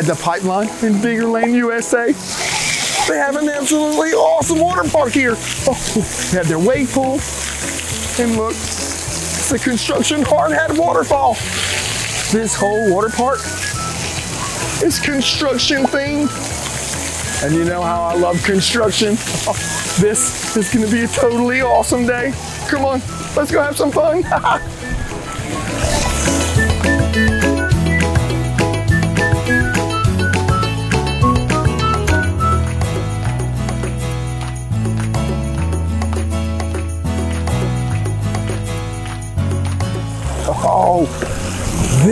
at the Pipeline in Diggerland, USA. They have an absolutely awesome water park here. Oh, they have their wave pool. And look, it's the construction hard hat waterfall. This whole water park is construction themed. And you know how I love construction. Oh, this is gonna be a totally awesome day. Come on, let's go have some fun.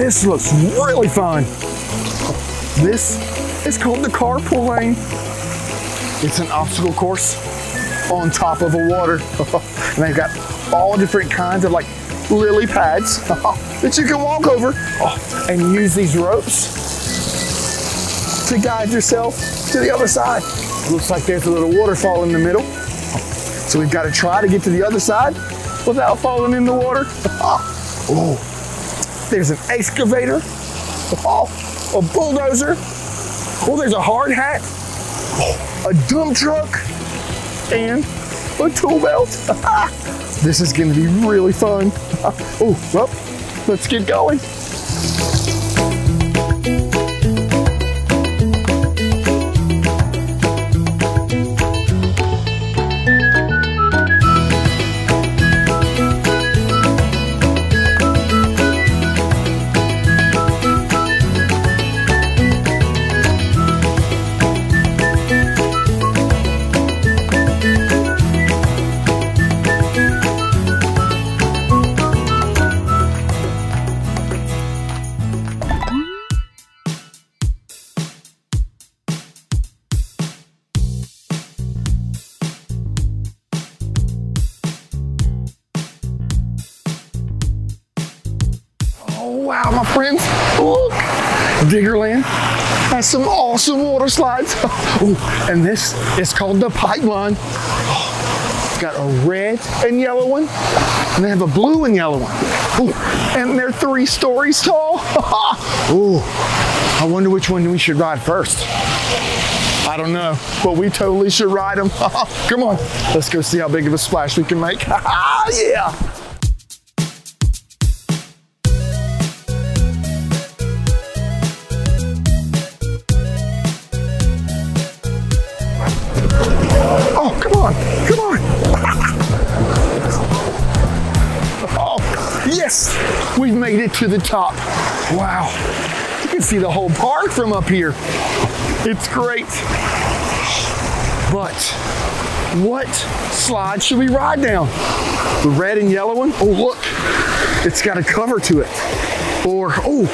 this looks really fun. This is called the carpool lane. It's an obstacle course on top of a water. and they've got all different kinds of like lily pads that you can walk over and use these ropes to guide yourself to the other side. looks like there's a little waterfall in the middle. So we've got to try to get to the other side without falling in the water. Oh, there's an excavator. Oh, a bulldozer. Oh, there's a hard hat. Oh, a dump truck. And a tool belt. this is to be really fun. Oh, well, let's get going. Water slides. oh, and this is called the Pipeline. Got a red and yellow one, and they have a blue and yellow one. Oh, and they're three stories tall. oh, I wonder which one we should ride first. I don't know, but we totally should ride them. Come on, let's go see how big of a splash we can make. Ah, yeah. To the top. Wow, you can see the whole park from up here. It's great. But what slide should we ride down? The red and yellow one? Oh, look, it's got a cover to it. Or, oh,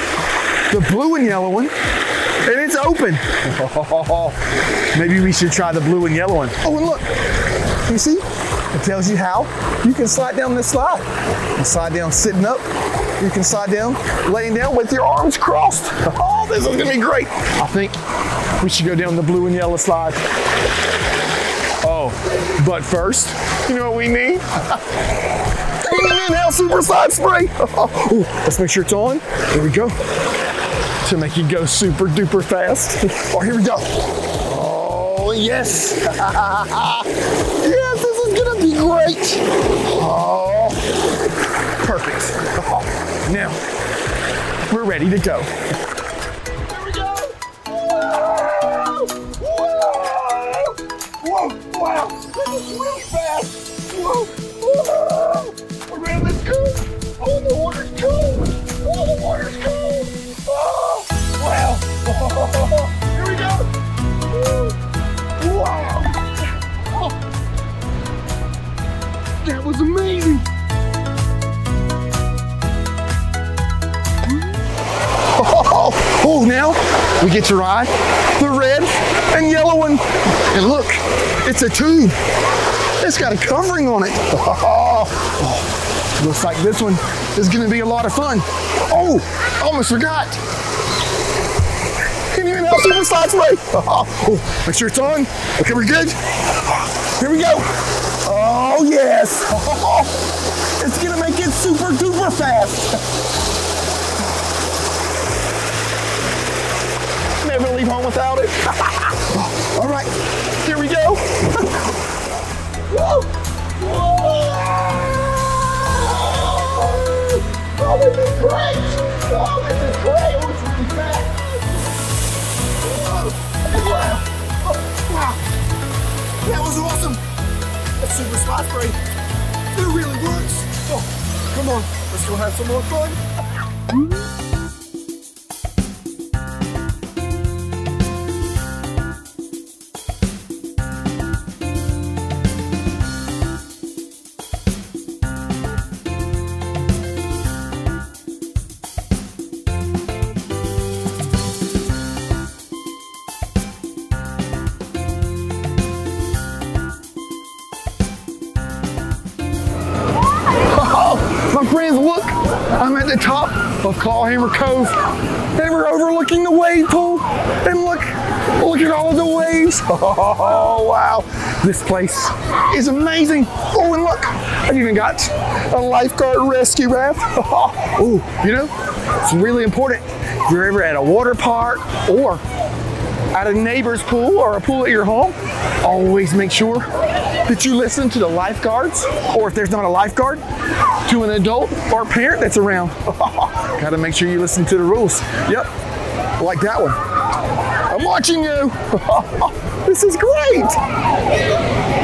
the blue and yellow one, and it's open. Maybe we should try the blue and yellow one. Oh, and look, you see? It tells you how you can slide down this slide. You slide down sitting up. You can slide down laying down with your arms crossed. Oh, this is gonna be great. I think we should go down the blue and yellow slide. Oh, but first, you know what we need? Inhale super slide spray. Let's make sure it's on. Here we go. To make you go super duper fast. Oh, here we go. Oh, yes. yes, this is gonna be great. Oh. Oh, now, we're ready to go. Here we go. Whoa! Whoa! Whoa! Wow! This is really fast. Whoa! Get your ride the red and yellow one. And look, it's a tube. It's got a covering on it. Oh, looks like this one is gonna be a lot of fun. Oh, almost forgot. Can you now super slide spray? Oh, make sure it's on. Okay, we're good. Here we go. Oh yes! it's gonna make it super duper fast. Never leave home without it. All right, here we go. Whoa. Oh, this is great! Oh, this is great! That was awesome! That super spot spray, it really works! Oh, come on, let's go have some more fun! Of Clawhammer Cove and we're overlooking the wave pool. And look, look at all of the waves. Oh, wow. This place is amazing. Oh, and look, I've even got a lifeguard rescue raft. Oh, you know, it's really important. If you're ever at a water park or at a neighbor's pool or a pool at your home, always make sure that you listen to the lifeguards, or if there's not a lifeguard, to an adult or parent that's around. Gotta make sure you listen to the rules. Yep, like that one. I'm watching you. this is great. Oh.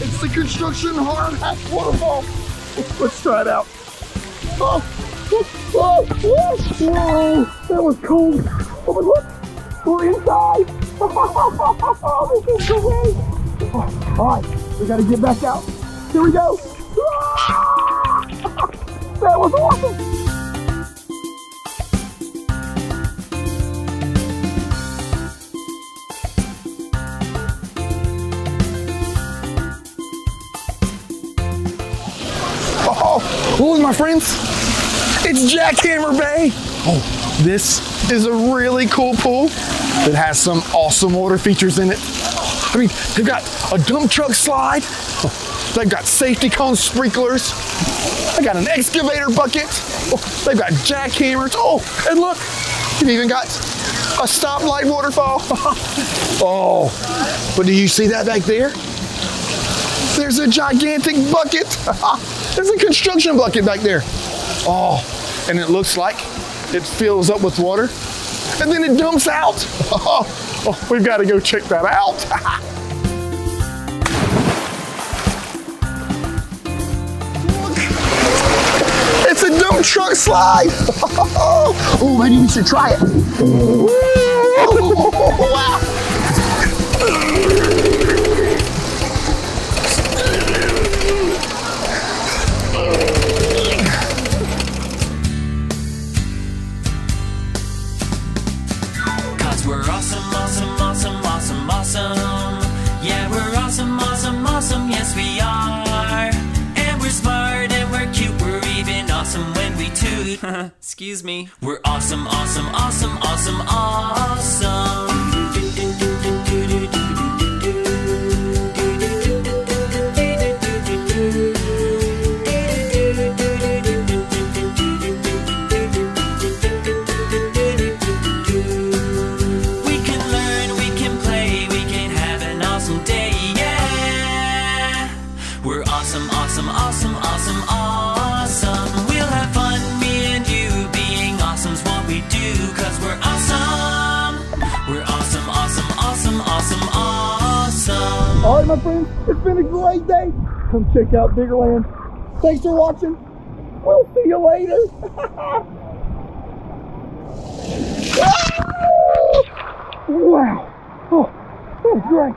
It's the construction hard hat waterfall. Let's try it out. Oh, whoa, whoa, whoa, that was cold. Oh, but look, we're inside. Oh, this is great. Oh, all right, we gotta get back out. Here we go. That was awesome. Oh, look, my friends. It's Jackhammer Bay. Oh, this is a really cool pool that has some awesome water features in it. I mean, they've got a dump truck slide. They've got safety cone sprinklers. They got an excavator bucket. Oh, they've got jackhammers. Oh, and look, they've even got a stoplight waterfall. oh, but do you see that back there? There's a gigantic bucket. There's a construction bucket back there. Oh, and it looks like it fills up with water and then it dumps out. Oh, oh, we've got to go check that out. Truck slide. oh, maybe we should try it. wow. Cause we're awesome, awesome, awesome, awesome, awesome. Yeah, we're awesome, awesome, awesome, yes we are. Excuse me. We're awesome, awesome, awesome, awesome, awesome. Come check out Diggerland. Thanks for watching. We'll see you later. wow. Oh, oh great.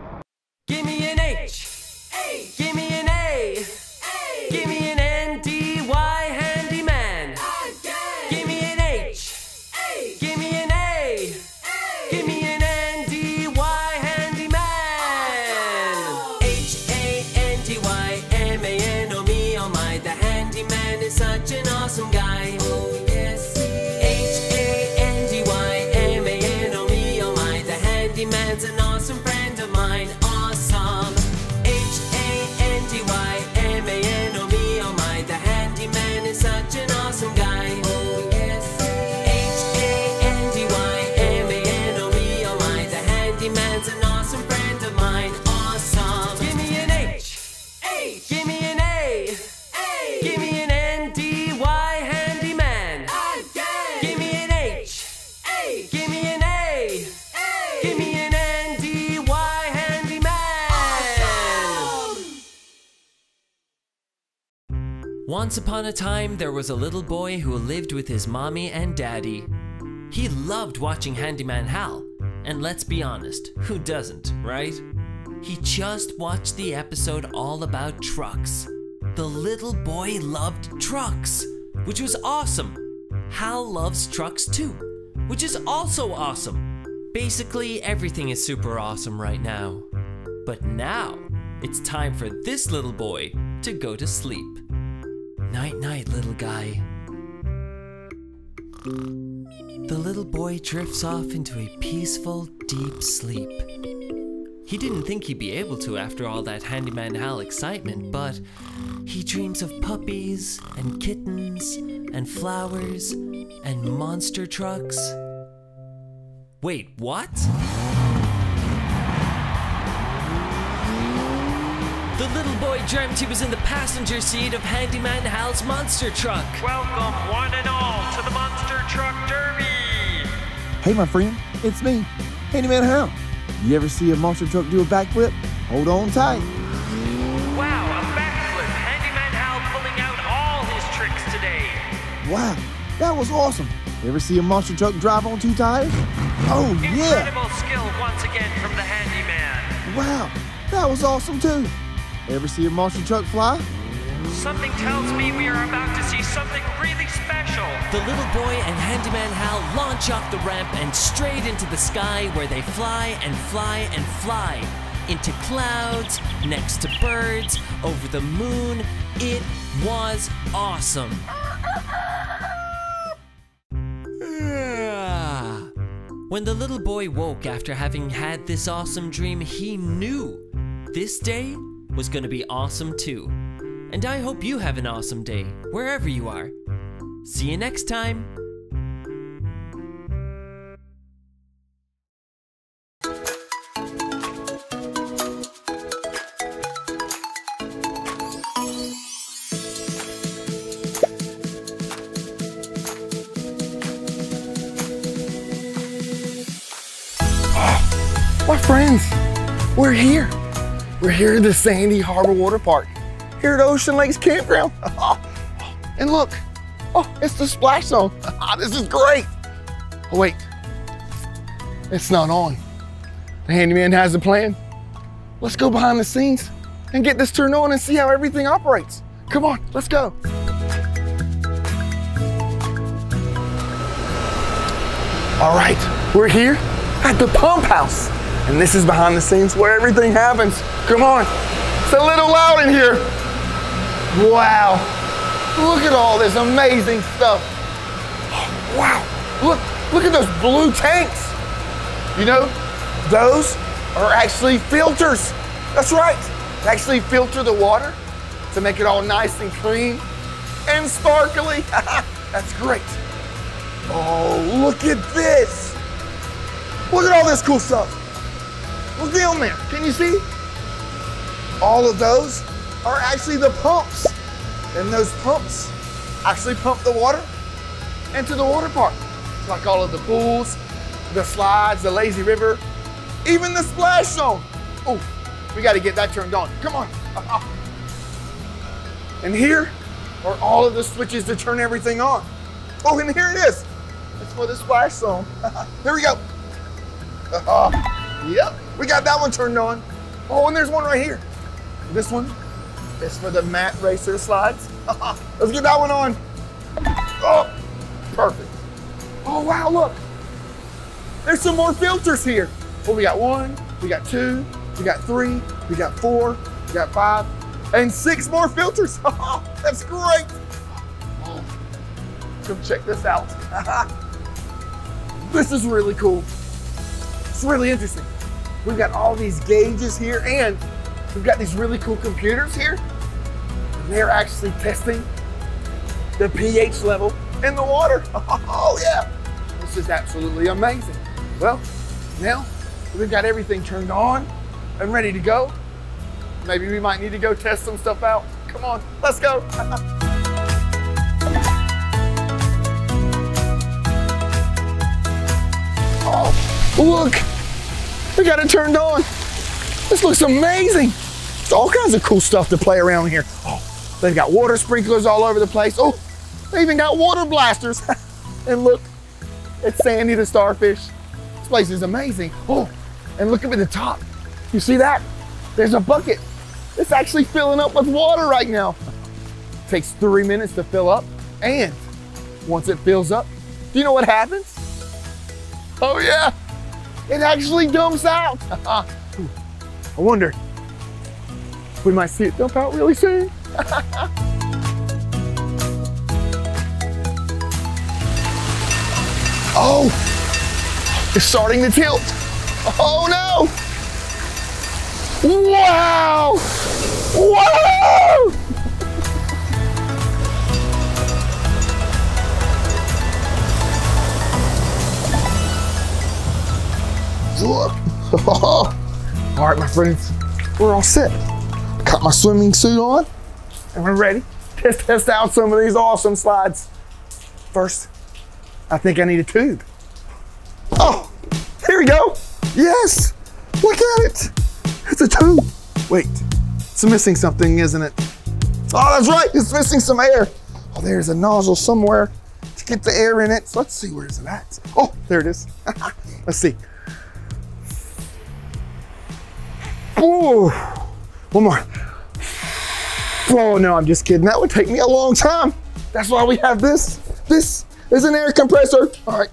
Once upon a time, there was a little boy who lived with his mommy and daddy. He loved watching Handyman Hal, and let's be honest, who doesn't, right? He just watched the episode all about trucks. The little boy loved trucks, which was awesome. Hal loves trucks too, which is also awesome. Basically, everything is super awesome right now. But now, it's time for this little boy to go to sleep. Night, night, little guy. The little boy drifts off into a peaceful, deep sleep. He didn't think he'd be able to after all that Handyman Hal excitement, but he dreams of puppies and kittens and flowers and monster trucks. Wait, what? Boy dreamt he was in the passenger seat of Handyman Hal's monster truck. Welcome, one and all, to the Monster Truck Derby! Hey, my friend, it's me, Handyman Hal. You ever see a monster truck do a backflip? Hold on tight. Wow, a backflip! Handyman Hal pulling out all his tricks today! Wow, that was awesome. Ever see a monster truck drive on two tires? Oh, yeah. Incredible skill once again from the Handyman. Wow, that was awesome too. Ever see a monster truck fly? Something tells me we are about to see something really special. The little boy and Handyman Hal launch off the ramp and straight into the sky where they fly and fly and fly. Into clouds, next to birds, over the moon. It was awesome. When the little boy woke after having had this awesome dream, he knew this day was going to be awesome too. And I hope you have an awesome day, wherever you are. See you next time. Ah, My friends, we're here. We're here at the Sandy Harbor Water Park, here at Ocean Lakes Campground. and look, oh, it's the splash zone. Ah, this is great. Oh, wait, it's not on. The handyman has a plan. Let's go behind the scenes and get this turned on and see how everything operates. Come on, let's go. All right, we're here at the pump house. And this is behind the scenes where everything happens. Come on, it's a little loud in here. Wow, look at all this amazing stuff. Wow, look, look at those blue tanks. You know, those are actually filters. That's right, they actually filter the water to make it all nice and clean and sparkly. That's great. Oh, look at this. Look at all this cool stuff. Look down there. Can you see? All of those are actually the pumps. And those pumps actually pump the water into the water park. Like all of the pools, the slides, the lazy river, even the splash zone. Oh, we got to get that turned on. Come on. and here are all of the switches to turn everything on. Oh, and here it is. It's for the splash zone. here we go. yep, we got that one turned on. Oh, and there's one right here. This one is for the mat racer slides. Let's get that one on. Oh, perfect. Oh, wow, look. There's some more filters here. Well, we got one, we got two, we got three, we got four, we got five, and six more filters. That's great. Come check this out. this is really cool. It's really interesting. We've got all these gauges here and we've got these really cool computers here. And they're actually testing the pH level in the water. Oh yeah, this is absolutely amazing. Well, now we've got everything turned on and ready to go. Maybe we might need to go test some stuff out. Come on, let's go. oh, look, we got it turned on. This looks amazing. There's all kinds of cool stuff to play around here. Oh, They've got water sprinklers all over the place. Oh, they even got water blasters. and look, it's Sandy the starfish. This place is amazing. Oh, and look up at the top. You see that? There's a bucket. It's actually filling up with water right now. takes three minutes to fill up. And once it fills up, do you know what happens? Oh yeah, it actually dumps out. I wonder, we might see it dump out really soon. oh, it's starting to tilt. Oh no! Wow! Wow! All right, my friends, we're all set. Got my swimming suit on, and we're ready to test out some of these awesome slides. First, I think I need a tube. Oh, here we go. Yes, look at it. It's a tube. Wait, it's missing something, isn't it? Oh, that's right, it's missing some air. Oh, there's a nozzle somewhere to get the air in it. So let's see, where's it at? Oh, there it is. let's see. Ooh, one more. Oh no, I'm just kidding. That would take me a long time. That's why we have this. This is an air compressor. All right,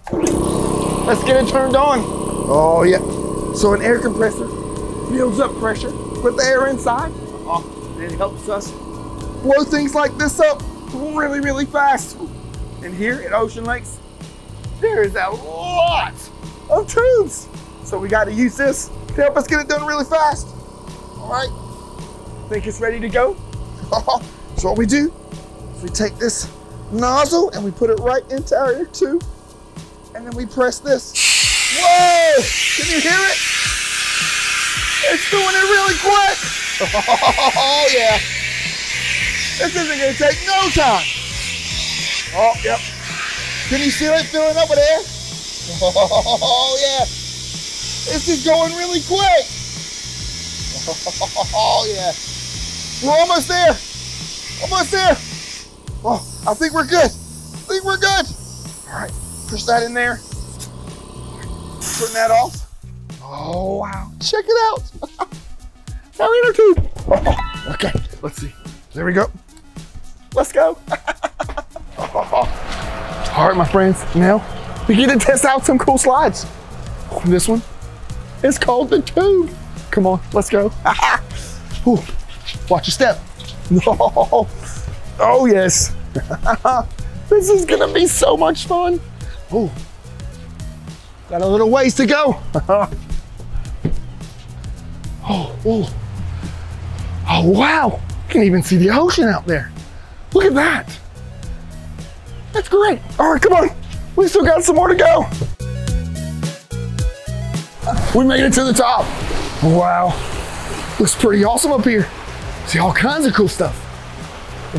let's get it turned on. Oh yeah. So an air compressor builds up pressure, put the air inside. Oh, it helps us blow things like this up really, really fast. And here at Ocean Lakes, there is a lot of tubes. So we got to use this to help us get it done really fast. All right, think it's ready to go? so what we do is we take this nozzle and we put it right into our ear tube, and then we press this. Whoa! Can you hear it? It's doing it really quick. Oh yeah. This isn't gonna take no time. Oh, yep. Can you see it filling up with air? Oh yeah. This is going really quick. Oh yeah. We're almost there. Almost there. Oh, I think we're good. I think we're good. All right, push that in there. Turn that off. Oh, wow. Check it out. Our inner tube. Oh, okay, let's see. There we go. Let's go. All right, my friends. Now we get to test out some cool slides. This one is called the tube. Come on, let's go. Ooh, watch your step. No. Oh, yes. this is to be so much fun. Oh, got a little ways to go. oh, oh. Oh, wow. You can even see the ocean out there. Look at that. That's great. All right, come on. We still got some more to go. We made it to the top. Wow. Looks pretty awesome up here. See all kinds of cool stuff.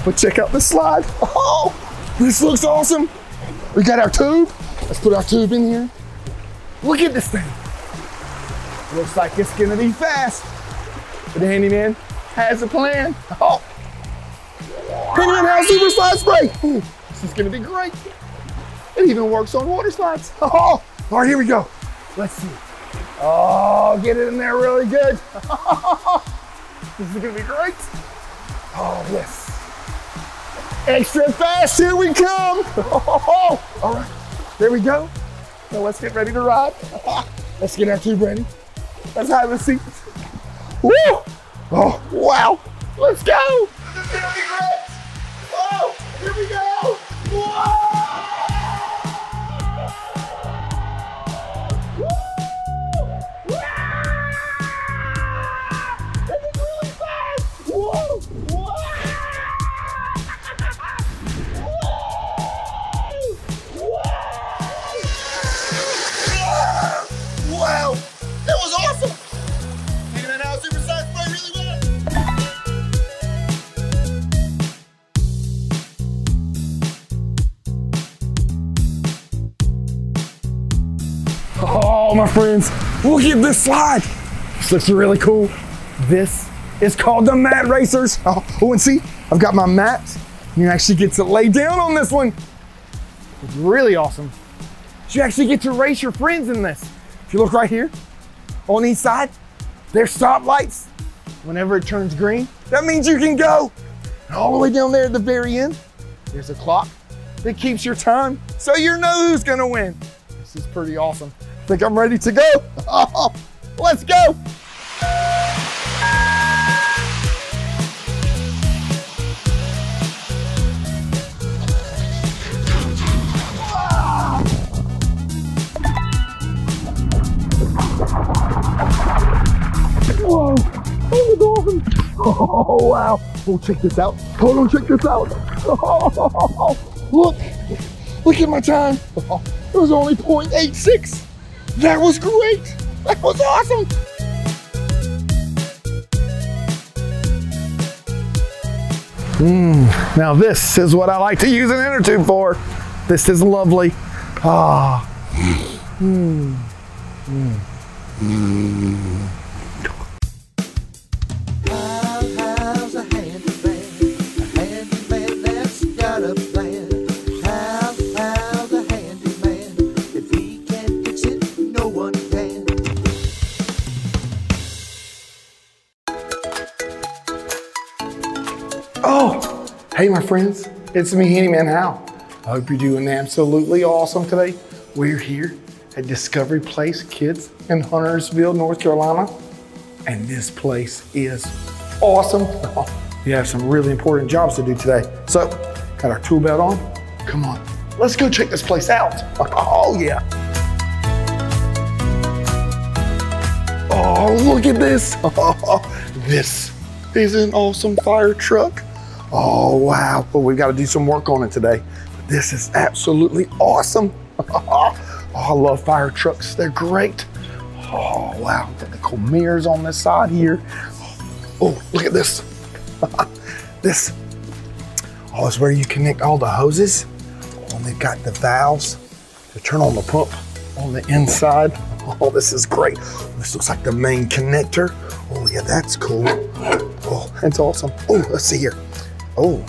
But check out this slide. Oh, this looks awesome. We got our tube. Let's put our tube in here. Look at this thing. Looks like it's gonna be fast. But the handyman has a plan. Oh. Handyman has super slide spray. Ooh, this is gonna be great. It even works on water slides. Oh, all right, here we go. Let's see. Oh, get it in there really good. this is gonna be great. Oh, yes. Extra fast, here we come. all right, there we go. Now let's get ready to ride. let's get our tube ready. Let's have a seat. Woo! Oh, wow. Let's go. This is gonna be great. Oh, here we go. Whoa! Oh, my friends, look at this slide. This looks really cool. This is called the Mat Racers. Oh, oh, and see, I've got my mat. You actually get to lay down on this one. It's really awesome. You actually get to race your friends in this. If you look right here, on each side, there's stoplights. Whenever it turns green, that means you can go. All the way down there at the very end, there's a clock that keeps your time so you know who's gonna win. This is pretty awesome. Think I'm ready to go? let's go. Whoa, that was awesome. Oh, wow. Oh, check this out. Hold on, check this out. Oh, look, look at my time. It was only 0.86. That was great. That was awesome. Mm, now this is what I like to use an inner tube for. This is lovely. Ah. Mm. Mm. Hey, my friends, it's me, Handyman Hal. I hope you're doing absolutely awesome today. We're here at Discovery Place Kids in Huntersville, North Carolina, and this place is awesome. we have some really important jobs to do today. So, got our tool belt on. Come on, let's go check this place out. Oh, yeah. Oh, look at this. this is an awesome fire truck. Oh, wow. But we've got to do some work on it today. This is absolutely awesome. oh, I love fire trucks. They're great. Oh, wow. Got the cool mirrors on this side here. Oh, look at this. this. Oh, it's where you connect all the hoses. Oh, and they've got the valves to turn on the pump on the inside. Oh, this is great. This looks like the main connector. Oh, yeah, that's cool. Oh, that's awesome. Oh, let's see here. Oh,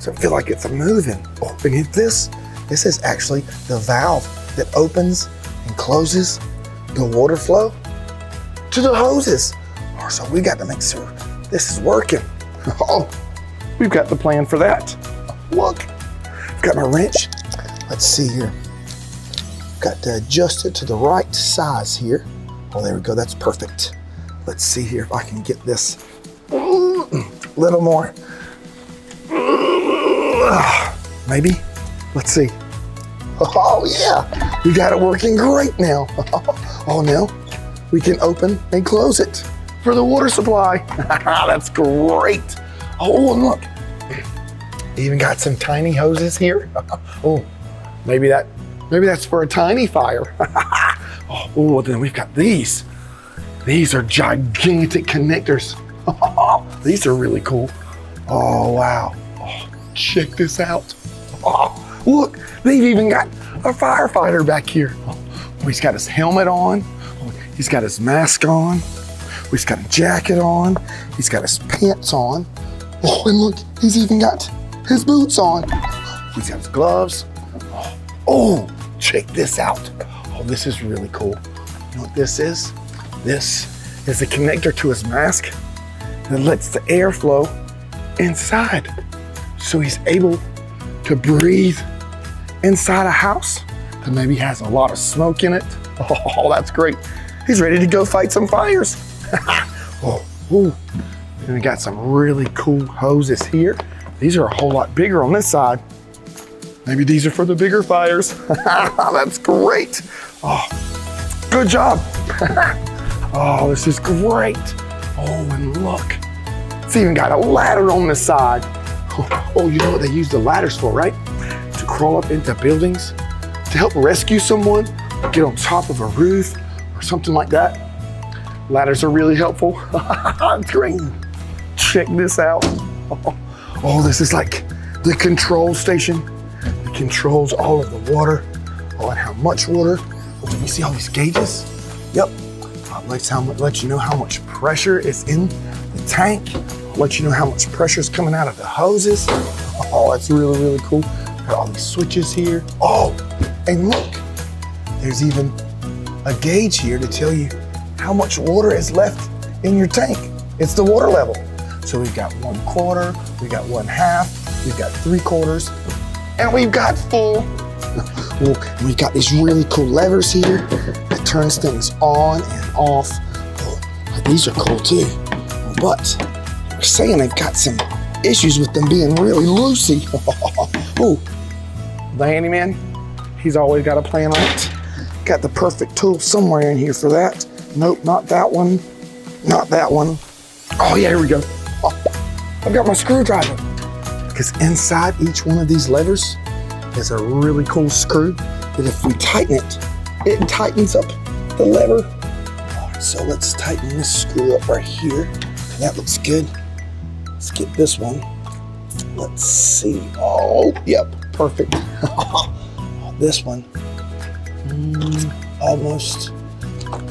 so I feel like it's moving? Oh, beneath this, this is actually the valve that opens and closes the water flow to the hoses. Oh, so we got to make sure this is working. Oh, we've got the plan for that. Look, I've got my wrench. Let's see here. Got to adjust it to the right size here. Oh, there we go. That's perfect. Let's see here if I can get this little more. Maybe. Let's see. Oh, yeah. We got it working great now. Oh, now we can open and close it for the water supply. That's great. Oh, and look. Even got some tiny hoses here. Oh, maybe that maybe that's for a tiny fire. oh, then we've got these. These are gigantic connectors. these are really cool. Oh, wow. Oh, check this out. Oh, look, they've even got a firefighter back here. Oh, he's got his helmet on. Oh, he's got his mask on. Oh, he's got a jacket on. He's got his pants on. Oh, and look, he's even got his boots on. He's got his gloves. Oh, oh, check this out. Oh, this is really cool. You know what this is? This is a connector to his mask that lets the air flow inside. So he's able to breathe inside a house that maybe has a lot of smoke in it. Oh, that's great. He's ready to go fight some fires. oh, ooh. And we got some really cool hoses here. These are a whole lot bigger on this side. Maybe these are for the bigger fires. That's great. Oh, good job. oh, this is great. Oh, and look, it's even got a ladder on the side. Oh, you know what they use the ladders for, right? To crawl up into buildings, to help rescue someone, get on top of a roof or something like that. Ladders are really helpful. Great. Check this out. Oh, this is like the control station. It controls all of the water. Oh, and how much water. Oh, you see all these gauges? Yep. Lets, how, lets you know how much pressure is in the tank. Let you know how much pressure is coming out of the hoses. Oh, that's really, really cool. Got all these switches here. Oh, and look, there's even a gauge here to tell you how much water is left in your tank. It's the water level. So we've got one quarter, we've got one half, we've got three quarters, and we've got full. Look, we've got these really cool levers here turns things on and off. Oh, these are cool too. But they're saying they've got some issues with them being really loosey. oh, the handyman, he's always got a plan on it. Got the perfect tool somewhere in here for that. Nope, not that one. Not that one. Oh yeah, here we go. Oh, I've got my screwdriver. Because inside each one of these levers is a really cool screw that if we tighten it, it tightens up the lever. So let's tighten this screw up right here. That looks good. Let's get this one. Let's see. Oh, yep, perfect. this one, mm, almost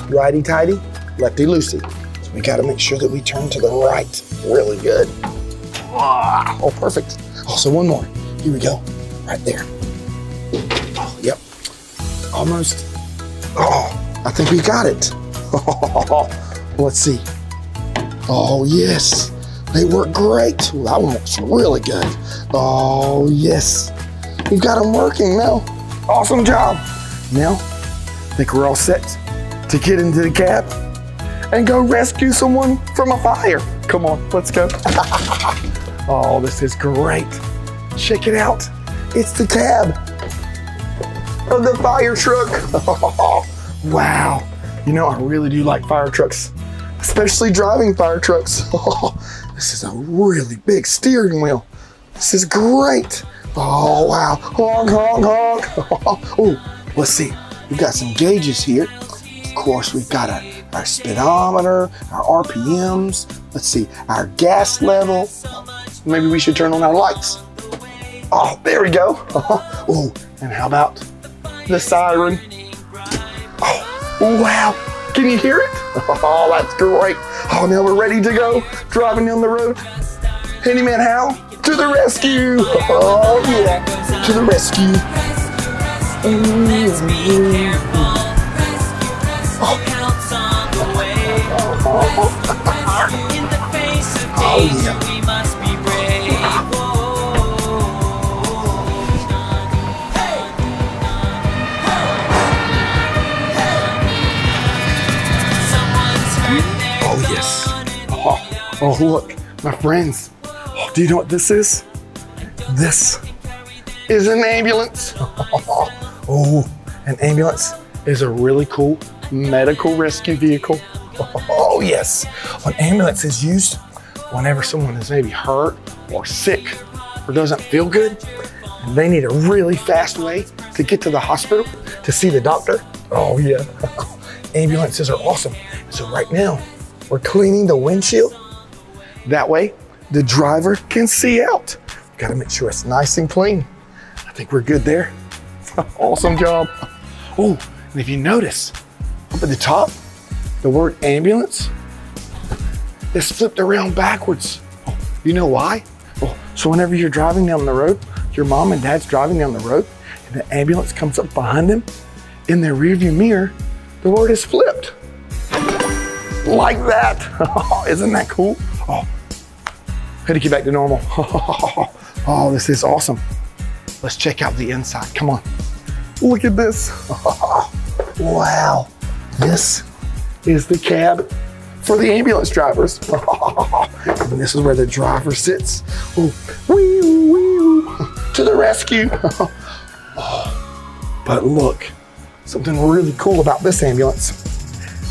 righty-tighty, lefty-loosey. So we gotta make sure that we turn to the right really good. Ah, Oh, perfect. Also, one more. Here we go. Right there. Oh, yep. Almost. Oh, I think we got it. Let's see. Oh, yes. They work great. Ooh, that one looks really good. Oh, yes. We've got them working now. Awesome job. Now, I think we're all set to get into the cab and go rescue someone from a fire. Come on, let's go. oh, this is great. Check it out. It's the cab of the fire truck. wow. You know, I really do like fire trucks, especially driving fire trucks. this is a really big steering wheel. This is great. Oh, wow. Honk, honk, honk. oh, let's see. We've got some gauges here. Of course, we've got our, our speedometer, our RPMs. Let's see, our gas level. Maybe we should turn on our lights. Oh, there we go. oh, and how about the siren? Oh, wow. Can you hear it? Oh, that's great. Oh, now we're ready to go driving down the road. Handyman Hal, to the rescue. Oh, yeah, to the rescue. Let's be careful. Help's on the way. In the face of oh, danger, yeah. Oh, look, my friends. Oh, do you know what this is? This is an ambulance. oh, an ambulance is a really cool medical rescue vehicle. Oh, yes. An ambulance is used whenever someone is maybe hurt or sick or doesn't feel good and they need a really fast way to get to the hospital to see the doctor. Oh, yeah. Ambulances are awesome. So, right now, we're cleaning the windshield. That way, the driver can see out. Got to make sure it's nice and clean. I think we're good there. awesome job. Oh, and if you notice, up at the top, the word ambulance is flipped around backwards. Oh, you know why? Oh, so whenever you're driving down the road, your mom and dad's driving down the road, and the ambulance comes up behind them, in their rearview mirror, the word is flipped. Like that. Isn't that cool? Oh, had to get back to normal. oh, this is awesome. Let's check out the inside. Come on. Look at this. wow. This is the cab for the ambulance drivers. and this is where the driver sits. Oh, wee, wee, to the rescue. Oh, but look, something really cool about this ambulance.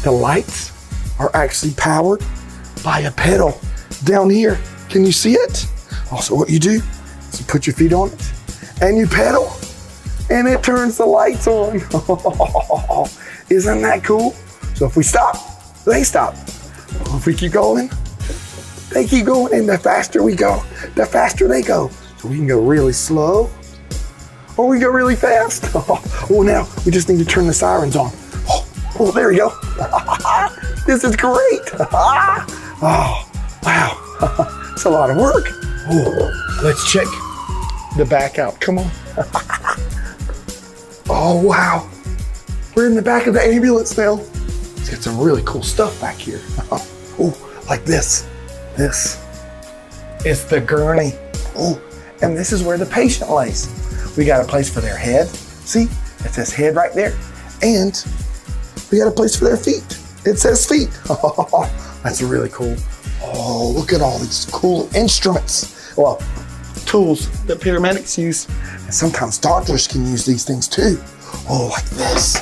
The lights are actually powered by a pedal down here. Can you see it? Oh, also, what you do is you put your feet on it and you pedal and it turns the lights on. Isn't that cool? So if we stop, they stop. If we keep going, they keep going. And the faster we go, the faster they go. So we can go really slow or we can go really fast. Oh, now we just need to turn the sirens on. Oh, oh there we go. This is great. oh, wow. It's a lot of work. Oh, let's check the back out. Come on. oh, wow. We're in the back of the ambulance now. It's got some really cool stuff back here. oh, like this. This is the gurney. Oh, and this is where the patient lays. We got a place for their head. See, it says head right there. And we got a place for their feet. It says feet. That's really cool. Oh, look at all these cool instruments. Well, tools that paramedics use. And sometimes doctors can use these things too. Oh, like this.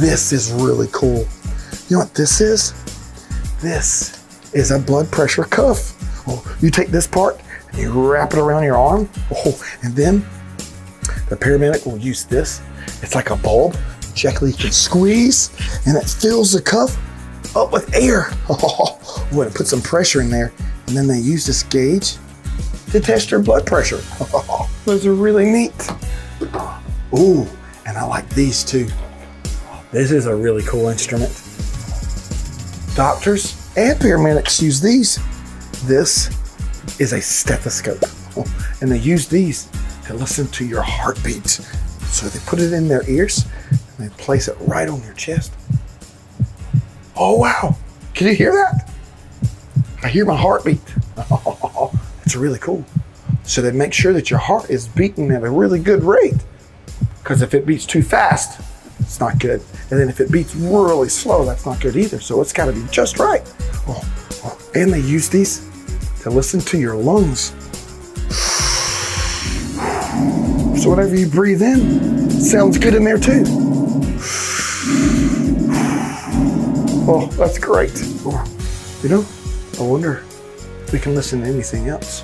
This is really cool. You know what this is? This is a blood pressure cuff. Oh, you take this part and you wrap it around your arm. Oh, and then the paramedic will use this. It's like a bulb. You can squeeze and it fills the cuff up with air. Oh, puts some pressure in there. And then they use this gauge to test your blood pressure. those are really neat. Ooh, and I like these too. This is a really cool instrument. Doctors and paramedics use these. This is a stethoscope, and they use these to listen to your heartbeat. So they put it in their ears and they place it right on your chest. Oh, wow. Can you hear that? I hear my heartbeat. It's really cool. So they make sure that your heart is beating at a really good rate. Because if it beats too fast, it's not good. And then if it beats really slow, that's not good either. So it's got to be just right. Oh, oh. And they use these to listen to your lungs. So whatever you breathe in sounds good in there too. Oh, that's great. Oh, You know, I wonder if we can listen to anything else.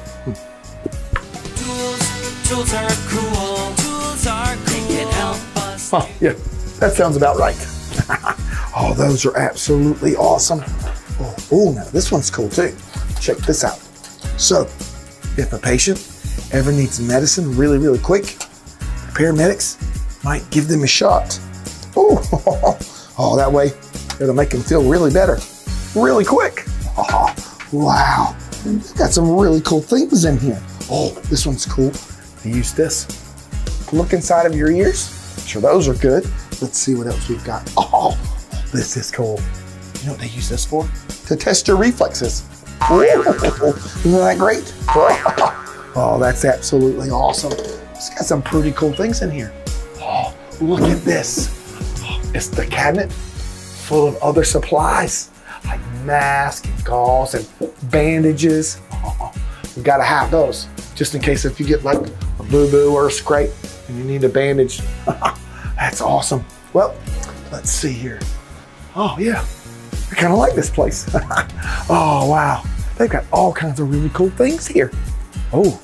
Tools, tools are cool. Tools are cool. They can help us. Huh, yeah, that sounds about right. oh, those are absolutely awesome. Oh, oh, now this one's cool too. Check this out. So, if a patient ever needs medicine really, really quick, paramedics might give them a shot. Oh, oh, that way it'll make them feel really better, really quick. Oh, wow, They've got some really cool things in here. Oh, this one's cool. Use this. Look inside of your ears. Sure, those are good. Let's see what else we've got. Oh, this is cool. You know what they use this for? To test your reflexes. Isn't that great? Oh, that's absolutely awesome. It's got some pretty cool things in here. Oh, look at this. It's the cabinet full of other supplies like masks and gauze and bandages. Oh, you gotta have those just in case if you get like a boo-boo or a scrape and you need a bandage. That's awesome. Well, let's see here. Oh yeah, I kind of like this place. oh wow, they've got all kinds of really cool things here. Oh,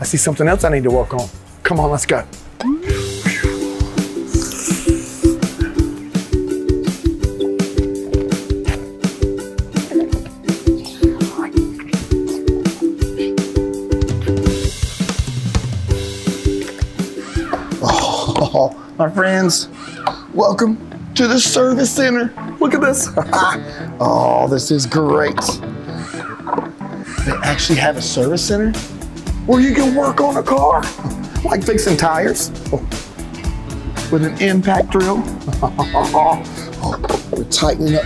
I see something else I need to work on. Come on, let's go. My friends, welcome to the service center. Look at this. oh, this is great. They actually have a service center where you can work on a car, like fixing tires with an impact drill. oh, we're tightening up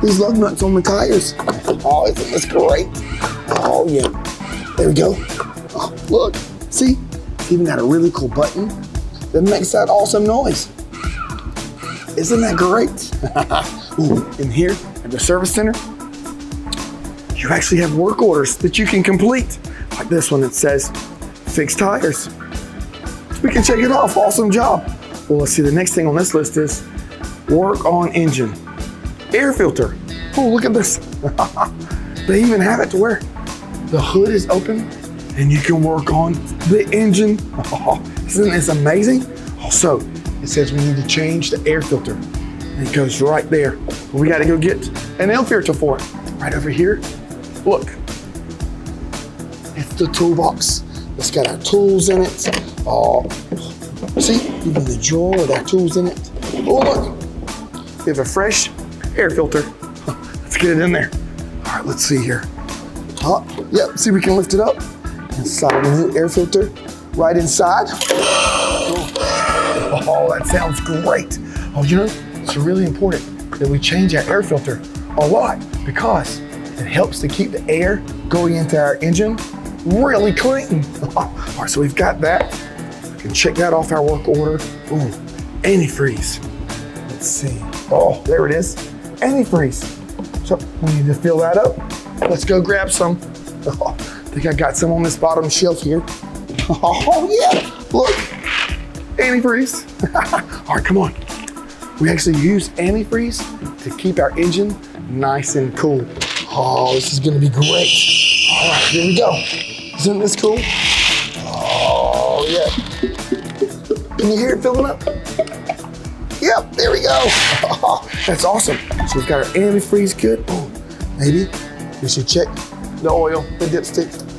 these lug nuts on the tires. Oh, isn't this great? Oh, yeah. There we go. Oh, look, see? Even got a really cool button that makes that awesome noise. Isn't that great? Ooh, in here at the service center, you actually have work orders that you can complete. Like this one that says, fix tires. We can check it off, awesome job. Well, let's see, the next thing on this list is work on engine. Air filter. Oh, look at this. they even have it to where the hood is open and you can work on the engine. Isn't this amazing? Also, it says we need to change the air filter. And it goes right there. We got to go get an air filter for it. Right over here. Look. It's the toolbox. It's got our tools in it. Oh, see, even the drawer with our tools in it. Oh, look. We have a fresh air filter. Let's get it in there. All right, let's see here. Oh, yep, see we can lift it up and slide the new air filter right inside. Oh, oh, that sounds great. Oh, you know, it's really important that we change our air filter a lot because it helps to keep the air going into our engine really clean. All right, so we've got that. We can check that off our work order. Ooh, antifreeze. Let's see. Oh, there it is. Antifreeze. So we need to fill that up. Let's go grab some. Oh, I think I got some on this bottom shelf here. Oh yeah, look, antifreeze. All right, come on. We actually use antifreeze to keep our engine nice and cool. Oh, this is gonna be great. All right, here we go. Isn't this cool? Oh yeah. Can you hear it filling up? Yep, there we go. That's awesome. So we've got our antifreeze good. Oh, maybe we should check the oil, the dipstick.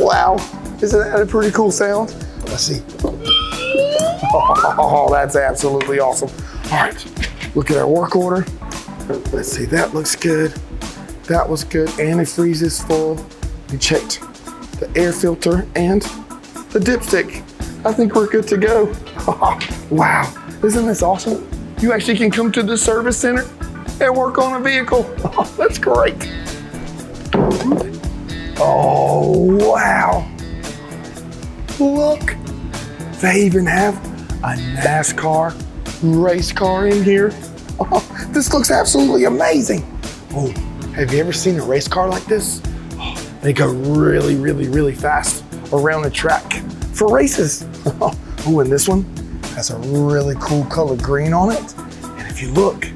Oh wow, isn't that a pretty cool sound? Let's see. Oh, that's absolutely awesome. All right, look at our work order. Let's see, that looks good. That was good. Antifreeze is full. We checked the air filter and the dipstick. I think we're good to go. wow, isn't this awesome? You actually can come to the service center and work on a vehicle. that's great. Oh, wow. Look, they even have a NASCAR race car in here. Oh, this looks absolutely amazing. Oh, have you ever seen a race car like this? Oh, they go really, really, really fast around the track for races. oh, and this one has a really cool color green on it. And if you look,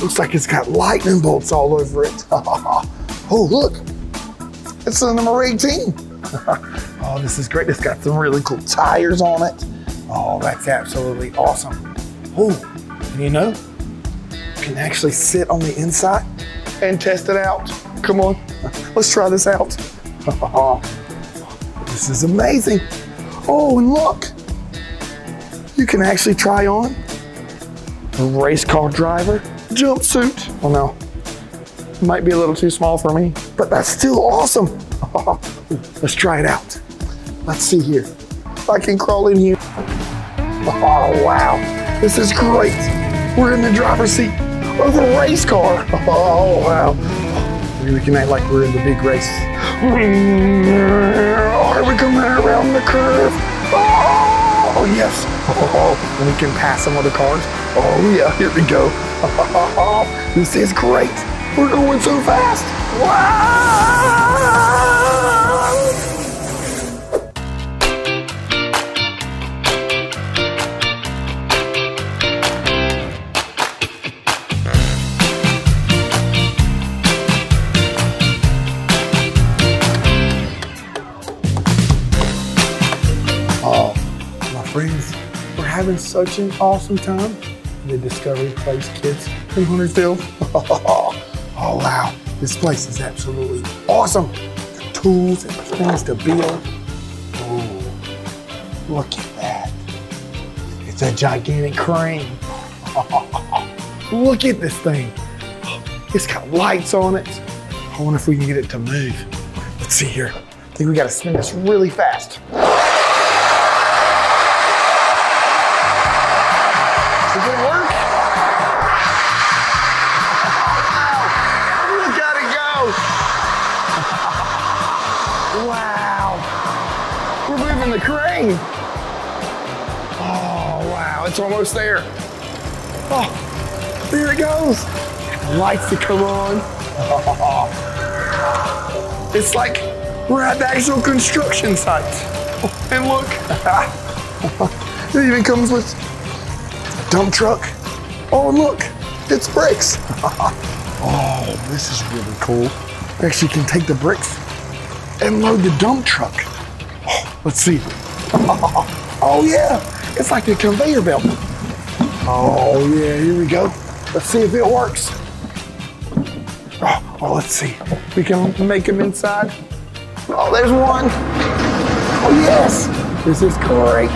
looks like it's got lightning bolts all over it. oh, look, it's the number 18. oh, this is great. It's got some really cool tires on it. Oh, that's absolutely awesome. Oh, you know, you can actually sit on the inside and test it out. Come on, let's try this out. this is amazing. Oh, and look, you can actually try on a race car driver jumpsuit. Oh no, might be a little too small for me, but that's still awesome. Let's try it out. Let's see here. I can crawl in here. Oh, wow. This is great. We're in the driver's seat of a race car. Oh, wow. We can act like we're in the big race. Are we coming around the curve? Oh, yes. Oh, we can pass some other cars. Oh, yeah. Here we go. This is great. We're going so fast. Wow! Oh, my friends, we're having such an awesome time the Discovery Place Kids in Huntersville. oh, wow. This place is absolutely awesome. The tools and the things to build. Oh, look at that. It's a gigantic crane. look at this thing. It's got lights on it. I wonder if we can get it to move. Let's see here. I think we gotta spin this really fast. Almost there. Oh, there it goes. The lights to come on. It's like we're at the actual construction site. And look, it even comes with a dump truck. Oh, and look, it's bricks. oh, this is really cool. We actually can take the bricks and load the dump truck. Oh, let's see. Oh, yeah, it's like a conveyor belt. Oh, yeah, here we go. Let's see if it works. Oh, oh, let's see. We can make them inside. Oh, there's one. Oh, yes. This is great.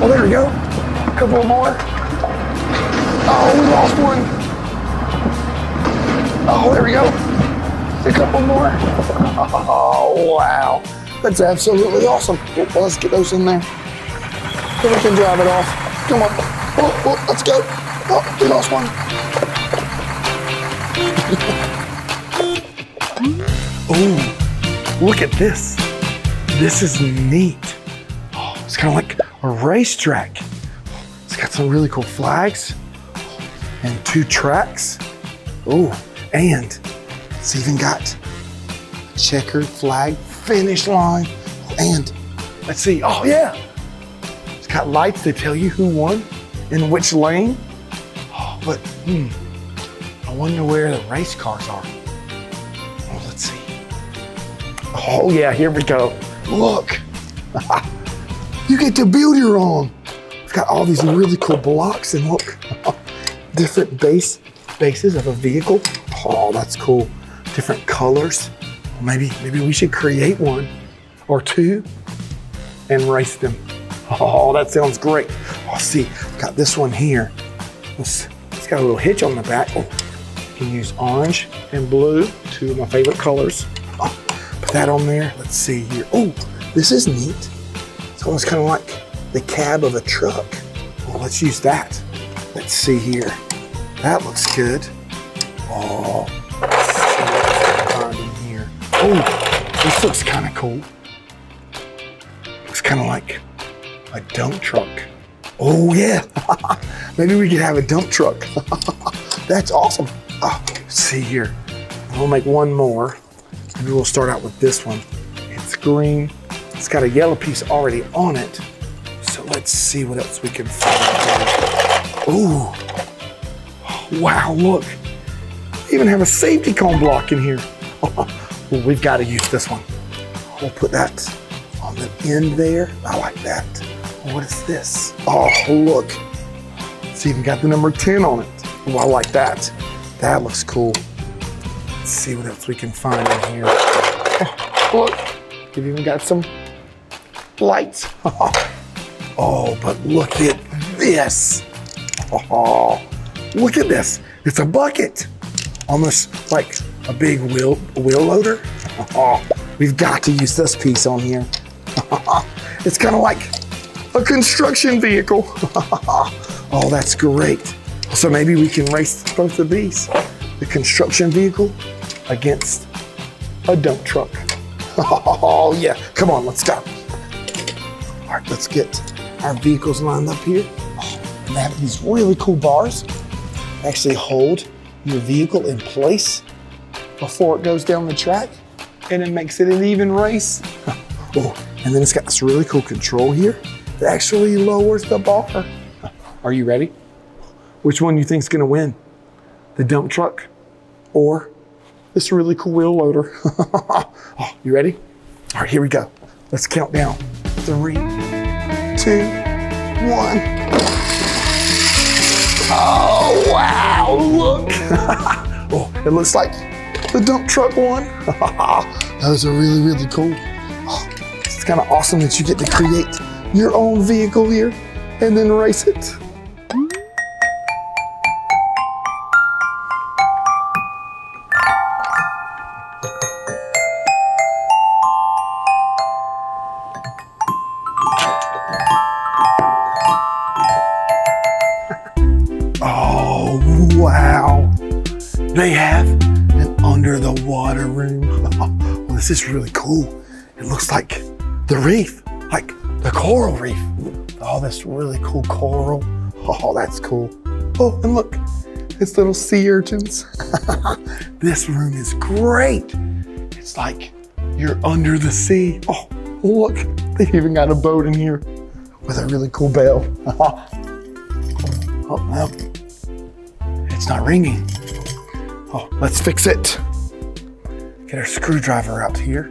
oh, there we go. A couple more. Oh, we lost one. Oh, there we go. A couple more. Oh, wow. That's absolutely awesome. Well, let's get those in there. We can drive it off. Come on. Oh, oh, let's go. Oh, we lost one. oh, look at this. This is neat. Oh, it's kind of like a racetrack. It's got some really cool flags and two tracks. Oh, and it's even got a checkered flag finish line. And let's see. Oh, yeah. Got lights that tell you who won in which lane. Oh, but hmm, I wonder where the race cars are. Oh, let's see. Oh, yeah, here we go. Look. you get to build your own. It's got all these really cool blocks and look, different base bases of a vehicle. Oh, that's cool. Different colors. Maybe maybe we should create one or two and race them. Oh, that sounds great. Oh, see, got this one here. It's, it's got a little hitch on the back. Oh, you can use orange and blue, two of my favorite colors. Oh, put that on there. Let's see here. Oh, this is neat. It's almost kind of like the cab of a truck. Well, let's use that. Let's see here. That looks good. Oh. Oh, this looks kind of cool. Looks kind of like a dump truck. Oh yeah, maybe we could have a dump truck. That's awesome. Oh, see here. We'll make one more. Maybe we'll start out with this one. It's green. It's got a yellow piece already on it. So let's see what else we can find. Ooh. Wow, look. We even have a safety cone block in here. well, we've got to use this one. We'll put that on the end there. I like that. What is this? Oh, look. It's even got the number 10 on it. Oh, I like that. That looks cool. Let's see what else we can find in here. Oh, look. We've even got some lights. oh, but look at this. Oh, look at this. It's a bucket. Almost like a big wheel wheel loader. Oh, we've got to use this piece on here. it's kind of like a construction vehicle. oh, that's great. So maybe we can race both of these. The construction vehicle against a dump truck. Oh, yeah. Come on, let's go. All right, let's get our vehicles lined up here. Oh, they have these really cool bars. Actually hold your vehicle in place before it goes down the track and it makes it an even race. oh, and then it's got this really cool control here that actually lowers the bar. Are you ready? Which one do you think is gonna win? The dump truck or this really cool wheel loader? oh, you ready? All right, here we go. Let's count down. Three, two, one. Oh, wow, look. oh, it looks like the dump truck one. Those are really, really cool. Oh, it's kind of awesome that you get to create your own vehicle here and then race it. Oh, wow. They have an under the water room. well, this is really cool. It looks like the reef, coral reef. Oh, this really cool coral. Oh, that's cool. Oh, and look, it's little sea urchins. this room is great. It's like you're under the sea. Oh, look, they even got a boat in here with a really cool bell. Oh, oh, well, it's not ringing. Oh, let's fix it. Get our screwdriver out here.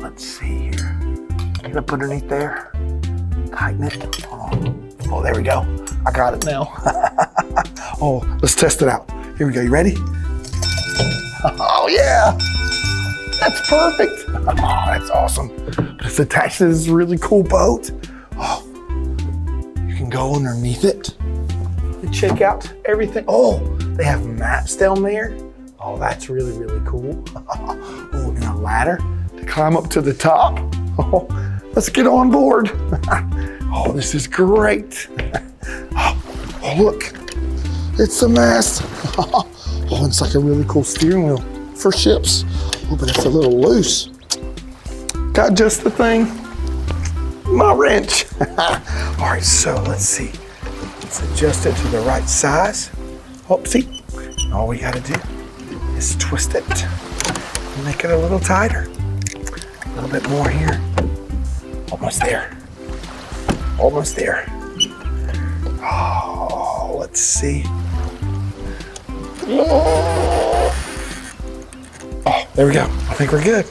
Let's see here. Get up underneath there. Tighten it. Oh, there we go. I got it now. oh, let's test it out. Here we go. You ready? Oh, yeah. That's perfect. Oh, that's awesome. It's attached to this really cool boat. Oh, you can go underneath it. check out everything. Oh, they have maps down there. Oh, that's really, really cool. oh, and a ladder to climb up to the top. Oh, let's get on board. Oh, this is great. oh, oh, look, it's a mast. oh, it's like a really cool steering wheel for ships. Oh, but it's a little loose. Got just the thing. My wrench. All right, so let's see. Let's adjust it to the right size. See, all we gotta do is twist it. Make it a little tighter. A little bit more here. Almost there. Almost there. Oh, let's see. Oh, there we go. I think we're good.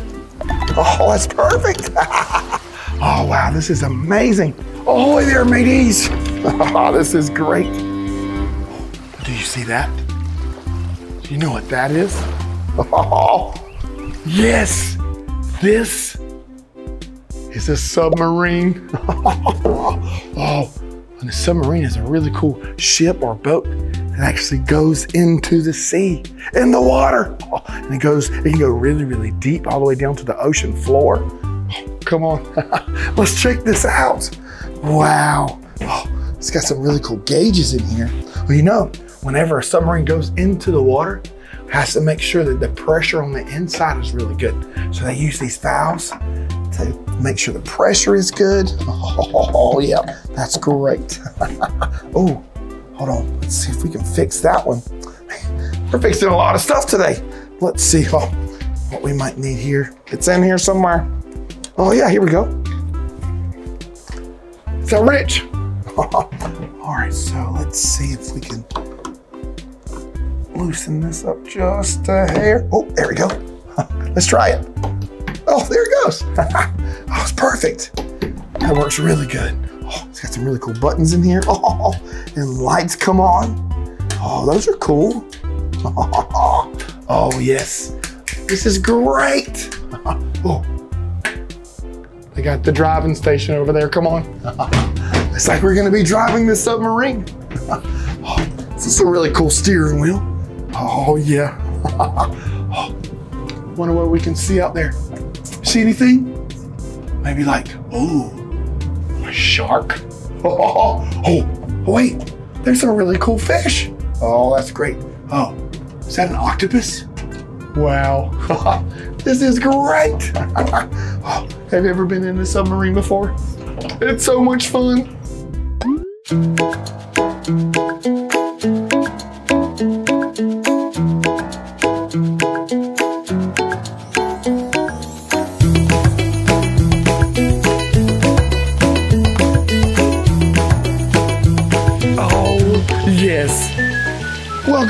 Oh, that's perfect. oh, wow, this is amazing. Oh, hey there, mateys. Oh, this is great. Do you see that? Do you know what that is? Oh, yes, this is a submarine. oh, and a submarine is a really cool ship or boat that actually goes into the sea, in the water. Oh, and it goes, it can go really, really deep all the way down to the ocean floor. Oh, come on, let's check this out. Wow. Oh, it's got some really cool gauges in here. Well, you know, whenever a submarine goes into the water, it has to make sure that the pressure on the inside is really good. So they use these valves to make sure the pressure is good. Oh, yeah, that's great. oh, hold on. Let's see if we can fix that one. We're fixing a lot of stuff today. Let's see oh, what we might need here. It's in here somewhere. Oh, yeah, here we go. A rich. All right, so let's see if we can loosen this up just a hair. Oh, there we go. Let's try it. Oh, there it goes. oh, it's perfect. That works really good. Oh, it's got some really cool buttons in here. Oh, and lights come on. Oh, those are cool. Oh, yes. This is great. Oh, they got the driving station over there. Come on. It's like we're gonna be driving this submarine. Oh, this is a really cool steering wheel. Oh, yeah. Oh, wonder what we can see out there. See anything? Maybe like, oh, a shark. Oh, oh, wait, there's a really cool fish. Oh, that's great. Oh, is that an octopus? Wow, this is great. Oh, have you ever been in a submarine before? It's so much fun.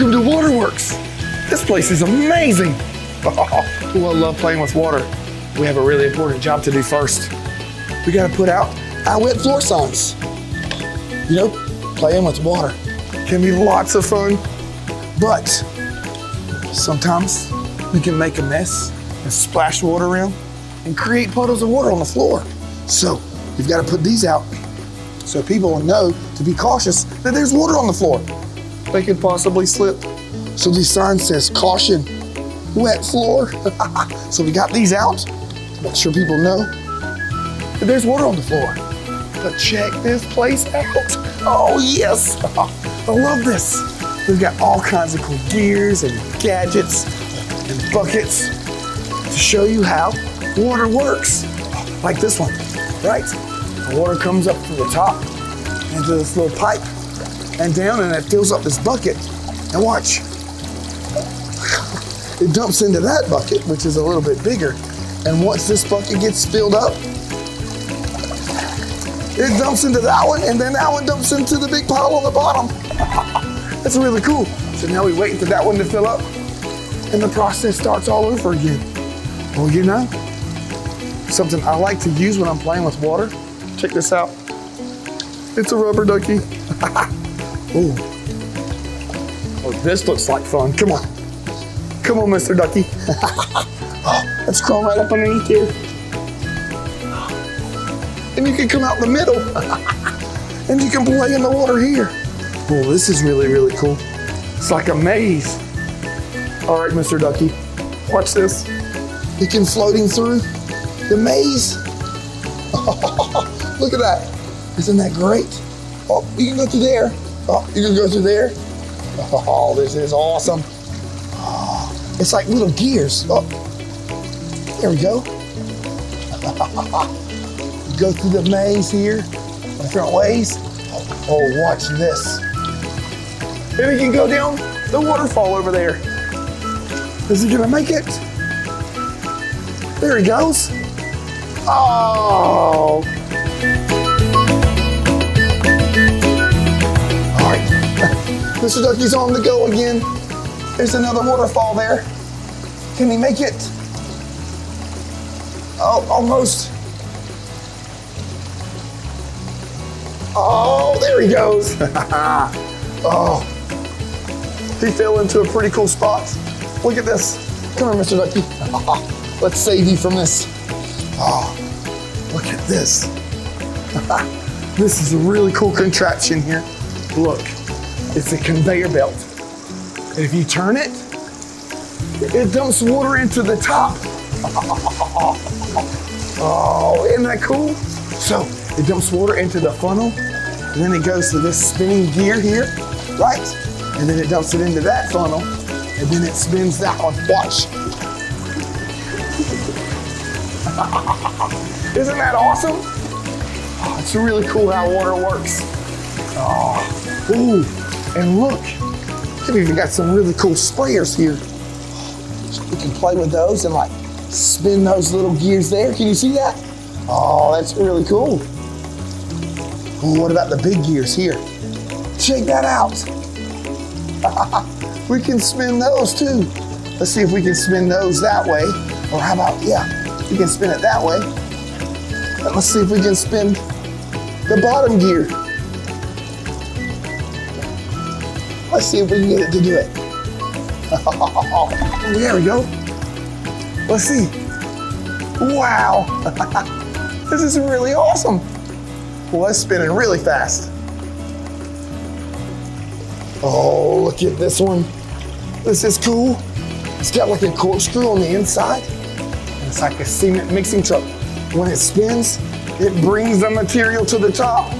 Welcome to Waterworks. This place is amazing. Oh, I love playing with water. We have a really important job to do first. We gotta put out our wet floor signs. You know, playing with water can be lots of fun, but sometimes we can make a mess and splash water around and create puddles of water on the floor. So you've got to put these out so people will know to be cautious that there's water on the floor. They could possibly slip. So these signs says caution, wet floor. so we got these out make sure people know that there's water on the floor. But check this place out. Oh yes, I love this. We've got all kinds of cool gears and gadgets and buckets to show you how water works. Like this one, right? The water comes up from the top into this little pipe and down and it fills up this bucket. And watch, it dumps into that bucket, which is a little bit bigger. And once this bucket gets filled up, it dumps into that one, and then that one dumps into the big pile on the bottom. That's really cool. So now we wait for that one to fill up, and the process starts all over again. Well, you know, something I like to use when I'm playing with water. Check this out. It's a rubber ducky. Ooh. Oh, this looks like fun. Come on. Come on, Mr. Ducky. oh, let's crawl right up underneath here. And you can come out in the middle. and you can play in the water here. Oh, this is really, really cool. It's like a maze. All right, Mr. Ducky, watch this. You can floating through the maze. Look at that. Isn't that great? Oh, you can go through there. Oh, you can go through there. Oh, this is awesome. Oh, it's like little gears. Oh, there we go. go through the maze here, different ways. Oh, watch this. Maybe you can go down the waterfall over there. Is he gonna make it? There he goes. Oh. Right, Mr. Ducky's on the go again. There's another waterfall there. Can he make it? Oh, almost. Oh, there he goes. oh, he fell into a pretty cool spot. Look at this. Come here, Mr. Ducky. Let's save you from this. Oh, look at this. this is a really cool contraption here. Look, it's a conveyor belt. And if you turn it, it dumps water into the top. Oh, isn't that cool? So it dumps water into the funnel, and then it goes to this spinning gear here, right? And then it dumps it into that funnel, and then it spins that one. Watch. Isn't that awesome? Oh, it's really cool how water works. Oh, ooh, and look, they've even got some really cool sprayers here. We can play with those and like spin those little gears there. Can you see that? Oh, that's really cool. Ooh, what about the big gears here? Check that out. we can spin those too. Let's see if we can spin those that way. Or how about, yeah, we can spin it that way. Let's see if we can spin the bottom gear. Let's see if we can get it to do it. Oh, there we go. Let's see. Wow. this is really awesome. Well, that's spinning really fast. Oh, look at this one. This is cool. It's got like a corkscrew on the inside. And it's like a cement mixing truck. When it spins, it brings the material to the top.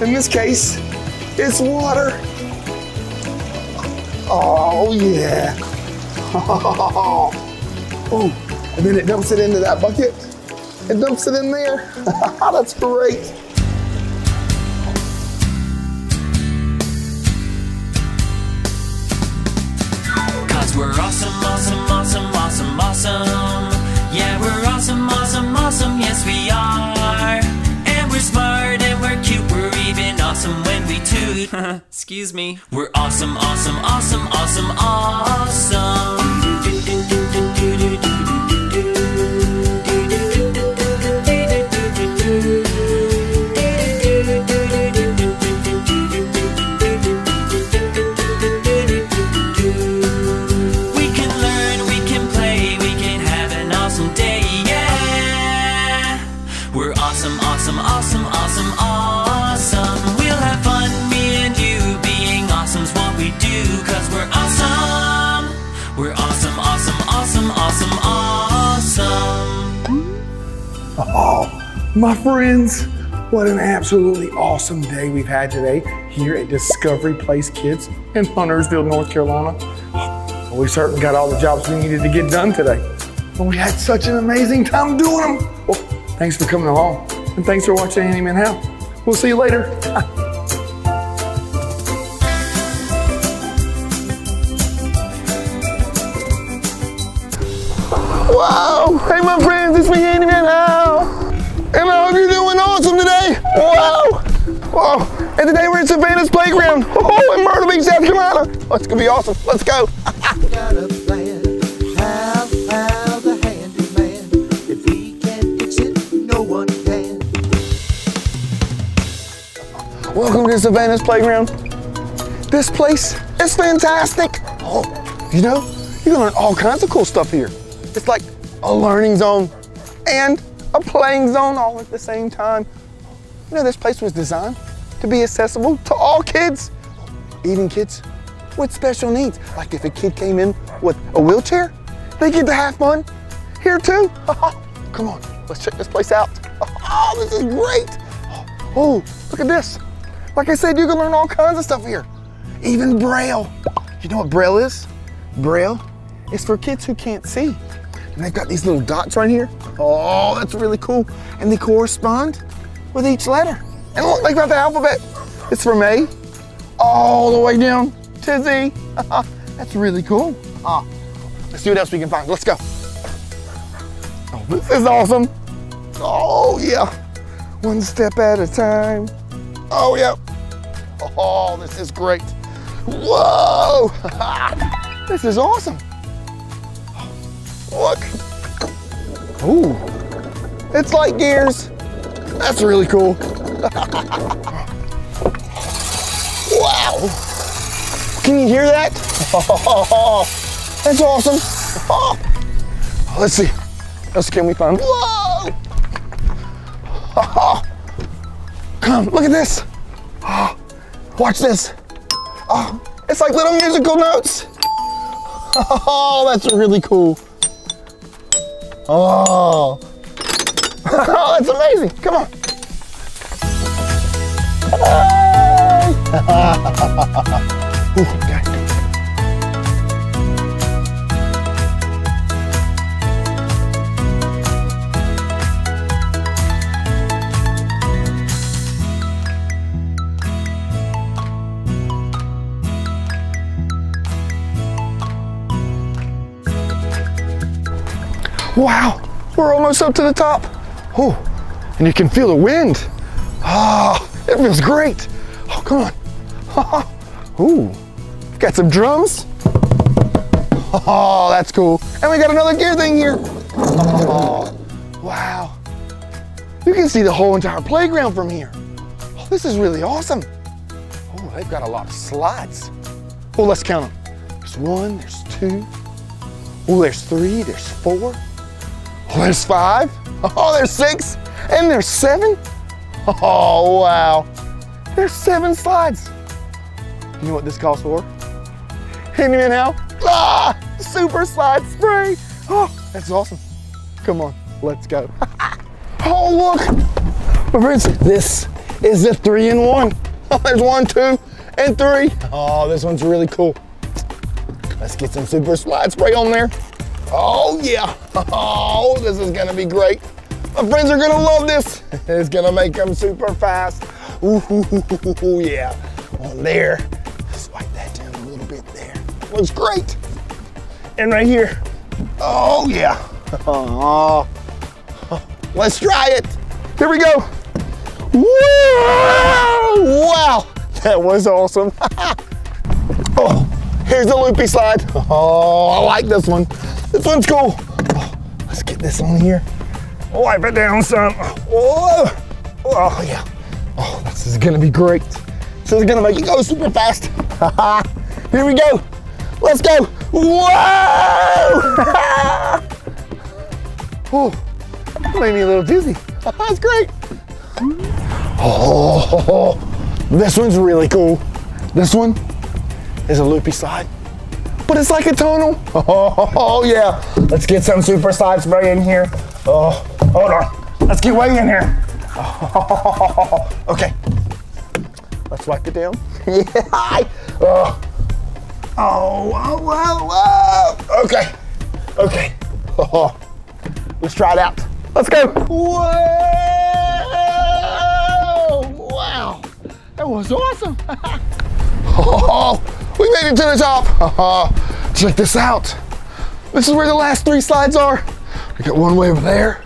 In this case, it's water. Oh, yeah. Oh, and then it dumps it into that bucket. It dumps it in there. That's great. Cause we're awesome, awesome, awesome, awesome, awesome. Yeah, we're awesome, awesome, awesome, yes we are. Awesome when we toot. Excuse me. We're awesome, awesome, awesome, awesome, awesome. My friends, what an absolutely awesome day we've had today here at Discovery Place Kids in Huntersville, North Carolina. We certainly got all the jobs we needed to get done today. And we had such an amazing time doing them. Well, thanks for coming along. And thanks for watching Handyman Hal. We'll see you later. And today we're at Savannah's Playground. Oh, in Myrtle Beach, South Carolina. Oh, it's gonna be awesome. Let's go. got a plan. Hal, Hal the handyman. If he can't fix it, no one can. Welcome to Savannah's Playground. This place is fantastic. Oh, you know, you can learn all kinds of cool stuff here. It's like a learning zone and a playing zone all at the same time. You know, this place was designed to be accessible to all kids. even kids with special needs. Like if a kid came in with a wheelchair, they get to have fun here too. Come on, let's check this place out. Oh, this is great. Oh, look at this. Like I said, you can learn all kinds of stuff here. Even Braille. You know what Braille is? Braille is for kids who can't see. And they've got these little dots right here. Oh, that's really cool. And they correspond with each letter. And look, they've got the alphabet. It's from A all the way down to Z. that's really cool. Ah, let's see what else we can find. Let's go. Oh, this is awesome. Oh, yeah. One step at a time. Oh, yeah. Oh, this is great. Whoa! this is awesome. Look. Ooh. It's like gears. That's really cool. wow. Can you hear that? That's awesome. Let's see. What else can we find? Whoa! Come, look at this. Watch this. Oh, it's like little musical notes. Oh, that's really cool. Oh. Oh, that's amazing. Come on. Ooh. Wow, we're almost up to the top. Oh, and you can feel the wind. Ah, it feels great. Oh, come on. Ooh, got some drums. Oh, that's cool. And we got another gear thing here. Oh, wow. You can see the whole entire playground from here. Oh, this is really awesome. Oh, they've got a lot of slides. Oh, let's count them. There's one, there's two. Oh, there's three, there's four. Oh, there's five. Oh, there's six. And there's seven. Oh, wow. There's seven slides. You know what this calls for? Handyman Hal. Ah, super slide spray. Oh, that's awesome. Come on, let's go. oh, look. My friends, this is the three in one. Oh, there's one, two, and three. Oh, this one's really cool. Let's get some super slide spray on there. Oh yeah, oh, this is gonna be great. My friends are gonna love this. It's gonna make them super fast. Ooh, yeah, on there. Swipe that down a little bit there. Looks great. And right here. Oh yeah. Oh, let's try it. Here we go. Whoa! Wow, that was awesome. oh, here's the loopy slide. Oh, I like this one. This one's cool. Oh, let's get this on here. Wipe it down some. Oh, oh yeah. Oh, this is gonna be great. This is gonna make it go super fast. here we go. Let's go. Whoa! oh, made me a little dizzy. That's great. Oh, this one's really cool. This one is a loopy slide but it's like a tunnel. Oh, oh, yeah. Let's get some super slide spray in here. Oh, hold on. Let's get way in here. Oh, okay. Let's wipe it down. yeah. Oh. Oh, whoa, whoa, whoa. Okay. Okay. Oh. Let's try it out. Let's go. Whoa! Wow. That was awesome. oh, we made it to the top. Check this out. This is where the last three slides are. We got one way over there.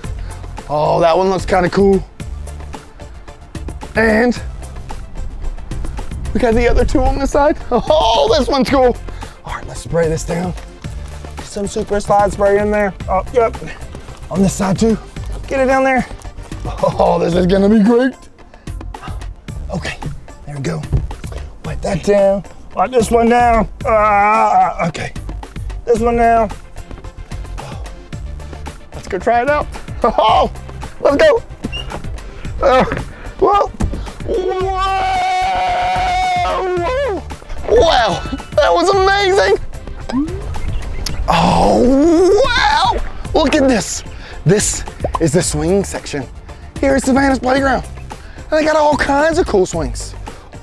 Oh, that one looks kind of cool. And we got the other two on this side. Oh, this one's cool. All right, let's spray this down. Some super slide spray in there. Oh, yep. On this side too. Get it down there. Oh, this is gonna be great. Okay, there we go. Wipe that down. Wipe this one down. Ah, okay. This one down. Let's go try it out. Oh, let's go. Uh. Whoa. Whoa. Wow, that was amazing. Oh, wow. Look at this. This is the swing section here at Savannah's Playground. And they got all kinds of cool swings.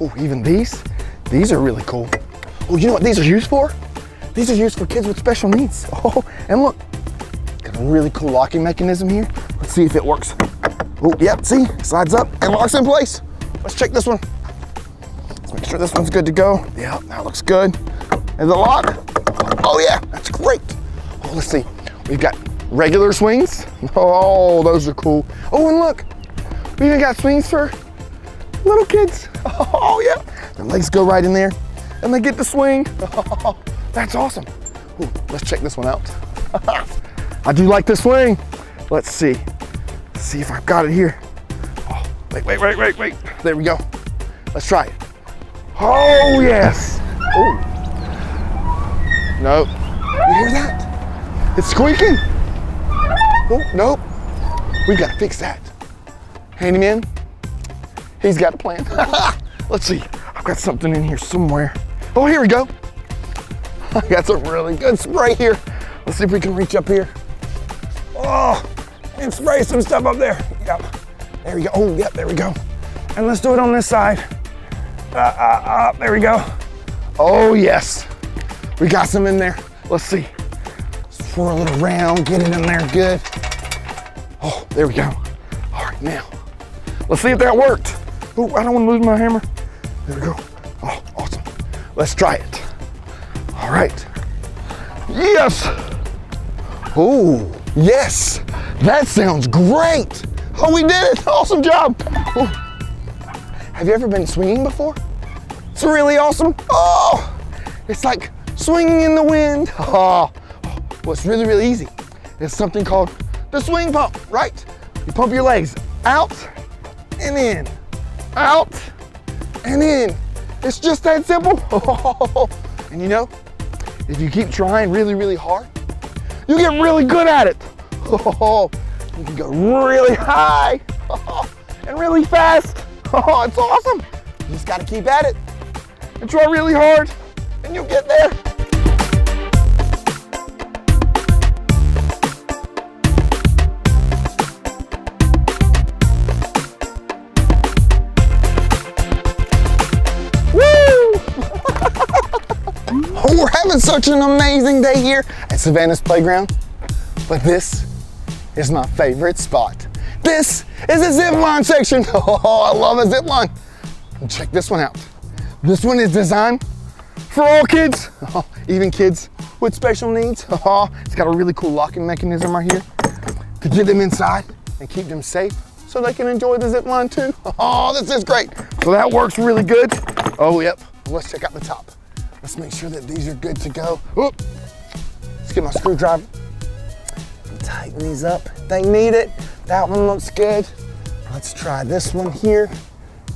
Oh, even these. These are really cool. Oh, you know what these are used for? These are used for kids with special needs. Oh, and look, got a really cool locking mechanism here. Let's see if it works. Oh, yep, see, slides up and locks in place. Let's check this one. Let's make sure this one's good to go. Yeah, that looks good. And the lock. Oh yeah, that's great. Oh, let's see. We've got regular swings. Oh, those are cool. Oh, and look, we even got swings for little kids. Oh yeah, their legs go right in there and they get the swing. Oh, that's awesome. Ooh, let's check this one out. I do like this swing. Let's see. See if I've got it here. Oh, wait, wait, wait, wait, wait. There we go. Let's try it. Oh, yes. Oh. Nope. You hear that? It's squeaking. Oh, nope. We gotta fix that. Handyman, he's got a plan. Let's see. I've got something in here somewhere. Oh, here we go. I got some really good spray here. Let's see if we can reach up here. Oh, and spray some stuff up there. Yep. There we go. Oh, yep, there we go. And let's do it on this side. Uh, uh, uh, there we go. Oh, yes. We got some in there. Let's see. Swirl it around, get it in there good. Oh, there we go. All right, now, let's see if that worked. Oh, I don't want to lose my hammer. There we go. Oh, awesome. Let's try it. All right. Yes. Oh, yes. That sounds great. Oh, we did it. Awesome job. Have you ever been swinging before? It's really awesome. Oh, it's like swinging in the wind. Oh, well, it's really, really easy. It's something called the swing pump, right? You pump your legs out and in, out and in. It's just that simple. and you know, if you keep trying really, really hard, you get really good at it. you can go really high and really fast. It's awesome. You just gotta keep at it and try really hard and you'll get there. Such an amazing day here at Savannah's Playground. But this is my favorite spot. This is a zip line section. Oh, I love a zip line. Check this one out. This one is designed for all kids, oh, even kids with special needs. Oh, it's got a really cool locking mechanism right here to get them inside and keep them safe so they can enjoy the zip line too. Oh, this is great. So that works really good. Oh, yep. Let's check out the top. Let's make sure that these are good to go. Oop. Let's get my screwdriver. Tighten these up. They need it. That one looks good. Let's try this one here.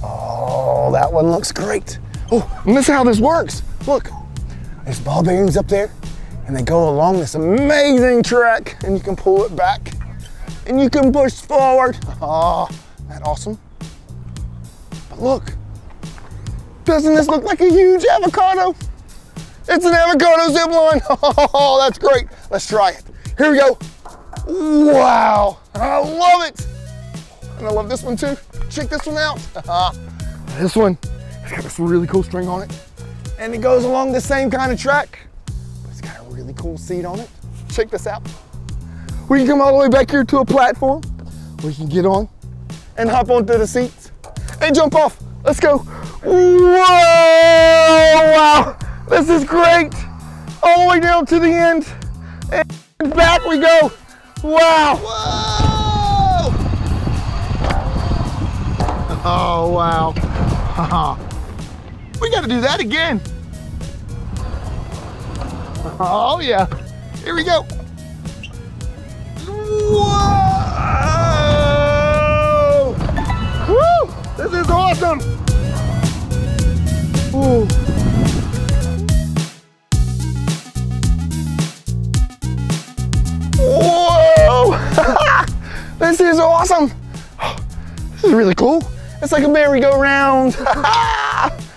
Oh, that one looks great. Oh, and this is how this works. Look, there's ball bearings up there, and they go along this amazing track, and you can pull it back, and you can push forward. Oh, that awesome? But look, doesn't this look like a huge avocado? It's an avocado zip line. Oh, that's great. Let's try it. Here we go. Wow, I love it. And I love this one too. Check this one out. this one, it's got this really cool string on it. And it goes along the same kind of track. It's got a really cool seat on it. Check this out. We can come all the way back here to a platform. We can get on and hop onto the seats and jump off. Let's go. Whoa, wow. This is great. All the way down to the end. And back we go. Wow. Whoa. Oh, wow. we got to do that again. Oh, yeah. Here we go. Whoa. Woo. This is awesome. Ooh. this is awesome. This is really cool. It's like a merry-go-round.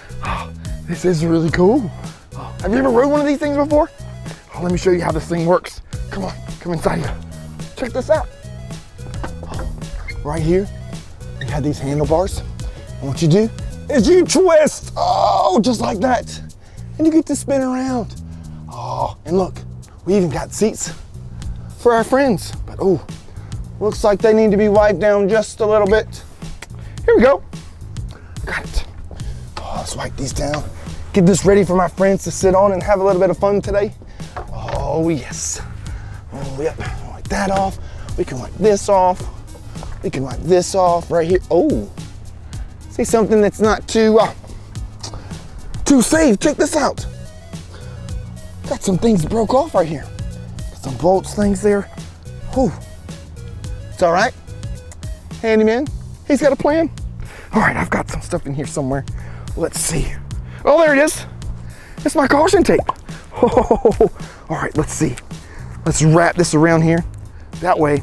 This is really cool. Have you ever rode one of these things before? Oh, let me show you how this thing works. Come on, come inside here. Check this out. Right here, you have these handlebars. And what you do is you twist. Oh, just like that. And you get to spin around. Oh, and look, we even got seats for our friends. But oh, looks like they need to be wiped down just a little bit. Here we go. Got it. Oh, let's wipe these down. Get this ready for my friends to sit on and have a little bit of fun today. Oh, yes. Oh, yep. Wipe that off. We can wipe this off. We can wipe this off right here. Oh, see something that's not too, uh, too safe. Check this out. Got some things broke off right here. Some bolts things there. Whew. It's all right. Handyman, he's got a plan. All right, I've got some stuff in here somewhere. Let's see. Oh, there it is. It's my caution tape. Oh, all right, let's see. Let's wrap this around here. That way,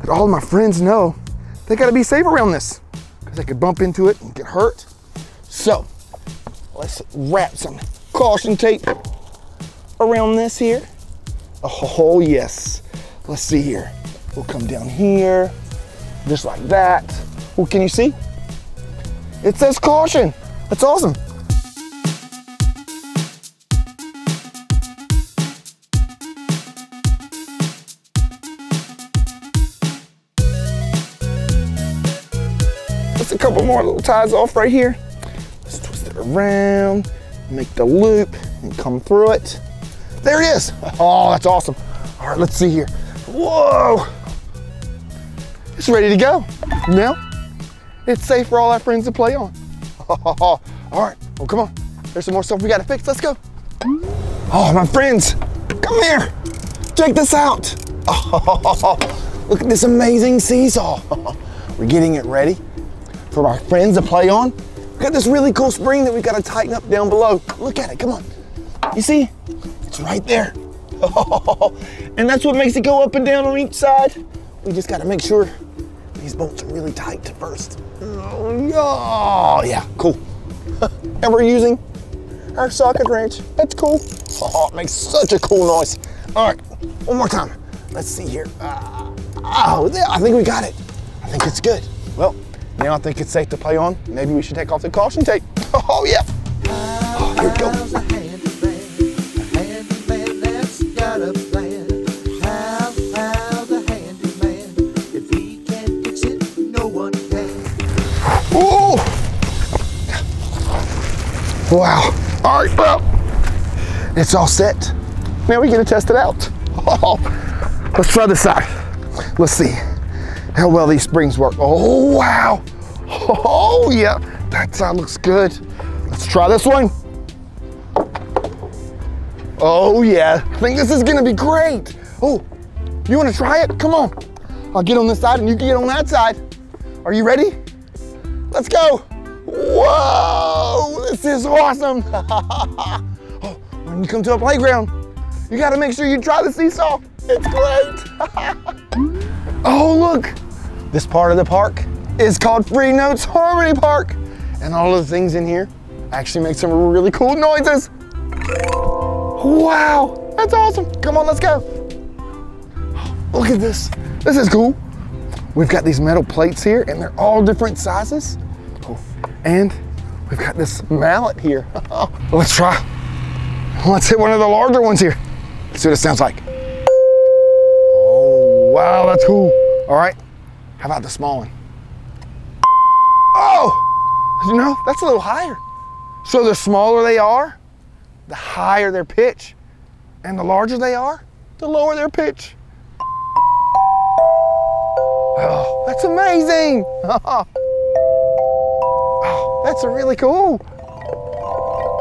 that all my friends know they gotta be safe around this because they could bump into it and get hurt. So, let's wrap some caution tape around this here. Oh, yes. Let's see here. We'll come down here, just like that. Well, can you see? It says caution. That's awesome. Just a couple more little ties off right here. Let's twist it around, make the loop, and come through it. There it is. Oh, that's awesome. All right, let's see here. Whoa. It's ready to go. Now, it's safe for all our friends to play on. all right, well, come on. There's some more stuff we gotta fix. Let's go. Oh, my friends, come here. Check this out. Oh, look at this amazing seesaw. We're getting it ready for our friends to play on. We got this really cool spring that we gotta tighten up down below. Look at it, come on. You see? It's right there. and that's what makes it go up and down on each side. We just gotta make sure these bolts are really tight first. Oh, yeah, cool. and we're using our socket wrench. That's cool. Oh, it makes such a cool noise. All right, one more time. Let's see here. Uh, oh, I think we got it. I think it's good. Well, now I think it's safe to play on. Maybe we should take off the caution tape. Oh, yeah. Oh, here we go. Wow. All right, well, it's all set. Now we get to test it out. Oh, let's try this side. Let's see how well these springs work. Oh, wow. Oh, yeah, that side looks good. Let's try this one. Oh, yeah, I think this is gonna be great. Oh, you wanna try it? Come on. I'll get on this side and you can get on that side. Are you ready? Let's go. Whoa, this is awesome. when you come to a playground, you gotta make sure you try the seesaw. It's great. oh, look. This part of the park is called Free Notes Harmony Park. And all the things in here actually make some really cool noises. Wow, that's awesome. Come on, let's go. Look at this. This is cool. We've got these metal plates here and they're all different sizes. And we've got this mallet here. Let's try. Let's hit one of the larger ones here. See what it sounds like. Oh, wow, that's cool. All right, how about the small one? Oh, you know, that's a little higher. So the smaller they are, the higher their pitch. And the larger they are, the lower their pitch. Oh, that's amazing. Oh, that's really cool.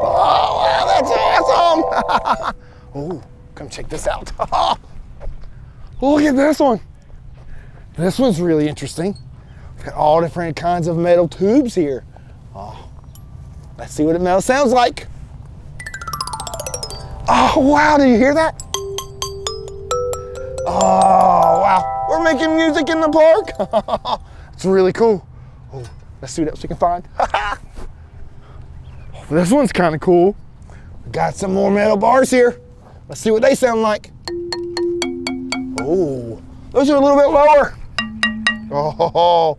Oh, wow, that's awesome. oh, come check this out. Look at this one. This one's really interesting. We've got all different kinds of metal tubes here. Oh, let's see what it metal sounds like. Oh, wow, do you hear that? Oh, wow. We're making music in the park. it's really cool. Let's see what else we can find. this one's kind of cool. We got some more metal bars here. Let's see what they sound like. Oh, those are a little bit lower. Oh,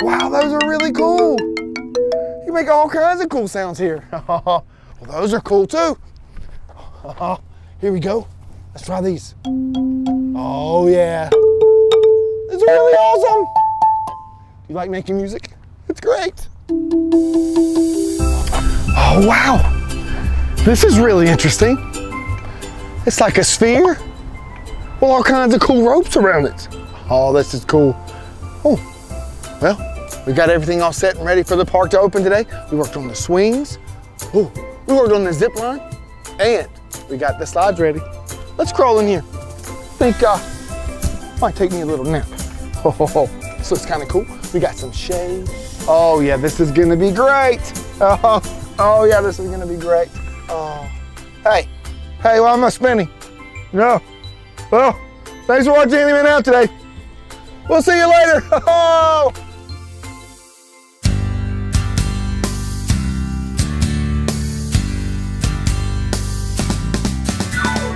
wow, those are really cool. You make all kinds of cool sounds here. well, those are cool too. Here we go. Let's try these. Oh yeah. It's really awesome. You like making music? It's great. Oh wow. This is really interesting. It's like a sphere with all kinds of cool ropes around it. Oh, this is cool. Oh, well, we got everything all set and ready for the park to open today. We worked on the swings. Oh, we worked on the zip line. And we got the slides ready. Let's crawl in here. I Think, uh, might take me a little nap. Oh, this looks kind of cool. We got some shade. Oh yeah, this is gonna be great. Oh, oh yeah, this is gonna be great. Oh, hey, hey, why am I spinning? No. Well, thanks for watching Handyman Hal today. We'll see you later. Oh.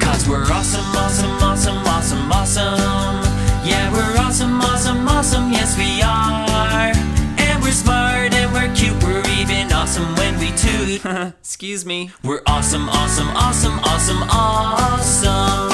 Cause we're awesome, awesome, awesome, awesome, awesome. Yeah, we're awesome, awesome, awesome, yes we are. Awesome when we toot. Excuse me. We're awesome, awesome, awesome, awesome, awesome.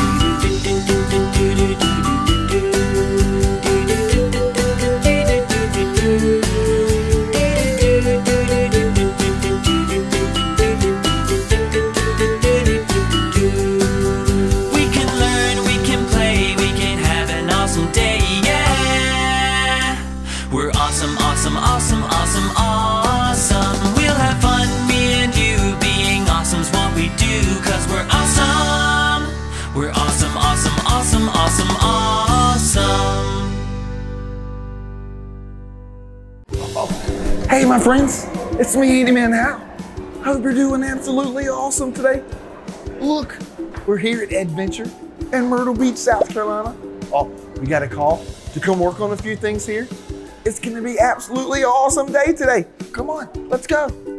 Doing absolutely awesome today. Look, we're here at Adventure in Myrtle Beach, South Carolina. Oh, we got a call to come work on a few things here. It's gonna be absolutely awesome day today. Come on, let's go.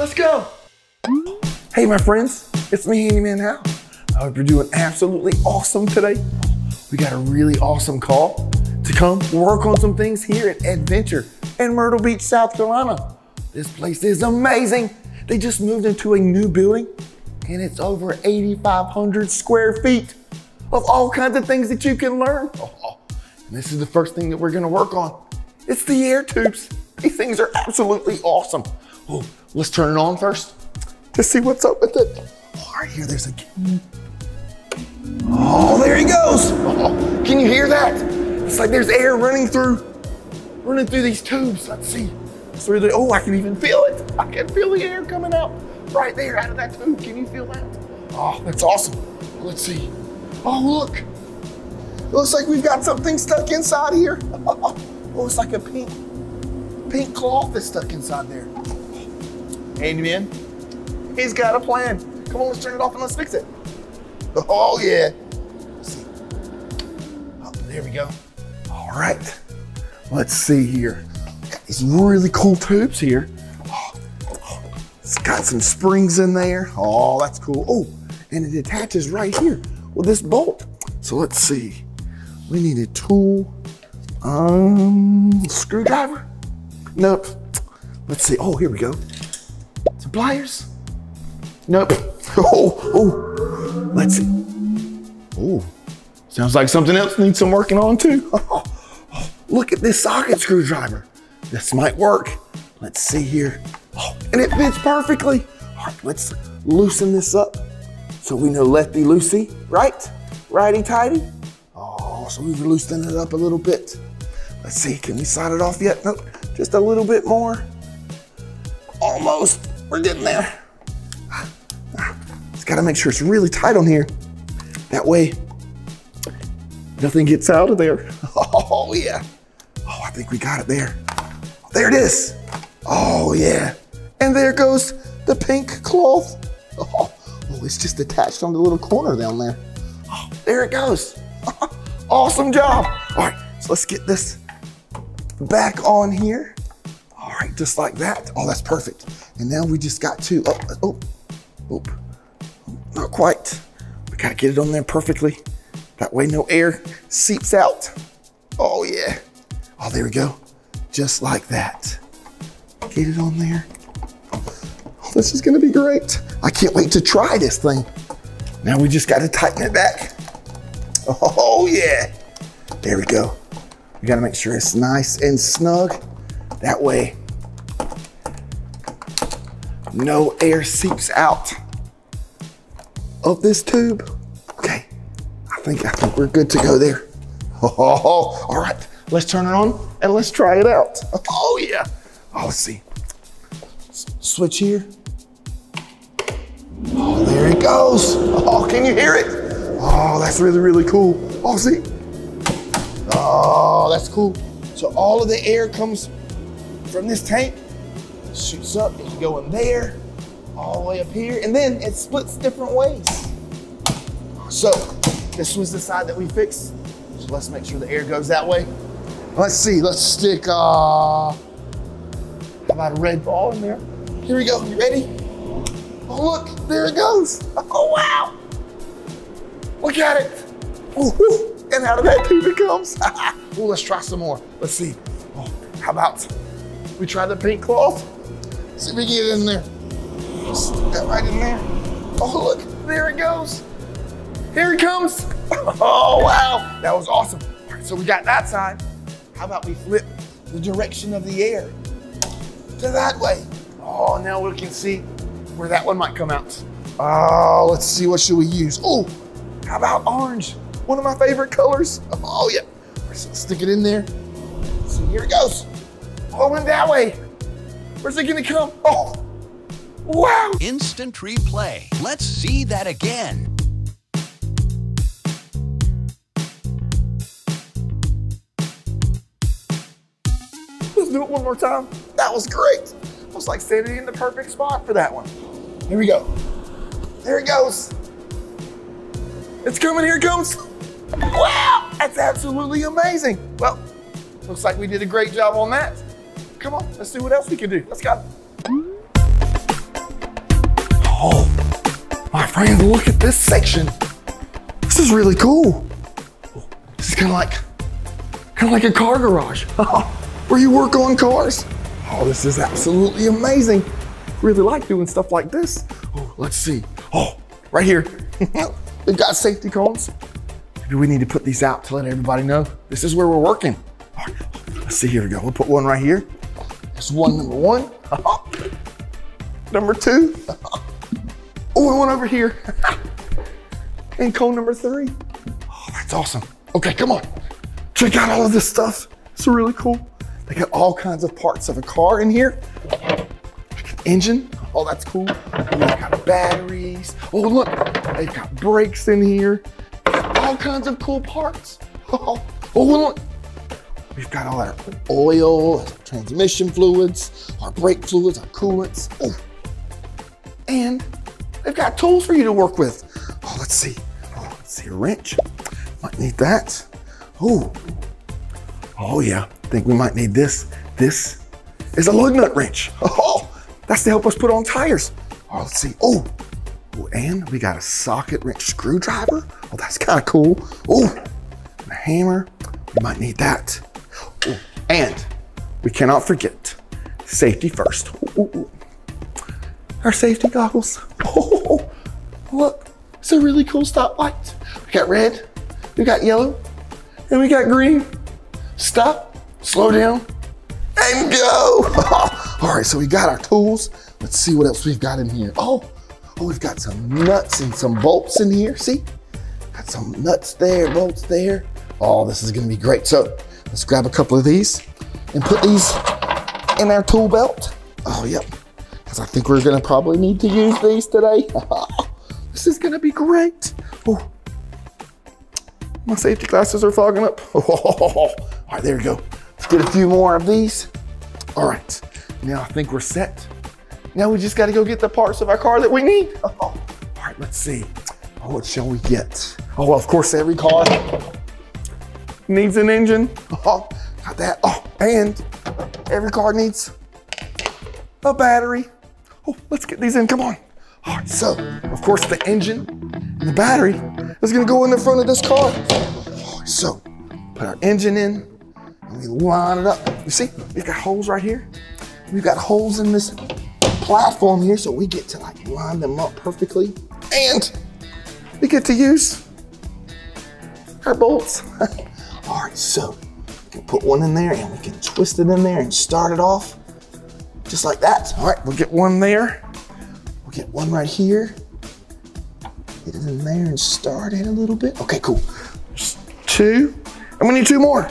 Let's go. Hey, my friends, it's me, Handyman Hal. I hope you're doing absolutely awesome today. We got a really awesome call to come work on some things here at Adventure in Myrtle Beach, South Carolina. This place is amazing. They just moved into a new building and it's over 8,500 square feet of all kinds of things that you can learn. Oh, and this is the first thing that we're gonna work on. It's the air tubes. These things are absolutely awesome. Oh, let's turn it on first to see what's up with it. Oh, right here, there's a key. Oh, there he goes. Oh, can you hear that? It's like there's air running through, running through these tubes. Let's see. Through the, oh, I can even feel it. I can feel the air coming out right there out of that tube. Can you feel that? Oh, that's awesome. Let's see. Oh, look. It looks like we've got something stuck inside here. Oh, it's like a pink, pink cloth that's stuck inside there. Handyman, he's got a plan. Come on, let's turn it off and let's fix it. Oh yeah. Let's see. Oh, there we go. All right. Let's see here. Got these really cool tubes here. It's got some springs in there. Oh, that's cool. Oh, and it attaches right here with this bolt. So let's see. We need a tool. Um, screwdriver? Nope. Let's see. Oh, here we go. Pliers? Nope. Oh, oh. Let's see. Oh, sounds like something else needs some working on too. Oh, look at this socket screwdriver. This might work. Let's see here. Oh, and it fits perfectly. All right, let's loosen this up so we know lefty loosey, right? Righty tighty. Oh, so we've loosened it up a little bit. Let's see, can we slide it off yet? Nope, just a little bit more. Almost, we're getting there. Just gotta make sure it's really tight on here. That way, nothing gets out of there. Oh yeah. Oh, I think we got it there. There it is. Oh yeah. And there goes the pink cloth. Oh, oh, it's just attached on the little corner down there. Oh, there it goes. awesome job. All right, so let's get this back on here. All right, just like that. Oh, that's perfect. And now we just got to, oh, oh, oh, not quite. We gotta get it on there perfectly. That way no air seeps out. Oh yeah. Oh, there we go. Just like that. Get it on there. Oh, this is gonna be great. I can't wait to try this thing. Now we just gotta tighten it back. Oh yeah. There we go. We gotta make sure it's nice and snug. That way, no air seeps out of this tube. Okay, I think I think we're good to go there. Oh, all right. Let's turn it on and let's try it out. Oh yeah. Oh, let's see. S- switch here. Oh, there it goes. Oh, can you hear it? Oh, that's really, really cool. Oh, see? Oh, that's cool. So all of the air comes from this tank, shoots up, it can go in there, all the way up here, and then it splits different ways. So this was the side that we fixed. So let's make sure the air goes that way. Let's see, let's stick, uh, about a red ball in there? Here we go, you ready? Oh, look, there it goes. Oh, wow. Look at it. Ooh, ooh. And out of that tube it comes. Ooh, let's try some more. Let's see. Oh, how about we try the pink cloth? See if we get in there. Stick that right in there. Oh, look, there it goes. Here it comes. Oh, wow. That was awesome. All right, so we got that side. How about we flip the direction of the air to that way? Oh, now we can see where that one might come out. Oh, let's see, what should we use? Oh, how about orange? One of my favorite colors. Oh, yeah. Stick it in there. See, here it goes. Oh, went that way. Where's it gonna come? Oh, wow. Instant replay. Let's see that again. Let's do it one more time. That was great. I was like standing in the perfect spot for that one. Here we go. There it goes. It's coming, here it comes. Wow, that's absolutely amazing. Well, looks like we did a great job on that. Come on, let's see what else we can do. Let's go. Oh, my friends, look at this section. This is really cool. This is kind of like, kind of like a car garage where you work on cars. Oh, this is absolutely amazing. Really like doing stuff like this. Oh, let's see. Oh, right here. We've got safety cones. Maybe we need to put these out to let everybody know this is where we're working. All right, let's see. Here we go. We'll put one right here. One number one. Uh-huh. number two. Oh, and one over here. and cone number three. Oh, that's awesome. Okay, come on. Check out all of this stuff. It's really cool. They got all kinds of parts of a car in here. Engine. Oh, that's cool. They've got batteries. Oh, look. They've got brakes in here. All kinds of cool parts. Oh, oh look. We've got all our oil, transmission fluids, our brake fluids, our coolants. Oh, and they've got tools for you to work with. Oh, let's see. Oh, let's see a wrench. Might need that. Oh, oh yeah. think we might need this. This is a lug nut wrench. Oh, that's to help us put on tires. Oh, let's see. Oh, oh, and we got a socket wrench screwdriver. Oh, that's kind of cool. Oh, a hammer. We might need that. Oh, and we cannot forget safety first. Ooh, ooh, ooh. Our safety goggles. Oh, look, it's a really cool stoplight. We got red, we got yellow, and we got green. Stop, slow down, and go. All right, so we got our tools. Let's see what else we've got in here. Oh, oh, we've got some nuts and some bolts in here. See, got some nuts there, bolts there. Oh, this is gonna be great. So let's grab a couple of these and put these in our tool belt. Oh, yep, because I think we're gonna probably need to use these today. this is gonna be great. Oh, my safety glasses are fogging up. All right, there we go. Let's get a few more of these. All right, now I think we're set Now we just gotta go get the parts of our car that we need. All right, let's see. Oh, what shall we get? Oh, well, of course, every car needs an engine. Oh, got that. Oh, and every car needs a battery. Oh, let's get these in, come on. All right, so, of course, the engine and the battery is gonna go in the front of this car. So, put our engine in, and we line it up. You see, we've got holes right here. We've got holes in this platform here, so we get to like line them up perfectly. And we get to use our bolts. All right, so we can put one in there and we can twist it in there and start it off just like that. All right, we'll get one there. We'll get one right here. Get it in there and start it a little bit. Okay, cool. There's two, and we need two more.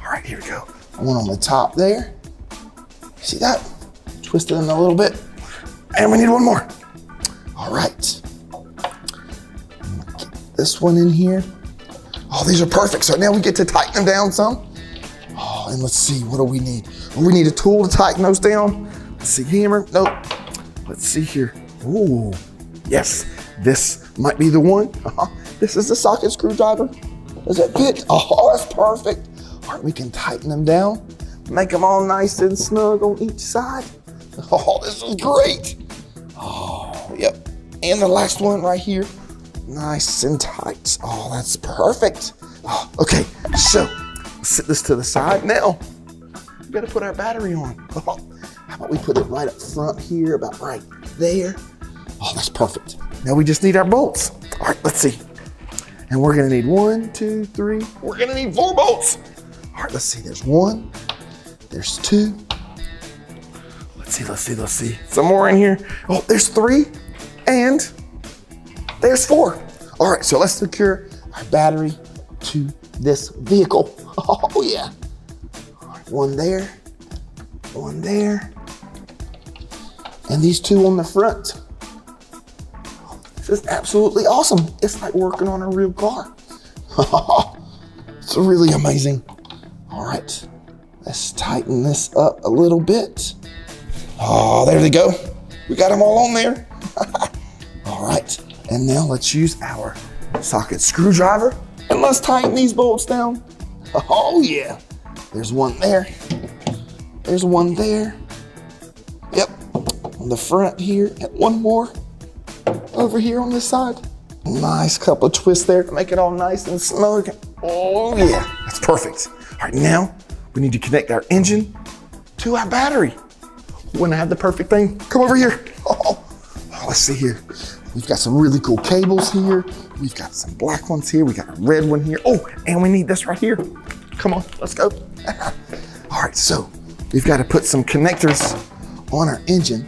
All right, here we go. One on the top there. See that? Twist it in a little bit. And we need one more. All right. Get this one in here. Oh, these are perfect. So now we get to tighten them down some. Oh, and let's see, what do we need? We need a tool to tighten those down. Let's see, hammer. Nope. Let's see here. Ooh, yes, this might be the one. Uh-huh. This is the socket screwdriver. Does it fit? Oh, that's perfect. All right, we can tighten them down, make them all nice and snug on each side. Oh, this is great. Oh, yep. And the last one right here, nice and tight. Oh, that's perfect. Oh, okay, so set this to the side. Now, we gotta put our battery on. Oh, how about we put it right up front here, about right there. Oh, that's perfect. Now we just need our bolts. All right, let's see. And we're gonna need one, two, three. We're gonna need four bolts. All right, let's see. There's one, there's two. Let's see, let's see, let's see. Some more in here. Oh, there's three, and there's four. All right, so let's secure our battery to this vehicle. Oh, yeah. One there, one there, and these two on the front. This is absolutely awesome. It's like working on a real car. it's really amazing. All right, let's tighten this up a little bit. Oh, there they go. We got them all on there. all right, and now let's use our socket screwdriver and let's tighten these bolts down. Oh yeah, there's one there. There's one there. Yep, on the front here, and one more over here on this side. Nice couple of twists there to make it all nice and snug. Oh yeah, that's perfect. All right, now we need to connect our engine to our battery. I have the perfect thing, come over here. Oh, let's see here. We've got some really cool cables here. We've got some black ones here. We got a red one here. Oh, and we need this right here. Come on, let's go. All right, so we've got to put some connectors on our engine.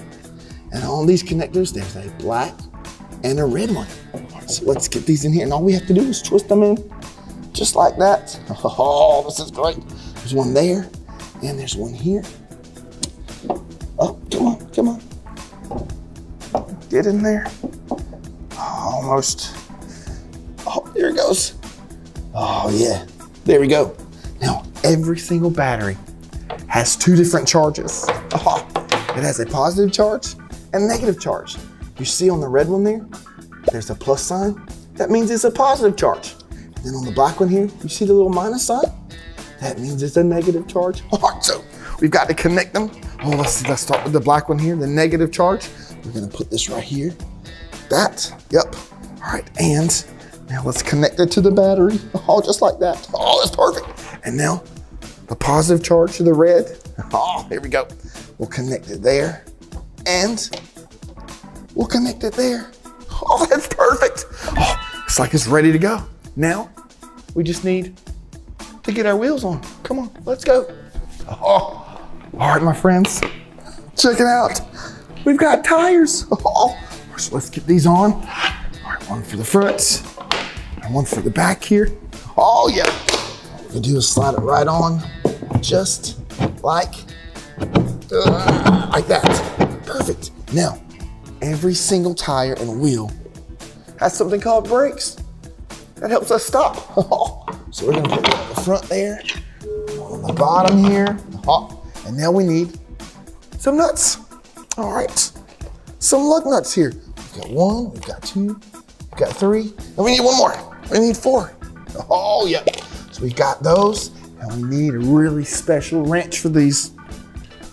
And on these connectors, there's a black and a red one. So let's get these in here. And all we have to do is twist them in just like that. Oh, this is great. There's one there and there's one here. Oh, come on, come on. Get in there. Almost. Oh, there it goes. Oh, yeah. There we go. Now, every single battery has two different charges. Oh, it has a positive charge and negative charge. You see on the red one there, there's a plus sign. That means it's a positive charge. And Then on the black one here, you see the little minus sign? That means it's a negative charge. So we've got to connect them. Oh, let's see, let's start with the black one here, the negative charge. We're gonna put this right here. That, yep. All right, and now let's connect it to the battery. Oh, just like that. Oh, that's perfect. And now the positive charge to the red. Oh, here we go. We'll connect it there. And we'll connect it there. Oh, that's perfect. Oh, it's like it's ready to go. Now we just need to get our wheels on. Come on, let's go. Oh, all right, my friends, check it out. We've got tires. Oh, so let's get these on. All right, one for the front and one for the back here. Oh, yeah. What we do is slide it right on, just like, uh, like that. Perfect. Now, every single tire and wheel has something called brakes that helps us stop. so we're gonna put it on the front there, on the bottom here, oh, and now we need some nuts. All right, some lug nuts here. We've got one, we've got two, we've got three, and we need one more. We need four. Oh, yeah. So we got those, and we need a really special wrench for these.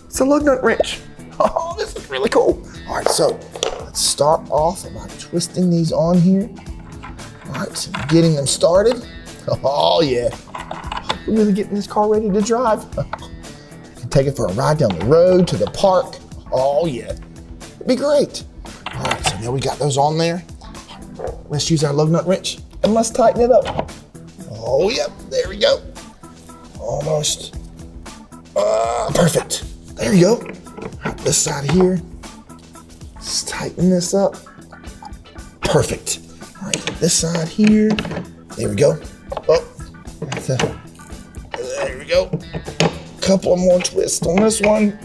It's a lug nut wrench. Oh, this is really cool. All right, so let's start off by twisting these on here. All right, so getting them started. Oh, yeah. We're really getting this car ready to drive. take it for a ride down the road to the park. Oh, yeah. It'd be great. All right, so now we got those on there. Let's use our lug nut wrench and let's tighten it up. Oh, yep, there we go. Almost. Uh, perfect. There you go. This side here. Let's tighten this up. Perfect. All right, this side here. There we go. Oh, a, there we go. Couple more twists on this one.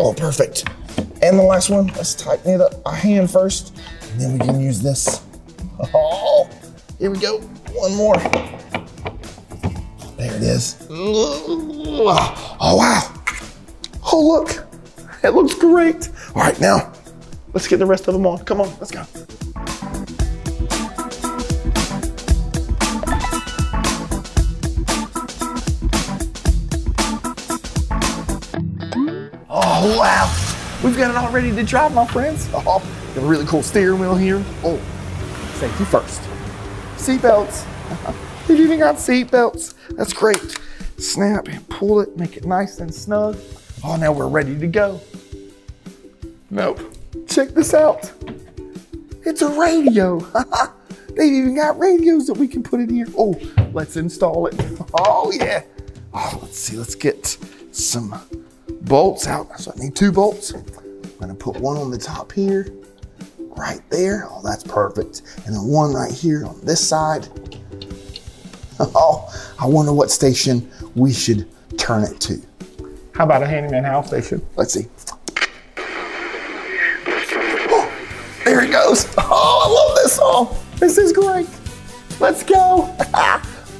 Oh, perfect. And the last one, let's tighten it up a hand first, and then we can use this. Oh, here we go. One more. There it is. Oh, wow. Oh, look. It looks great. All right, now let's get the rest of them on. Come on, let's go. Oh, wow. We've got it all ready to drive, my friends. Oh, got a really cool steering wheel here. Oh, safety first. Seatbelts. They've even got seatbelts. That's great. Snap and pull it, make it nice and snug. Oh, now we're ready to go. Nope. Check this out. It's a radio. They've even got radios that we can put in here. Oh, let's install it. Oh, yeah. Oh, let's see. Let's get some bolts out. So I need two bolts. I'm gonna put one on the top here, right there. Oh, that's perfect. And then one right here on this side. Oh, I wonder what station we should turn it to. How about a Handyman Hal's station? Let's see. Oh, there it goes. Oh, I love this song. This is great. Let's go.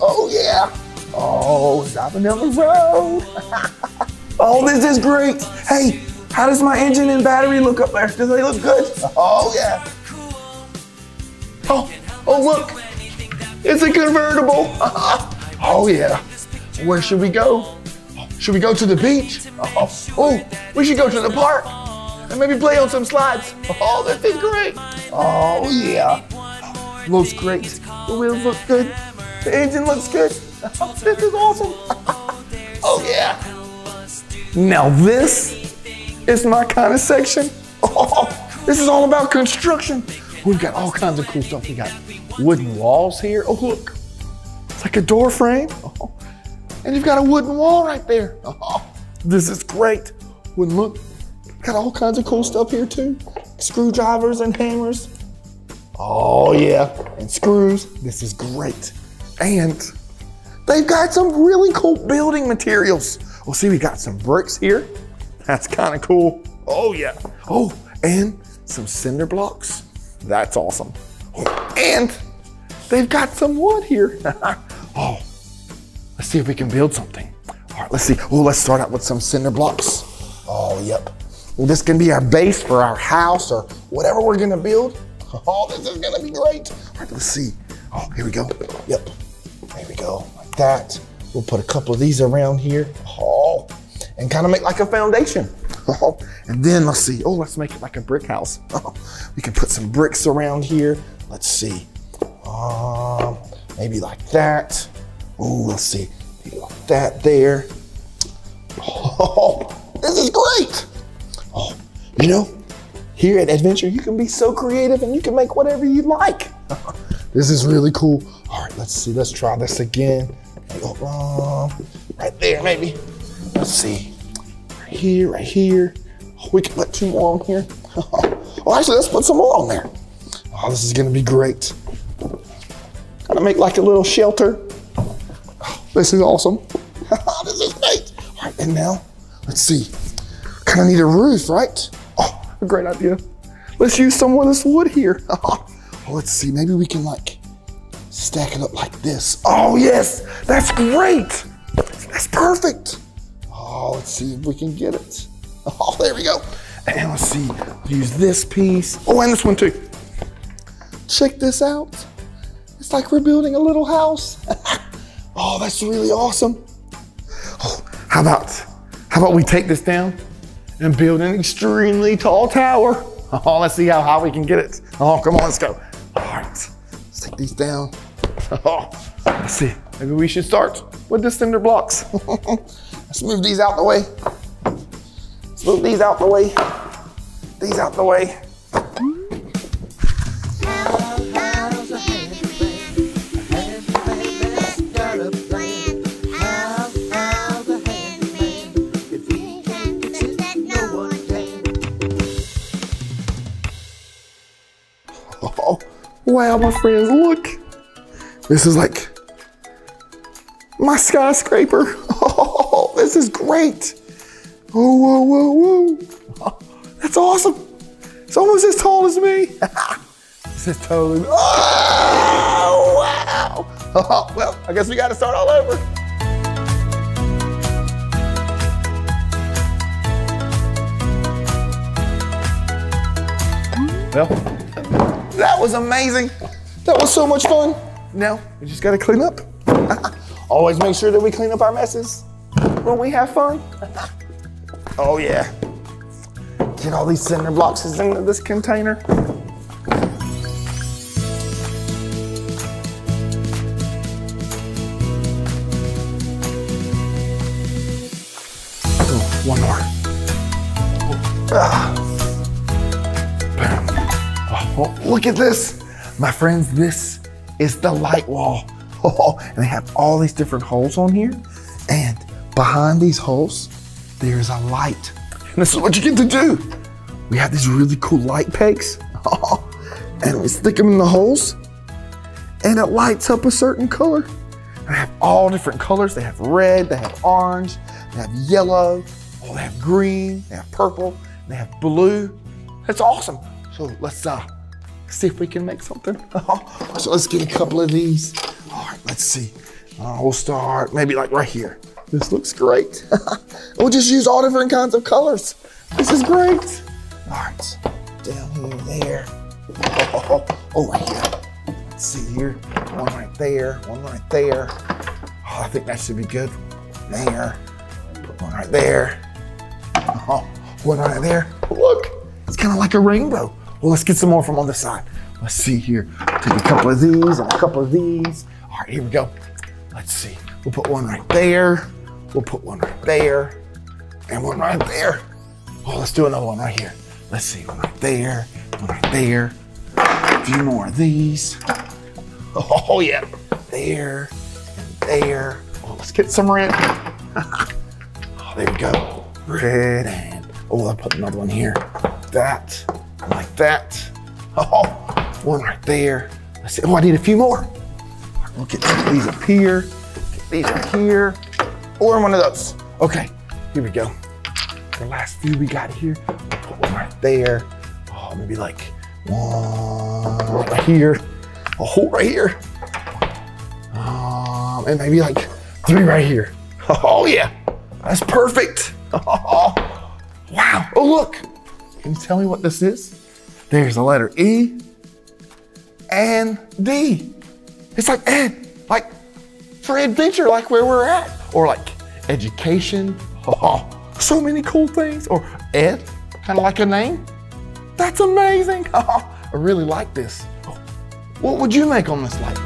oh, yeah. Oh, driving down the road. oh, this is great. Hey, how does my engine and battery look up there? Do they look good? Oh, yeah. Oh, oh, look. It's a convertible. oh, yeah. Where should we go? Should we go to the beach? Oh, oh, we should go to the park and maybe play on some slides. Oh, this is great. Oh, yeah. Looks great. The wheels look good. The engine looks good. this is awesome. oh, yeah. Now, this is my kind of section. Oh, this is all about construction. We've got all kinds of cool stuff. We got wooden walls here. Oh, look. It's like a door frame. Oh, and you've got a wooden wall right there. Oh, this is great. Wooden look. Got all kinds of cool stuff here too. Screwdrivers and hammers. Oh yeah, and screws. This is great. And they've got some really cool building materials. Well, see, we got some bricks here. That's kind of cool. Oh yeah. Oh, and some cinder blocks. That's awesome. And they've got some wood here. oh, let's see if we can build something. All right, let's see. Oh, let's start out with some cinder blocks. Oh, yep. Well, this can be our base for our house or whatever we're gonna build. Oh, this is gonna be great. All right, let's see. Oh, here we go. Yep. There we go, like that. We'll put a couple of these around here. Oh, and kind of make like a foundation. Oh, and then let's see. Oh, let's make it like a brick house. Oh, we can put some bricks around here. Let's see. Um, maybe like that. Oh, let's see. Maybe like that there. Oh, this is great. Oh, you know, here at Adventure, you can be so creative and you can make whatever you like. this is really cool. All right, let's see. Let's try this again. Um, right there, maybe. Let's see. Right here, right here. Oh, we can put two more on here. oh, actually, let's put some more on there. Oh, this is gonna be great. Gotta make like a little shelter. Oh, this is awesome. this is great. All right, and now, let's see. Kind of need a roof, right? Oh, a great idea. Let's use some of this wood here. Oh, let's see, maybe we can like stack it up like this. Oh yes, that's great. That's perfect. Oh, let's see if we can get it. Oh, there we go. And let's see, use this piece. Oh, and this one too. Check this out. It's like we're building a little house. oh, that's really awesome. Oh, how about, how about we take this down and build an extremely tall tower? Oh, let's see how high we can get it. Oh, come on, let's go. All right, let's take these down. Oh, let's see. Maybe we should start with the cinder blocks. let's move these out the way. Let's move these out the way. These out the way. How's a handyman? A handyman that's got a plan. How, how's a handyman? If he can't fix it, no one can. Wow, my friends, look. This is like my skyscraper. Oh, this is great. Oh, whoa, whoa, whoa, whoa. Oh, that's awesome. It's almost as tall as me. this is totally. Oh, wow. Oh, well, I guess we got to start all over. Well, that was amazing. That was so much fun. Now, we just gotta clean up. Always make sure that we clean up our messes when we have fun. oh yeah. Get all these cinder blocks into this container. One more. Ah. Bam. Oh, look at this. My friends, this is the light wall. Oh, and they have all these different holes on here. And behind these holes, there's a light. And this is what you get to do. We have these really cool light pegs. and we stick them in the holes. And it lights up a certain color. They have all different colors. They have red, they have orange, they have yellow, oh, they have green, they have purple, they have blue. That's awesome. So let's uh see if we can make something. so let's get a couple of these. All right, let's see. Uh, we'll start maybe like right here. This looks great. we'll just use all different kinds of colors. This is great. All right, down here, there. Oh, oh, oh, right here. Let's see here. One right there, one right there. Oh, I think that should be good. There. Put one right there. Oh, one right there. Look, it's kind of like a rainbow. Well, let's get some more from on the side. Let's see here. Take a couple of these and a couple of these. All right, here we go. Let's see. We'll put one right there. We'll put one right there. And one right there. Oh, let's do another one right here. Let's see. One right there. One right there. A few more of these. Oh, yeah. There and there. Oh, let's get some red. oh, there we go. Red and, oh, I'll put another one here. That, like that. Oh, one right there. Let's see. Oh, I need a few more. We'll get these up here. Get these up here. Or one of those. Okay, here we go. The last few we got here. Put one right there. Oh, maybe like one right here. A hole right here. Um, and maybe like three right here. Oh yeah, that's perfect. Oh, wow. Oh look, can you tell me what this is? There's a letter E and D. It's like Ed, like for adventure, like where we're at, or like education. Oh, so many cool things. Or Ed, kind of like a name. That's amazing. Oh, I really like this. What would you make on this light?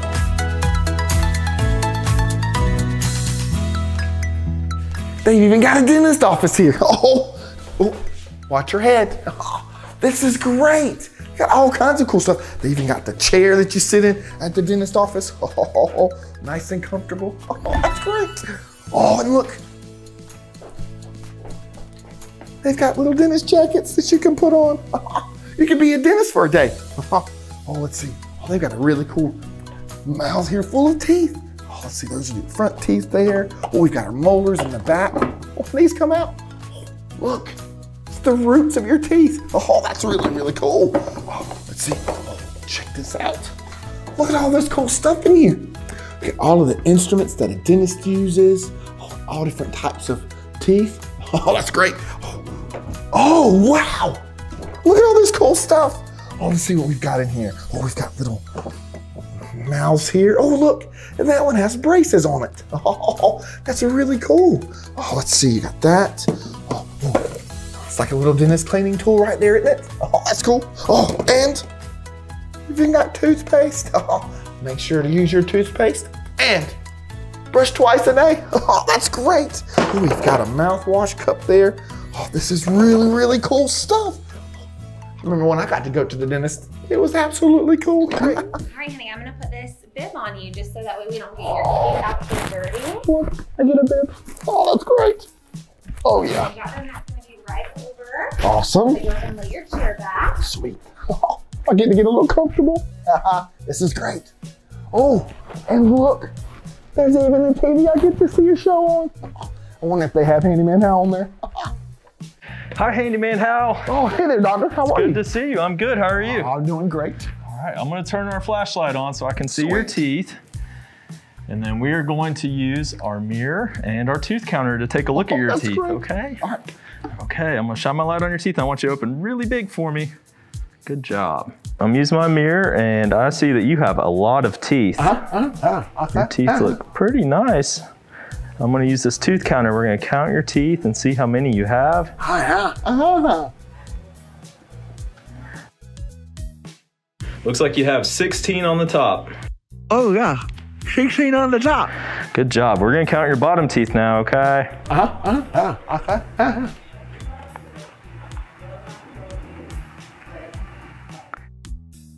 They've even got a dentist office here. Oh, oh watch your head. Oh, this is great. Got all kinds of cool stuff. They even got the chair that you sit in at the dentist office. Oh, nice and comfortable. Oh, that's great. Oh, and look. They've got little dentist jackets that you can put on. You can be a dentist for a day. Oh, let's see. Oh, they've got a really cool mouth here full of teeth. Oh, let's see, those are the front teeth there. Oh, we've got our molars in the back. Oh, these come out. Look, the roots of your teeth. Oh, that's really, really cool. Oh, let's see. Oh, check this out. Look at all this cool stuff in here. Look at all of the instruments that a dentist uses. Oh, all different types of teeth. Oh, that's great. Oh, wow. Look at all this cool stuff. Oh, let's see what we've got in here. Oh, we've got little mouths here. Oh, look. And that one has braces on it. Oh, that's really cool. Oh, let's see. You got that. Oh, oh. It's like a little dentist cleaning tool right there, isn't it? Oh, that's cool. Oh, and you've even got toothpaste. Oh, make sure to use your toothpaste and brush twice a day. Oh, that's great. Oh, we've got a mouthwash cup there. Oh, this is really, really cool stuff. Remember when I got to go to the dentist? It was absolutely cool. All right, honey, I'm gonna put this bib on you just so that way we don't get your teeth out too dirty. Look, I get a bib. Oh, that's great. Oh, yeah. I got them. That's gonna be right over. Awesome. So you can lay your chair back. Sweet. Oh, I get to get a little comfortable. this is great. Oh, and look, there's even a TV I get to see a show on. I wonder if they have Handyman Hal on there. Hi, Handyman Hal. Oh, hey there, Doctor. How are Good you? Good to see you. I'm good. How are you? I'm doing great. All right, I'm gonna turn our flashlight on so I can see your teeth. And then we are going to use our mirror and our tooth counter to take a look at oh, your that's teeth, great. okay? All right. Okay, I'm gonna shine my light on your teeth. I want you to open really big for me. Good job. I'm using my mirror and I see that you have a lot of teeth. Uh, -huh, uh -huh, okay, Your teeth look pretty nice. I'm gonna use this tooth counter. We're gonna count your teeth and see how many you have. uh, Looks like you have 16 on the top. Oh yeah, 16 on the top. Good job. We're gonna count your bottom teeth now, okay?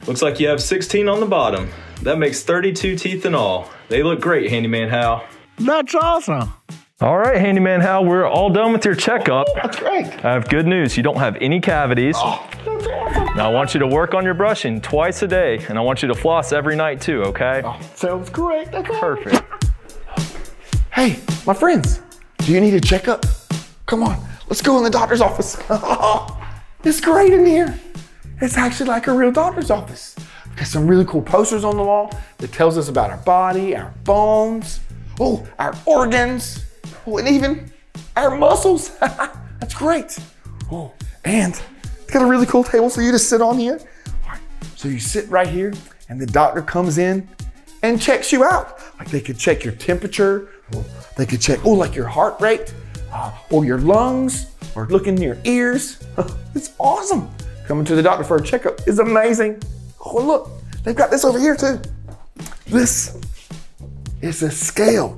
Looks like you have 16 on the bottom. That makes 32 teeth in all. They look great, Handyman Hal. That's awesome. All right, Handyman Hal, we're all done with your checkup. That's great. I have good news. You don't have any cavities. Oh, That's awesome. Now I want you to work on your brushing twice a day, and I want you to floss every night too, okay? Oh, sounds great. That's. Perfect. Hey, my friends, do you need a checkup? Come on, let's go in the doctor's office. it's great in here. It's actually like a real doctor's office. Got some really cool posters on the wall that tells us about our body, our bones, oh, our organs, oh, and even our muscles. That's great. Oh, and it's got a really cool table for you to sit on here. So you sit right here, and the doctor comes in and checks you out. Like they could check your temperature, they could check, oh, like your heart rate, uh, or your lungs, or look in your ears. it's awesome. Coming to the doctor for a checkup is amazing. Oh, look, they've got this over here too. This is a scale.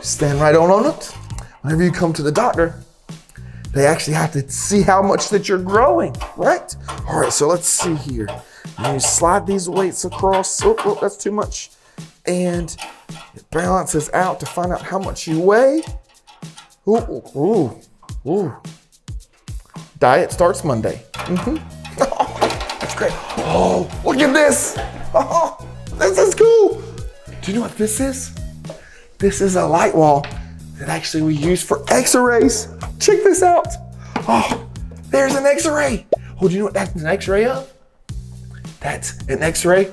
Stand right on on it. Whenever you come to the doctor, they actually have to see how much that you're growing, right? All right, so let's see here. And you slide these weights across. Oh, oh, that's too much. And it balances out to find out how much you weigh. Ooh, ooh, ooh. Diet starts Monday. Mm-hmm. that's great. Oh, look at this. Oh, this is cool. Do you know what this is? This is a light wall that actually we use for x-rays. Check this out. Oh, there's an x-ray. Oh, do you know what that's an x-ray of? That's an x-ray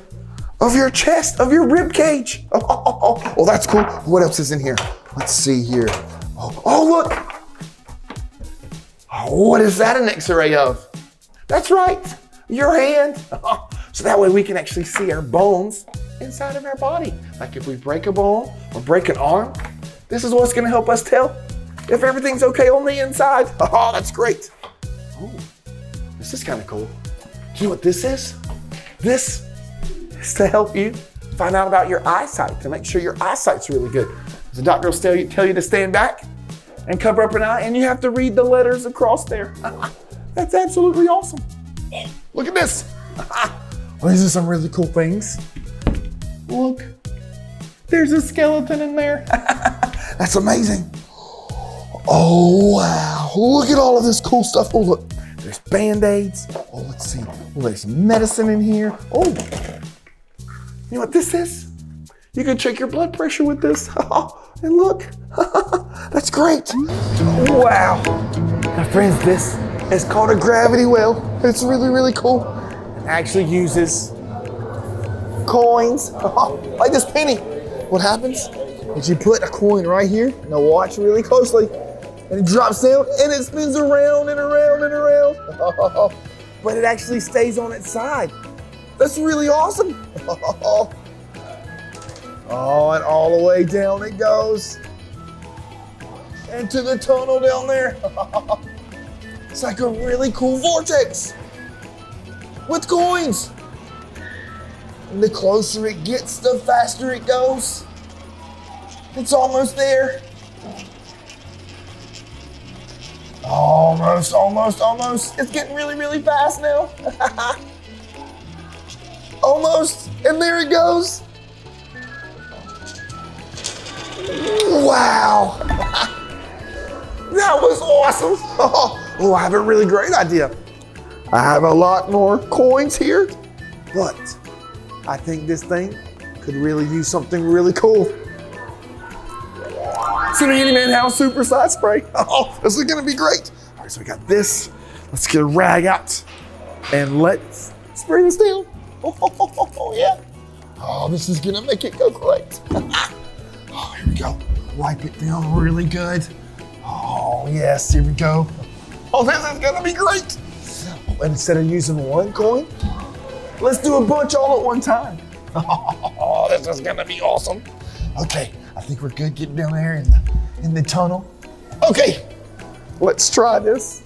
of your chest, of your rib cage. Oh, oh, oh, oh, that's cool. What else is in here? Let's see here. Oh, oh look. What is that an x-ray of? That's right, your hand. so that way we can actually see our bones inside of our body. Like if we break a bone or break an arm, this is what's gonna help us tell if everything's okay on the inside. Oh, that's great. Oh, this is kind of cool. Do you know what this is? This is to help you find out about your eyesight, to make sure your eyesight's really good. The doctor will tell you, tell you to stand back and cover up an eye, and you have to read the letters across there. That's absolutely awesome. Look at this. well, these are some really cool things. Look, there's a skeleton in there. That's amazing. Oh, wow. Look at all of this cool stuff. Oh, look, there's band-aids. Oh, let's see. Oh, there's medicine in here. Oh, you know what this is? You can check your blood pressure with this. And look, that's great. Wow. My friends, this is called a gravity well. It's really, really cool. It actually uses coins, like this penny. What happens is you put a coin right here. Now watch really closely. and it drops down and it spins around and around and around. but it actually stays on its side. That's really awesome. Oh, and all the way down it goes. Into the tunnel down there. it's like a really cool vortex with coins. And the closer it gets, the faster it goes. It's almost there. Almost, almost, almost. It's getting really, really fast now. almost. And there it goes. Wow. that was awesome. Oh, I have a really great idea. I have a lot more coins here, but I think this thing could really use something really cool. Some Handyman Hal's Super Side Spray. Oh, this is gonna be great. All right, so we got this. Let's get a rag out and let's spray this down. Oh, oh, oh, oh, yeah. Oh, this is gonna make it go great. oh, here we go. Wipe it down really good. Oh, yes, here we go. Oh, this is gonna be great. Oh, instead of using one coin, let's do a bunch all at one time. Oh, this is gonna be awesome. Okay, I think we're good getting down there in the, in the tunnel. Okay, let's try this.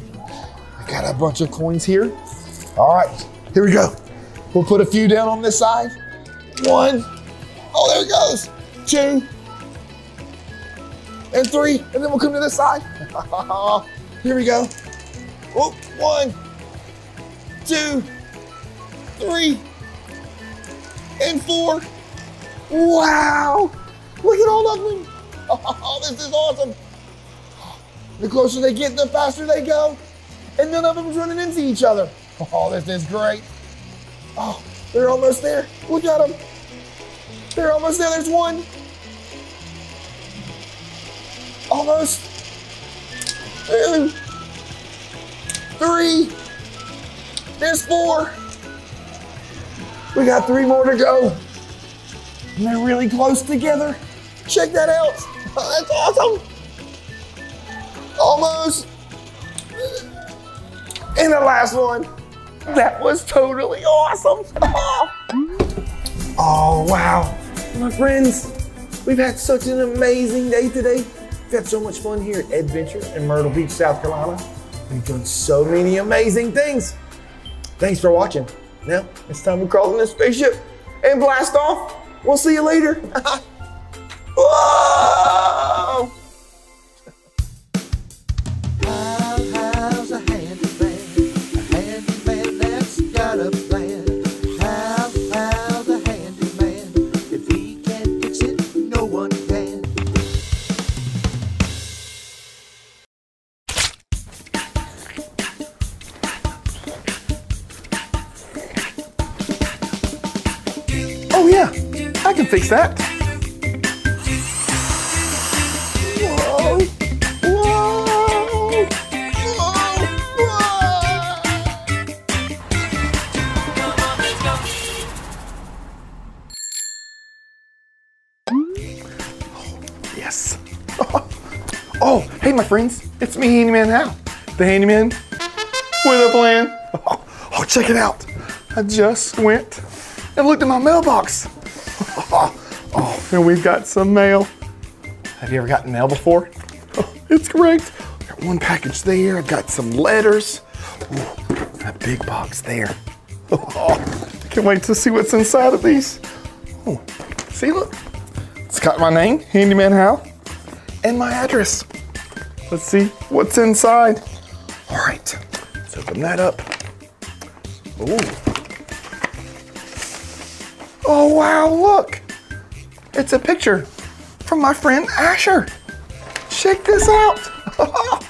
I got a bunch of coins here. All right, here we go. We'll put a few down on this side. One. Oh, there it goes. Two. And three. And then we'll come to this side. here we go. Oh, one, two, three, and four. Wow! Look at all of them. Oh, this is awesome. The closer they get, the faster they go. And none of them's running into each other. Oh, this is great. Oh, they're almost there. Look at them. They're almost there. There's one. Almost. Two. Three. There's four. We got three more to go. And they're really close together. Check that out. Ah, that's awesome. Almost. And the last one. That was totally awesome. Oh, wow. My friends, we've had such an amazing day today. We've had so much fun here at Adventure in Myrtle Beach, South Carolina. We've done so many amazing things. Thanks for watching. Now it's time to crawl in this spaceship and blast off. We'll see you later. Whoa! Oh yeah, I can fix that. Whoa! Yes. Oh, hey, my friends. It's me, Handyman Hal. The handyman with a plan. Oh, check it out. I just went and looked at my mailbox. Oh, and we've got some mail. Have you ever gotten mail before? Oh, it's great. Got one package there. I've got some letters. Ooh, that big box there. Oh, can't wait to see what's inside of these. Oh, see, look. It's got my name, Handyman Hal, and my address. Let's see what's inside. All right, let's open that up. Ooh. Oh, wow, look. It's a picture from my friend Asher. Check this out.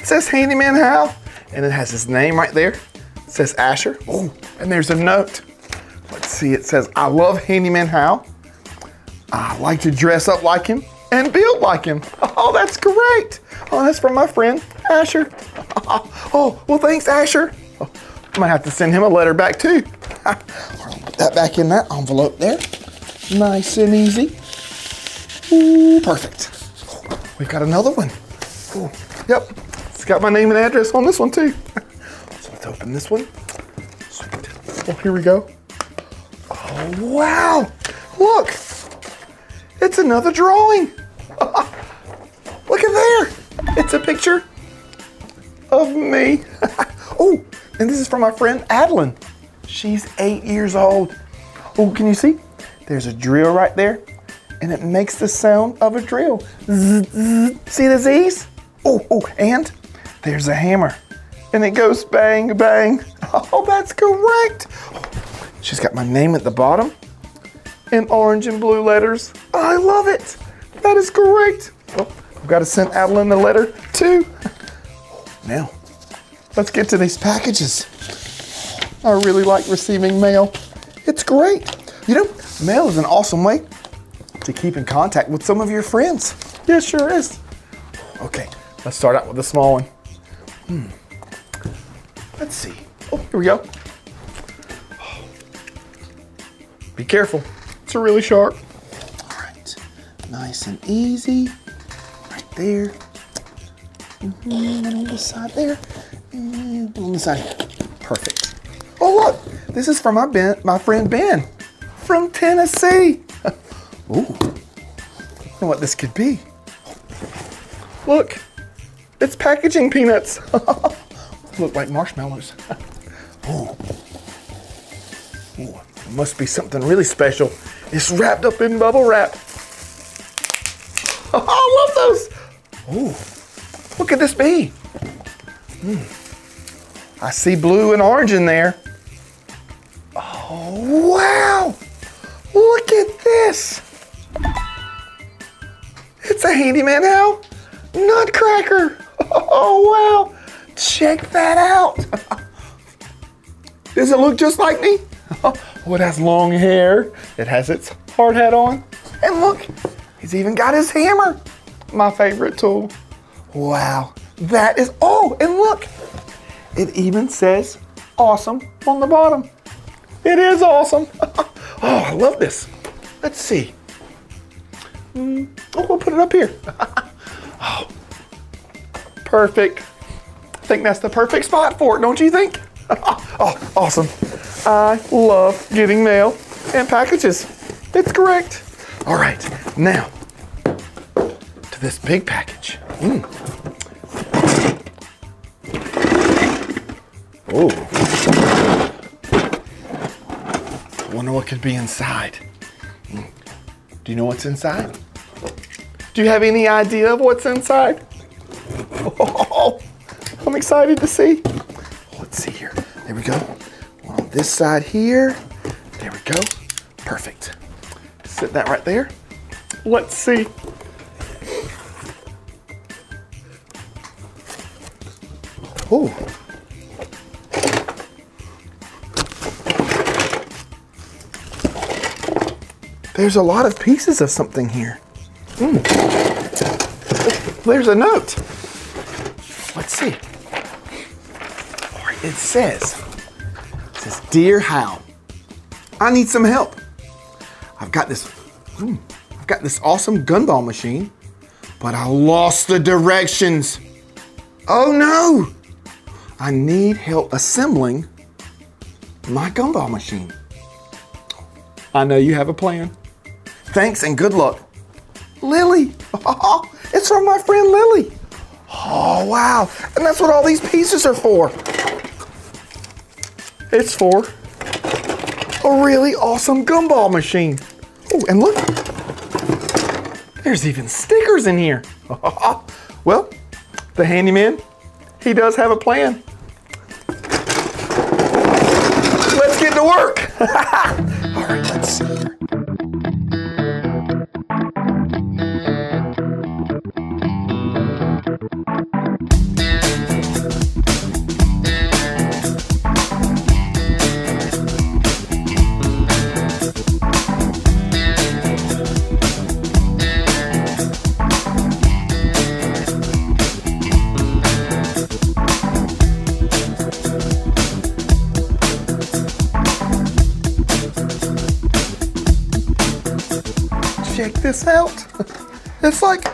it says Handyman Hal, and it has his name right there. It says Asher. Oh, and there's a note. Let's see, it says, I love Handyman Hal. I like to dress up like him and build like him. Oh, that's great. Oh, that's from my friend Asher. Oh, well, thanks, Asher. Oh, I might have to send him a letter back too. That back in that envelope there. Nice and easy. Ooh, perfect. We've got another one. Ooh, Yep. It's got my name and address on this one too. So let's open this one. Sweet. Oh, here we go. Oh, wow. Look. It's another drawing. Look at there. It's a picture of me. oh, and this is from my friend Adeline. She's eight years old. Oh, can you see? There's a drill right there, and it makes the sound of a drill. See the Z's? Oh, oh, and there's a hammer, and it goes bang, bang. Oh, that's correct. She's got my name at the bottom in orange and blue letters. I love it. That is correct. Well, I've got to send Adeline a letter too. Now, let's get to these packages. I really like receiving mail. It's great. You know, mail is an awesome way to keep in contact with some of your friends. Yeah, it sure is. Okay, let's start out with the small one. Hmm. Let's see. Oh, here we go. Be careful. It's a really sharp. All right, nice and easy. Right there. Mhm, And on the side there. And on the side. Perfect. Oh look, this is from my Ben, my friend Ben, from Tennessee. Ooh, I know what this could be. Look, it's packaging peanuts. Look like marshmallows. Ooh. Ooh, must be something really special. It's wrapped up in bubble wrap. I love those. Ooh, what could this be? Hmm. I see blue and orange in there. Oh, wow. Look at this. It's a Handyman Hal Nutcracker. Oh, wow. Check that out. Does it look just like me? Oh, it has long hair. It has its hard hat on. And look, he's even got his hammer. My favorite tool. Wow, that is, oh, and look, it even says awesome on the bottom. It is awesome. oh, I love this. Let's see. Mm, oh, we'll put it up here. oh, perfect. I think that's the perfect spot for it, don't you think? oh, awesome. I love getting mail and packages. It's correct. All right, now to this big package. Mm. Oh. Wonder what could be inside. Do you know what's inside? Do you have any idea of what's inside? Oh, I'm excited to see. Let's see here. There we go. On this side here. There we go. Perfect. Sit that right there. Let's see. Oh. There's a lot of pieces of something here. Hmm. There's a note. Let's see. It says, it says, Dear Hal, I need some help. I've got this, hmm, I've got this awesome gumball machine, but I lost the directions. Oh no! I need help assembling my gumball machine. I know you have a plan. Thanks and good luck. Lily. it's from my friend Lily. Oh, wow. And that's what all these pieces are for. It's for a really awesome gumball machine. Oh, and look. There's even stickers in here. well, the handyman, he does have a plan. Let's get to work. this out. It's like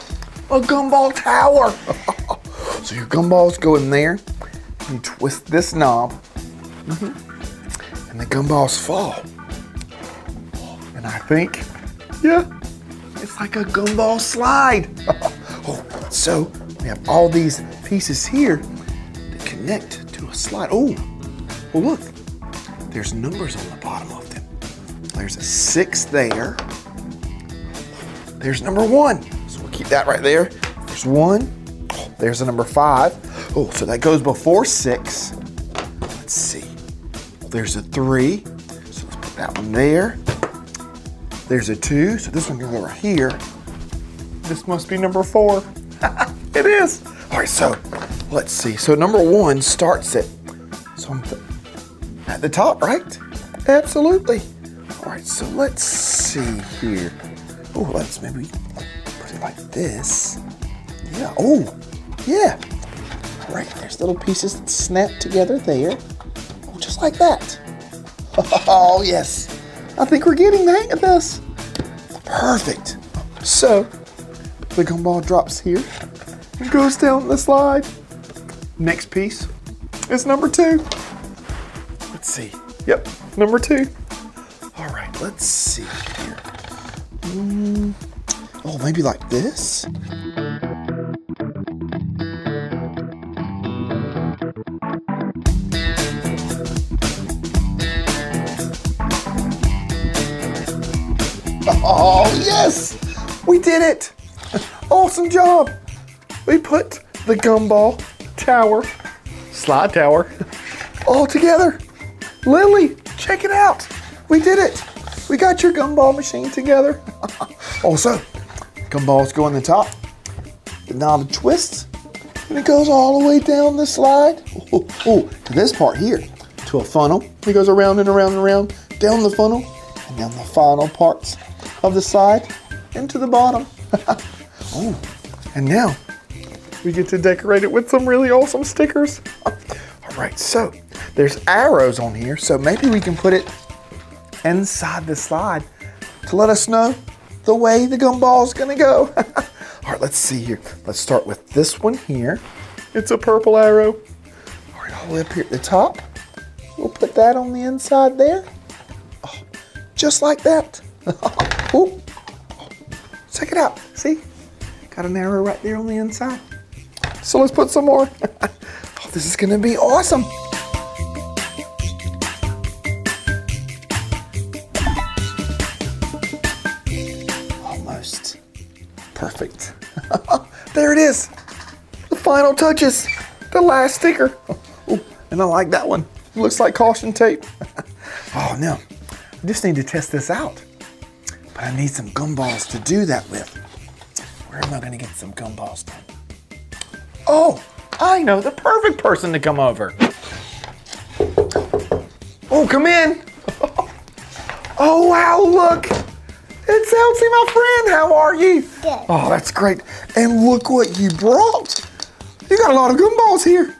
a gumball tower. So your gumballs go in there. You twist this knob, mhm, and the gumballs fall. And I think, yeah, it's like a gumball slide. oh, so we have all these pieces here to connect to a slide. Oh, well look, there's numbers on the bottom of them. There's a six there. There's number one. So we'll keep that right there. There's one. There's a number five. Oh, so that goes before six. Let's see. There's a three. So let's put that one there. There's a two. So this one can go over here. This must be number four. it is. All right, so let's see. So number one starts it. So I'm at the top, right? Absolutely. All right, so let's see here. Oh, let's maybe put it like this. Yeah. Oh, yeah. All right, there's little pieces that snap together there. Oh, just like that. Oh, yes. I think we're getting the hang of this. Perfect. So, the gumball drops here and goes down the slide. Next piece is number two. Let's see. Yep, number two. All right, let's see here. Mm, oh, maybe like this? Oh, yes! We did it! Awesome job! We put the gumball tower, slide tower, all together. Lily, check it out. We did it. We got your gumball machine together. Oh, also, gumballs go on the top, the knob twists, and it goes all the way down the slide. Oh, oh, to this part here, to a funnel. It goes around and around and around, down the funnel, and down the final parts of the side into the bottom. oh, and now we get to decorate it with some really awesome stickers. All right, so there's arrows on here, so maybe we can put it inside the slide to let us know the way the gumball is gonna go. All right, let's see here. Let's start with this one here. It's a purple arrow. All right, all the way up here at the top. We'll put that on the inside there. Oh, just like that. oh, check it out. See? Got an arrow right there on the inside. So let's put some more. oh, this is gonna be awesome. There it is. The final touches. The last sticker. Oh, and I like that one. Looks like caution tape. oh no, I just need to test this out. But I need some gumballs to do that with. Where am I gonna get some gumballs from? Oh, I know the perfect person to come over. Oh, come in. Oh, wow, look. It's Elsie, my friend. How are you? Good. Oh, that's great. And look what you brought. You got a lot of gumballs here.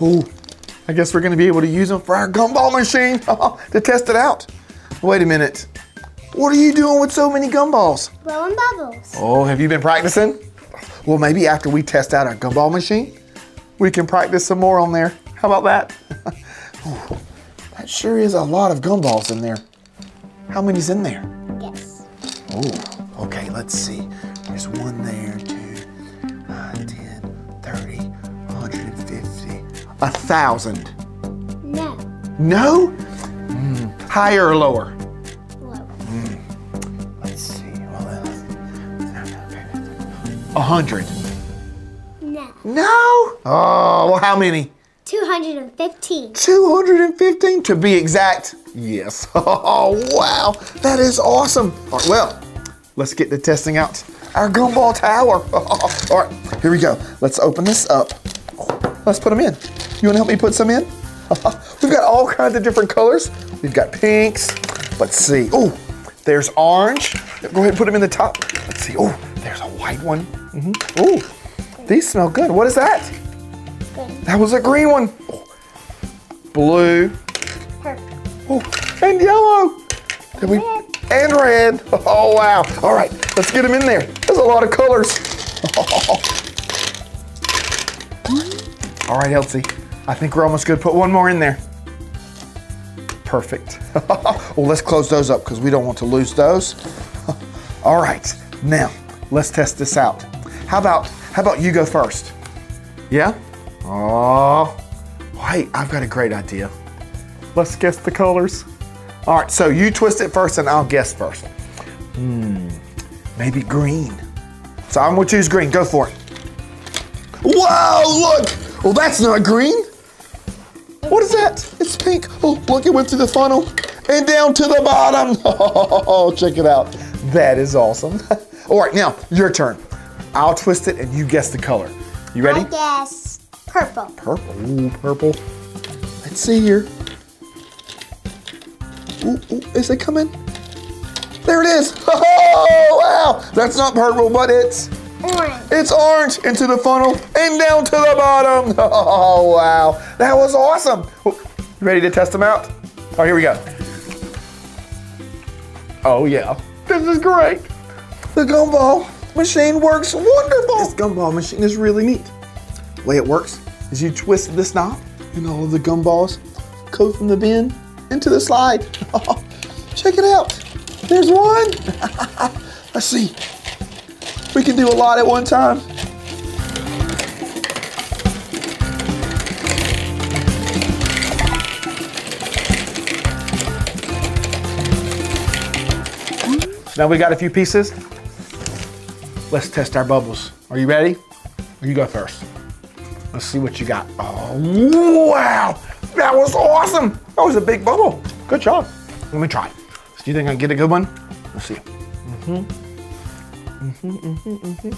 Oh, I guess we're going to be able to use them for our gumball machine to test it out. Wait a minute. What are you doing with so many gumballs? Blowing bubbles. Oh, have you been practicing? Well, maybe after we test out our gumball machine, we can practice some more on there. How about that? Ooh, that sure is a lot of gumballs in there. How many's in there? Yes. Oh, okay, let's see. There's one there, two, nine, 10, 30, 150, a thousand. No. No? Mm, higher or lower? Low. Let's see. A hundred. No. No? Oh, well, how many? 215. 215 to be exact. Yes. Oh, wow. That is awesome. All right, well, let's get to testing out our gumball tower. All right, here we go. Let's open this up. Let's put them in. You want to help me put some in? We've got all kinds of different colors. We've got pinks. Let's see. Oh, there's orange. Go ahead and put them in the top. Let's see. Oh, there's a white one. Mm-hmm. Oh, these smell good. What is that? Green. That was a green one. Blue. Oh, and yellow. Did we, and red. Oh, wow. All right, let's get them in there. There's a lot of colors. All right, Elsie. I think we're almost good. Put one more in there. Perfect. well, let's close those up because we don't want to lose those. All right, now let's test this out. How about how about you go first? Yeah? Oh, wait, I've got a great idea. Let's guess the colors. All right, so you twist it first and I'll guess first. Hmm, maybe green. So I'm gonna choose green. Go for it. Whoa, look! Well, that's not green. What is that? It's pink. Oh, look, it went through the funnel and down to the bottom. Oh, check it out. That is awesome. All right, now your turn. I'll twist it and you guess the color. You ready? I guess purple. Purple. Ooh, purple. Let's see here. Ooh, ooh, is it coming? There it is. Oh, wow. That's not purple, but it's Orange. it's orange into the funnel and down to the bottom. Oh, wow. That was awesome. Ready to test them out? Oh, here we go. Oh, yeah. This is great. The gumball machine works wonderful. This gumball machine is really neat. The way it works is you twist this knob and all of the gumballs go from the bin into the slide. Oh, check it out. There's one. Let's see. We can do a lot at one time. Now we got a few pieces. Let's test our bubbles. Are you ready? You go first. Let's see what you got. Oh, wow. That was awesome. That was a big bubble. Good job. Let me try. Do you think I can get a good one? Let's see. Mm-hmm. Mm-hmm, mm-hmm, mm-hmm.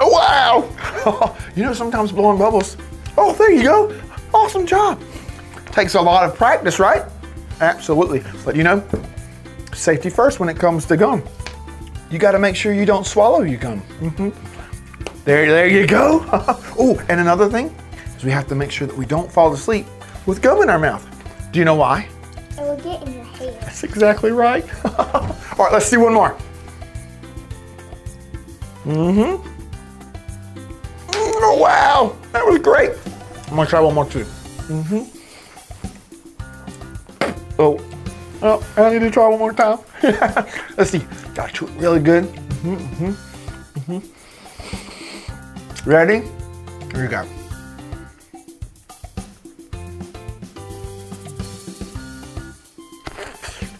Oh, wow. you know, sometimes blowing bubbles. Oh, there you go. Awesome job. Takes a lot of practice, right? Absolutely. But you know, safety first when it comes to gum. You got to make sure you don't swallow your gum. hmm There, there you go. oh, and another thing is we have to make sure that we don't fall asleep with gum in our mouth. Do you know why? It will get in your hair. That's exactly right. All right, let's do one more. Mm-hmm. Oh, wow, that was great. I'm gonna try one more too. Mm-hmm. Oh, oh, I need to try one more time. let's see. Got to chew it really good. Mm-hmm, mm-hmm, mm-hmm. Ready? Here we go.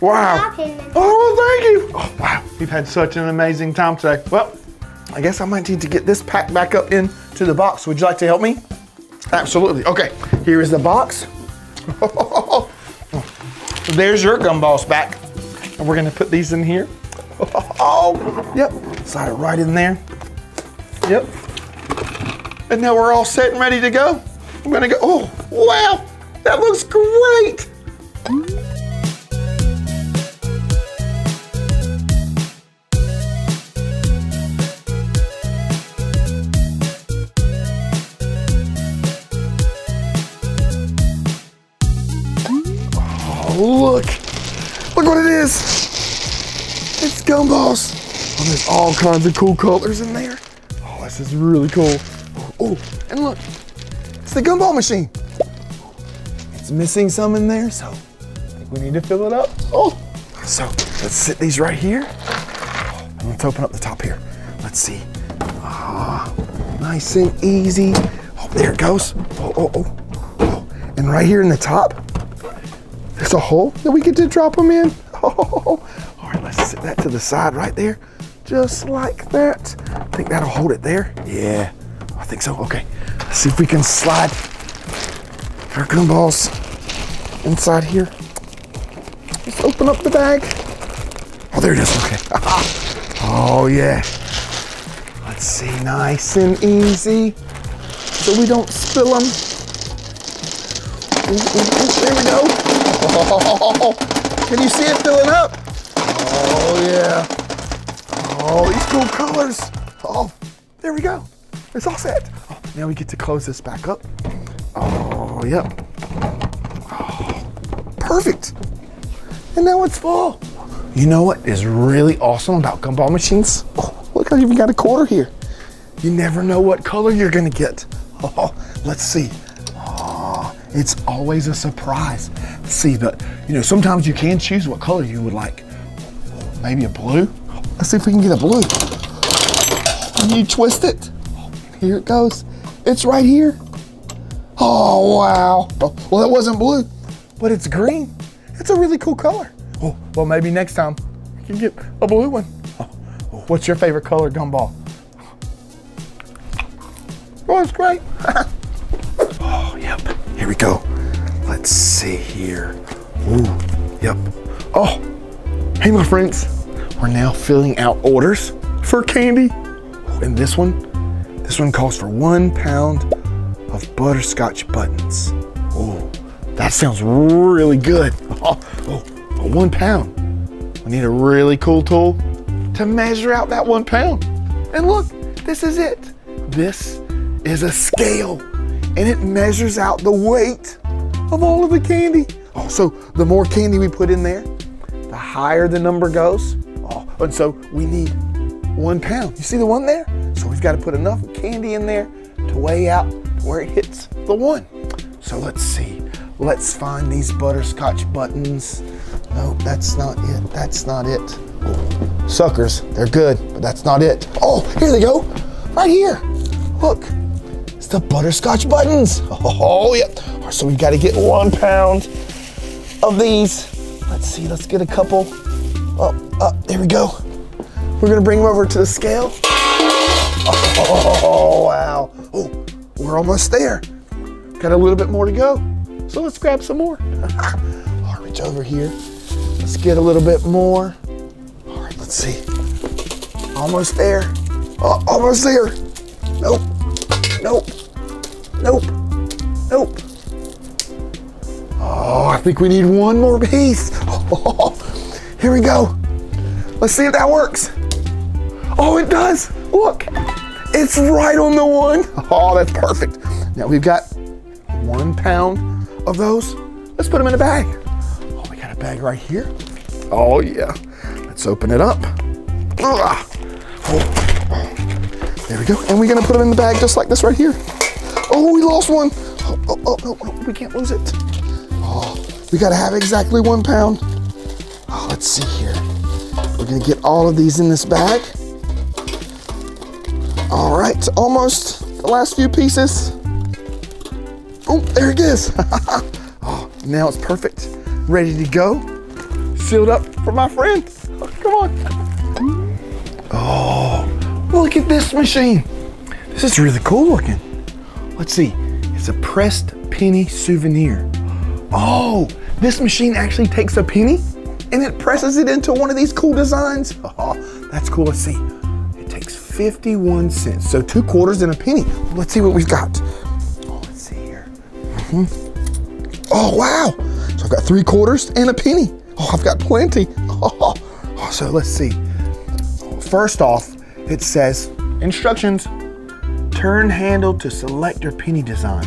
Wow. Stop him and- Oh, thank you. Oh, wow. We've had such an amazing time today. Well, I guess I might need to get this packed back up into the box. Would you like to help me? Absolutely. Okay, here is the box. There's your gumballs back. And we're gonna put these in here. Oh, yep. Slide it right in there. Yep. And now we're all set and ready to go. I'm gonna go. Oh, wow. That looks great. Oh, look. Look what it is. It's gumballs. Oh, there's all kinds of cool colors in there. Oh, this is really cool. Oh, and look. It's the gumball machine. It's missing some in there, so I think we need to fill it up. Oh, so let's sit these right here. And let's open up the top here. Let's see. Ah, nice and easy. Oh, there it goes. Oh, oh, oh. oh. And right here in the top, there's a hole that we get to drop them in. Oh, all right, let's sit that to the side right there, just like that. I think that'll hold it there. Yeah, I think so. Okay, let's see if we can slide our gumballs inside here. Just open up the bag. Oh, there it is. Okay. oh yeah. Let's see, nice and easy, so we don't spill them. Ooh, ooh, ooh, there we go. Oh, can you see it filling up? Oh, yeah. Oh, these cool colors. Oh, there we go. It's all set. Oh, now we get to close this back up. Oh, yep. Oh, perfect. And now it's full. You know what is really awesome about gumball machines? Oh, look, I even got a quarter here. You never know what color you're gonna get. Oh, let's see. Oh, it's always a surprise. See, but you know, sometimes you can choose what color you would like. Maybe a blue. Let's see if we can get a blue. And you twist it. Here it goes. It's right here. Oh, wow. Oh, well, that wasn't blue, but it's green. It's a really cool color. Oh, well, maybe next time we can get a blue one. Oh, oh, what's your favorite color, gumball? Oh, it's great. oh, yep. Here we go. Let's see here. Ooh, yep. Oh, hey, my friends. We're now filling out orders for candy. Oh, and this one, this one calls for one pound of butterscotch buttons. Oh, that sounds really good. Oh, oh, for. We need a really cool tool to measure out that one pound. And look, this is it. This is a scale and it measures out the weight of all of the candy. Oh, so the more candy we put in there, the higher the number goes. Oh, and so we need one pound. You see the one there? So we've got to put enough candy in there to weigh out where it hits the one. So let's see. Let's find these butterscotch buttons. No, that's not it. That's not it. Oh, suckers, they're good, but that's not it. Oh, here they go. Right here. Look, it's the butterscotch buttons. Oh, yep. So we've got to get one pound of these. Let's see, let's get a couple. Oh, oh, there we go. We're gonna bring them over to the scale. Oh, wow. Oh, we're almost there. Got a little bit more to go. So let's grab some more. I'll reach over here. Let's get a little bit more. All right, let's see. Almost there. Oh, almost there. Nope. Nope. Nope. Nope. Oh, I think we need one more piece. Oh, here we go. Let's see if that works. Oh, it does. Look, it's right on the one. Oh, that's perfect. Now we've got one pound of those. Let's put them in a bag. Oh, we got a bag right here. Oh, yeah. Let's open it up. Oh. There we go. And we're going to put them in the bag just like this right here. Oh, we lost one. Oh, oh, oh, oh, oh, we can't lose it. Oh, we got to have exactly one pound. Oh, let's see here. We're going to get all of these in this bag. All right, almost the last few pieces. Oh, there it is. oh, now it's perfect. Ready to go. Sealed up for my friends. Oh, come on. Oh, look at this machine. This is really cool looking. Let's see. It's a pressed penny souvenir. Oh, this machine actually takes a penny and it presses it into one of these cool designs. Oh, that's cool. Let's see. It takes 51 cents. So two quarters and a penny. Let's see what we've got. Oh, let's see here. Mhm. Oh, wow. So I've got three quarters and a penny. Oh, I've got plenty. Oh, oh, so let's see. First off, it says instructions. Turn handle to select your penny design.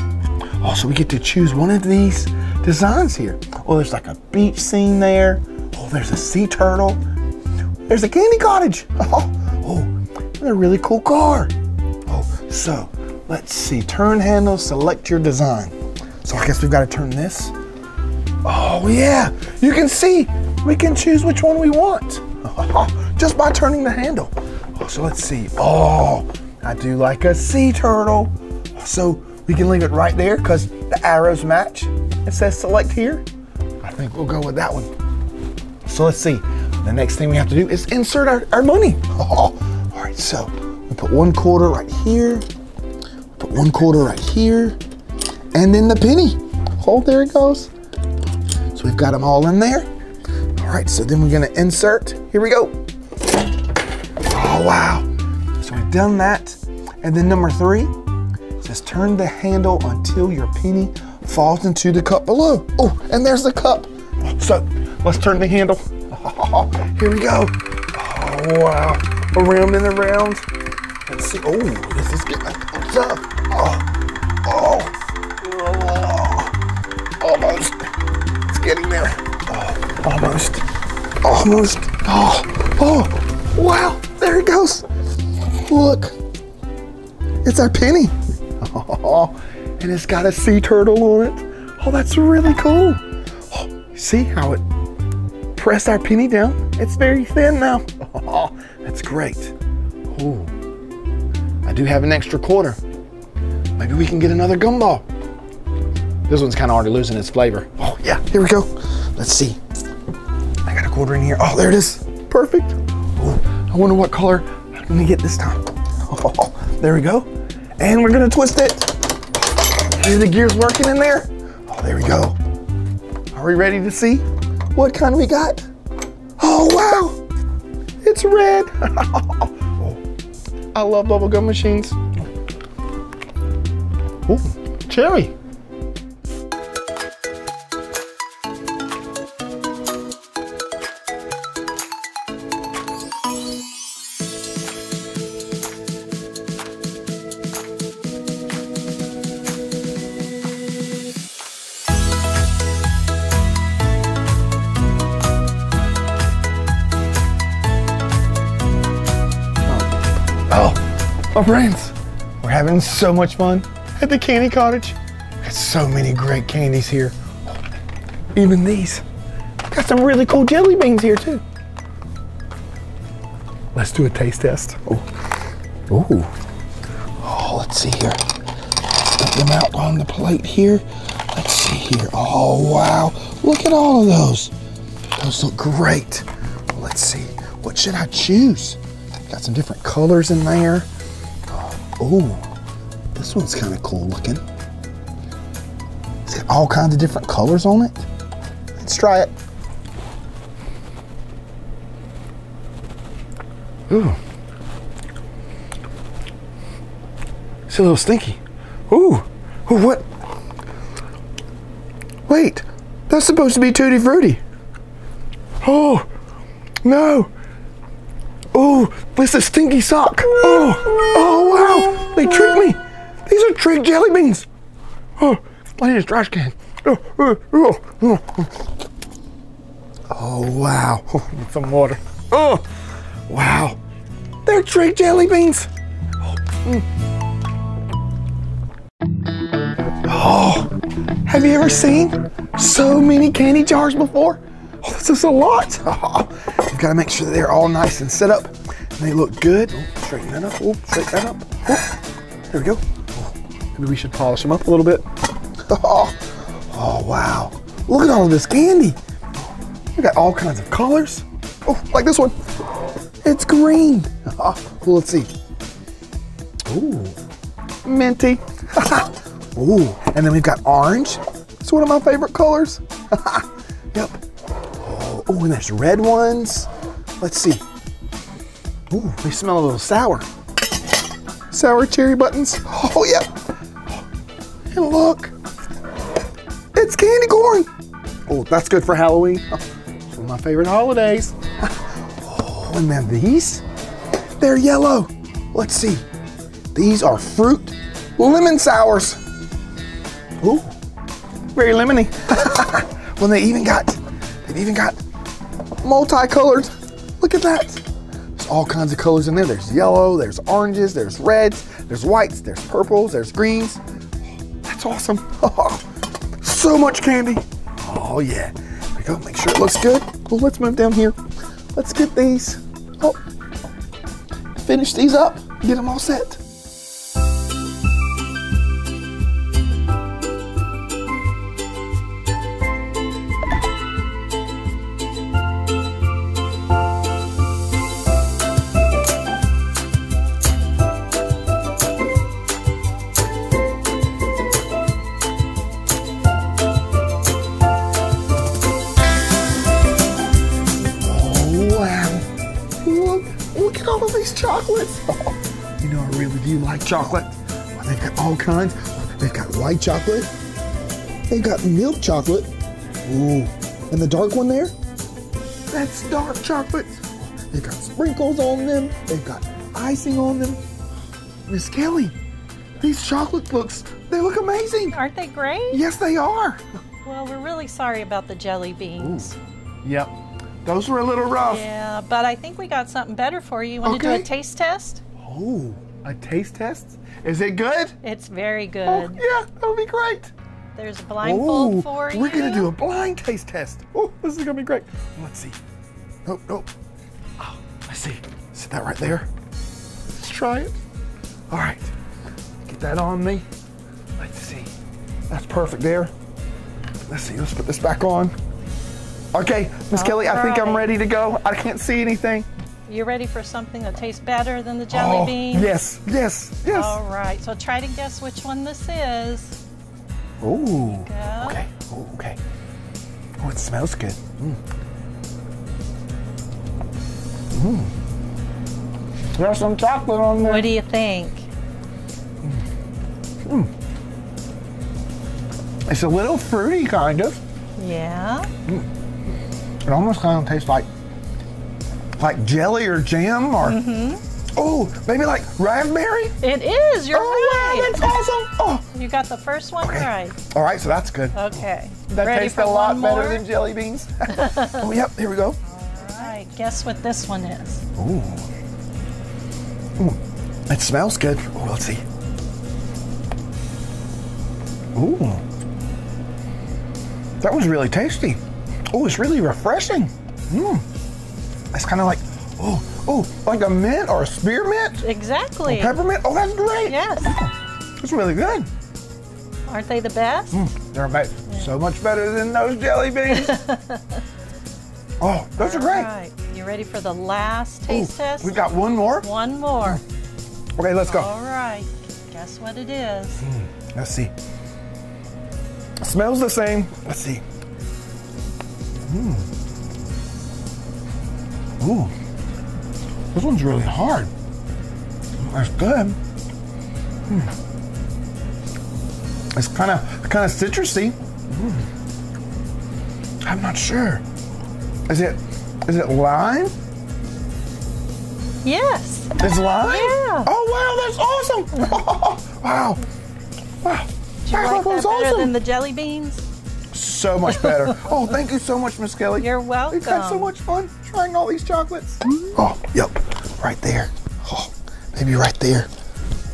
Oh, so we get to choose one of these designs here. Oh, there's like a beach scene there. Oh, there's a sea turtle. There's a candy cottage. Oh, and a really cool car. Oh, so let's see. Turn handle, select your design. So I guess we've got to turn this. Oh yeah, you can see we can choose which one we want just by turning the handle. Oh, so let's see. Oh, I do like a sea turtle. So we can leave it right there because the arrows match. It says select here. I think we'll go with that one. So let's see. The next thing we have to do is insert our, our money. Oh, all right, so we put one quarter right here, put one quarter right here, and then the penny. Oh, there it goes. So we've got them all in there. All right, so then we're gonna insert. Here we go. Oh, wow. So we've done that. And then number three says turn the handle until your penny falls into the cup below. Oh, and there's the cup. So let's turn the handle. here we go. Oh, wow. Around and around. Let's see. Oh, this is getting tough. Oh, oh, oh, almost. It's getting there. Oh, almost. Almost. Oh, oh, wow. There it goes. Look. It's our penny. Oh, and it's got a sea turtle on it. Oh, that's really cool. Oh, see how it pressed our penny down? It's very thin now. Oh, that's great. Ooh. I do have an extra quarter. Maybe we can get another gumball. This one's kind of already losing its flavor. Oh, yeah, here we go. Let's see. I got a quarter in here. Oh, there it is. Perfect. Oh, I wonder what color I'm gonna get this time. Oh, there we go. And we're gonna twist it. Hear the gears working in there? Oh, there we go. Are we ready to see what kind we got? Oh, wow. It's red. I love bubblegum machines. Oh, cherry. My friends, we're having so much fun at the Candy Cottage. Got so many great candies here. Even these. Got some really cool jelly beans here too. Let's do a taste test. Oh, ooh. Oh, let's see here. Let's them out on the plate here. Let's see here. Oh, wow. Look at all of those. Those look great. Let's see. What should I choose? Got some different colors in there. Oh, this one's kind of cool looking. It's got all kinds of different colors on it. Let's try it. Ooh. It's a little stinky. Ooh. Ooh, what? Wait, that's supposed to be Tutti Frutti. Oh, no. It's a stinky sock. Oh, oh wow, they tricked me. These are trick jelly beans. Oh, I need trash can. Oh, oh, oh, oh. Oh, wow. Some water. Oh, wow. They're trick jelly beans. Oh. Oh, have you ever seen so many candy jars before? Oh, this is a lot. Oh, you've got to make sure that they're all nice and set up they look good. Oh, straighten that up. Oh, straighten that up. Oh, there we go. Oh, maybe we should polish them up a little bit. Oh, oh, wow. Look at all of this candy. We got all kinds of colors. Oh, like this one. It's green. Oh, let's see. Ooh, minty. Ooh, and then we've got orange. It's one of my favorite colors. yep. Oh, and there's red ones. Let's see. Ooh, they smell a little sour. Sour cherry buttons. Oh, yeah. And look, it's candy corn. Oh, that's good for Halloween. Oh, one of my favorite holidays. Oh, and then these, they're yellow. Let's see. These are fruit lemon sours. Ooh, very lemony. when they even got, they've even got multicolored. Look at that. All kinds of colors in there. There's yellow, there's oranges, there's reds, there's whites, there's purples, there's greens. That's awesome. so much candy. Oh yeah. There we go. Make sure it looks good. Well, let's move down here. Let's get these. Oh, finish these up. Get them all set. Chocolate. Well, they've got all kinds. They've got white chocolate. They've got milk chocolate. Ooh, and the dark one there? That's dark chocolate. They've got sprinkles on them. They've got icing on them. Miss Kelly, these chocolate looks, they look amazing. Aren't they great? Yes, they are. Well, we're really sorry about the jelly beans. Yep. Those were a little rough. Yeah, but I think we got something better for you. You want to do a taste test? Oh, A taste test? Is it good? It's very oh, good. Oh, yeah, that'll be great. There's a blindfold Ooh, for you. we're gonna do a blind taste test. Oh, this is gonna be great. Let's see. Nope, nope. Oh, I see. Sit that right there. Let's try it. All right. Get that on me. Let's see. That's perfect there. Let's see. Let's put this back on. Okay, Miss Kelly, I think I'm ready to go. I can't see anything. You ready for something that tastes better than the jelly oh, beans? Yes, yes, yes. All right. So try to guess which one this is. Go. Okay. Ooh, okay. Oh, it smells good. Mm. Mm. There's some chocolate on there. What do you think? It's a little fruity, kind of. Yeah. It almost kind of tastes like like jelly or jam or oh, maybe like raspberry. It is. You're oh right. wow, that's awesome! Oh, You got the first one Okay. right. all right, so that's good. Okay. That ready tastes a lot better more? than jelly beans. oh, yep, here we go. All right. Guess what this one is? Ooh. Ooh. It smells good. Oh, let's see. Ooh. That was really tasty. Oh, it's really refreshing. Mmm. It's kind of like, oh, oh, like a mint or a spearmint? Exactly. Peppermint? Oh, that's great. Yes. It's really good. Aren't they the best? Mm, they're ma- so much better than those jelly beans. oh, those are great. right. You ready for the last Ooh, taste test? We've got one more. one more. Mm. Okay, let's go. All right. Guess what it is? Mm, let's see. Smells the same. Let's see. Mmm. Ooh. This one's really hard. That's good. Mm. It's kind of kind of citrusy. Mm. I'm not sure. Is it is it lime? Yes. It's lime? Yeah. Oh wow, that's awesome! wow. Wow. Do you Wow, like that that better awesome. than the jelly beans? So much better. oh, thank you so much, Miss Kelly. You're welcome. We've had so much fun trying all these chocolates. Oh, yep, right there. Oh, maybe right there.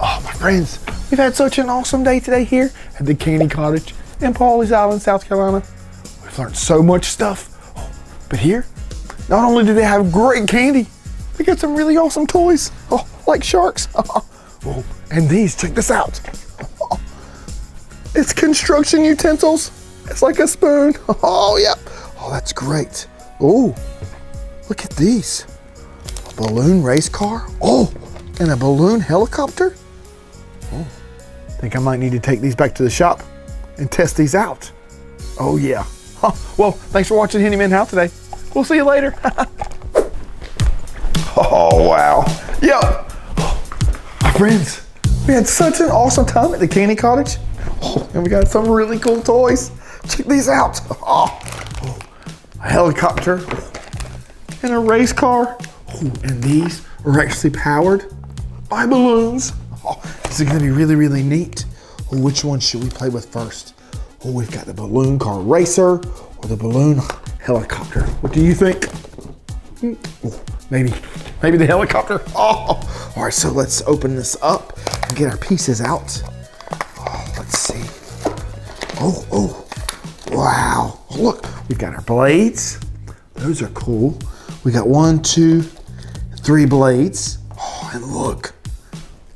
Oh, my friends, we've had such an awesome day today here at the Candy Cottage in Pawleys Island, South Carolina. We've learned so much stuff. Oh, but here, not only do they have great candy, they got some really awesome toys. Oh, like sharks. oh, and these, check this out. It's construction utensils. It's like a spoon. Oh, yeah. Oh, that's great. Oh, look at these. A balloon race car. Oh, and a balloon helicopter. Oh, think I might need to take these back to the shop and test these out. Oh, yeah. Huh. Well, thanks for watching Handyman Hal today. We'll see you later. oh, wow. Yep. My friends, we had such an awesome time at the Candy Cottage. Oh, and we got some really cool toys. Check these out. Oh, oh, a helicopter and a race car. Oh, and these are actually powered by balloons. Oh, this is gonna be really, really neat. Oh, which one should we play with first? Oh, we've got the balloon car racer or the balloon helicopter. What do you think? Oh, maybe, maybe the helicopter. Oh, all right, so let's open this up and get our pieces out. Oh, let's see. Oh, oh, wow. Look, we've got our blades. Those are cool. We got one, two, three blades. Oh, and look,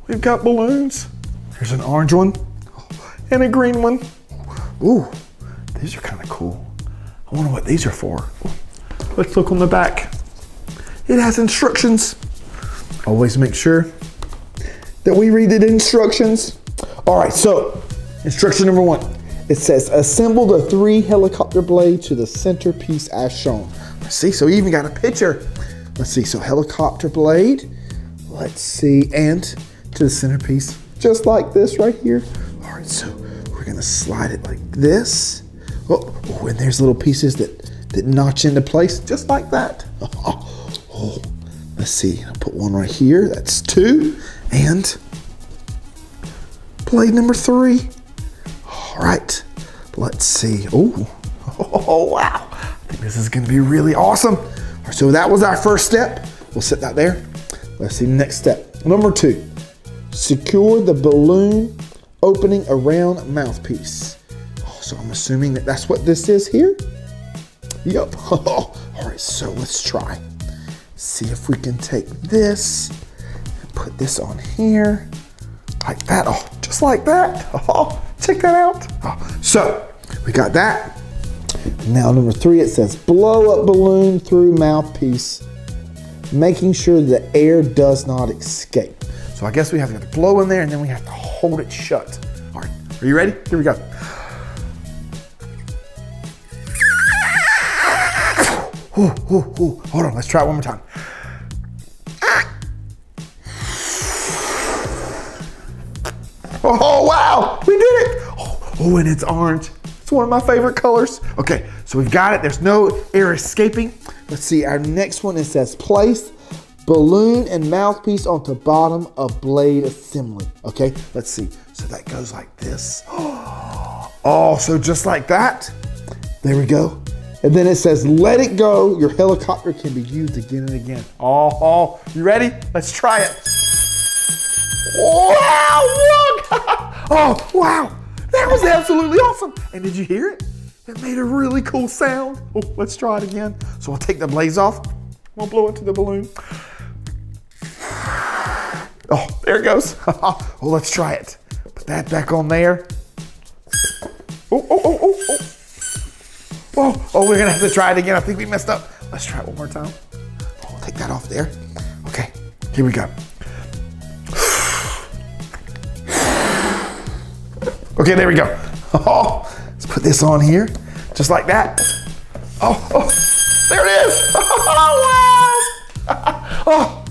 we've got balloons. There's an orange one and a green one. Ooh, these are kind of cool. I wonder what these are for. Let's look on the back. It has instructions. Always make sure that we read the instructions. All right, so instruction number one. It says assemble the three helicopter blades to the centerpiece as shown. Let's see, so we even got a picture. Let's see, so helicopter blade. Let's see, and to the centerpiece, just like this right here. All right, so we're gonna slide it like this. Oh, oh and there's little pieces that, that notch into place, just like that. Oh, let's see, I'll put one right here, that's two, and blade number three. All right, let's see. Oh, oh wow. I think this is gonna be really awesome. So that was our first step. We'll set that there. Let's see, next step. Number two, Secure the balloon opening around mouthpiece. Oh, so I'm assuming that that's what this is here. Yep. All right, so let's try. See if we can take this and put this on here like that. Oh, just like that. Oh, check that out. So we got that. Now number three, it says blow up balloon through mouthpiece, making sure the air does not escape. So I guess we have to blow in there and then we have to hold it shut. All right, are you ready? Here we go. Ooh, ooh, ooh. Hold on, let's try it one more time. Oh, oh, wow, we did it. Oh, oh, and it's orange. It's one of my favorite colors. Okay, so we've got it. There's no air escaping. Let's see, our next one, it says place balloon and mouthpiece onto bottom of blade assembly. Okay, let's see. So that goes like this. Oh, so just like that. There we go. And then it says, let it go. Your helicopter can be used again and again. Oh, oh, you ready? Let's try it. Wow, look! oh, wow. That was absolutely awesome. And did you hear it? It made a really cool sound. Oh, let's try it again. So I'll take the blaze off. We'll blow into the balloon. Oh, there it goes. oh, let's try it. Put that back on there. Oh, oh, oh, oh, oh. Oh, oh, we're gonna have to try it again. I think we messed up. Let's try it one more time. Oh, we'll take that off there. Okay, here we go. Okay, there we go. Oh, let's put this on here, just like that. Oh, oh there it is. Oh, wow. Oh,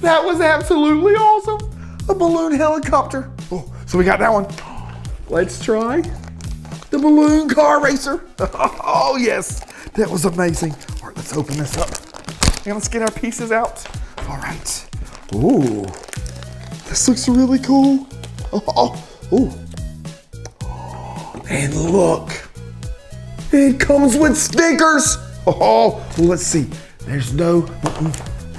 that was absolutely awesome. A balloon helicopter. Oh, so we got that one. Let's try the balloon car racer. Oh, yes, that was amazing. All right, let's open this up. And let's get our pieces out. All right. Ooh, this looks really cool. Oh, oh, ooh. And look, it comes with stickers. Oh, well, let's see. There's no,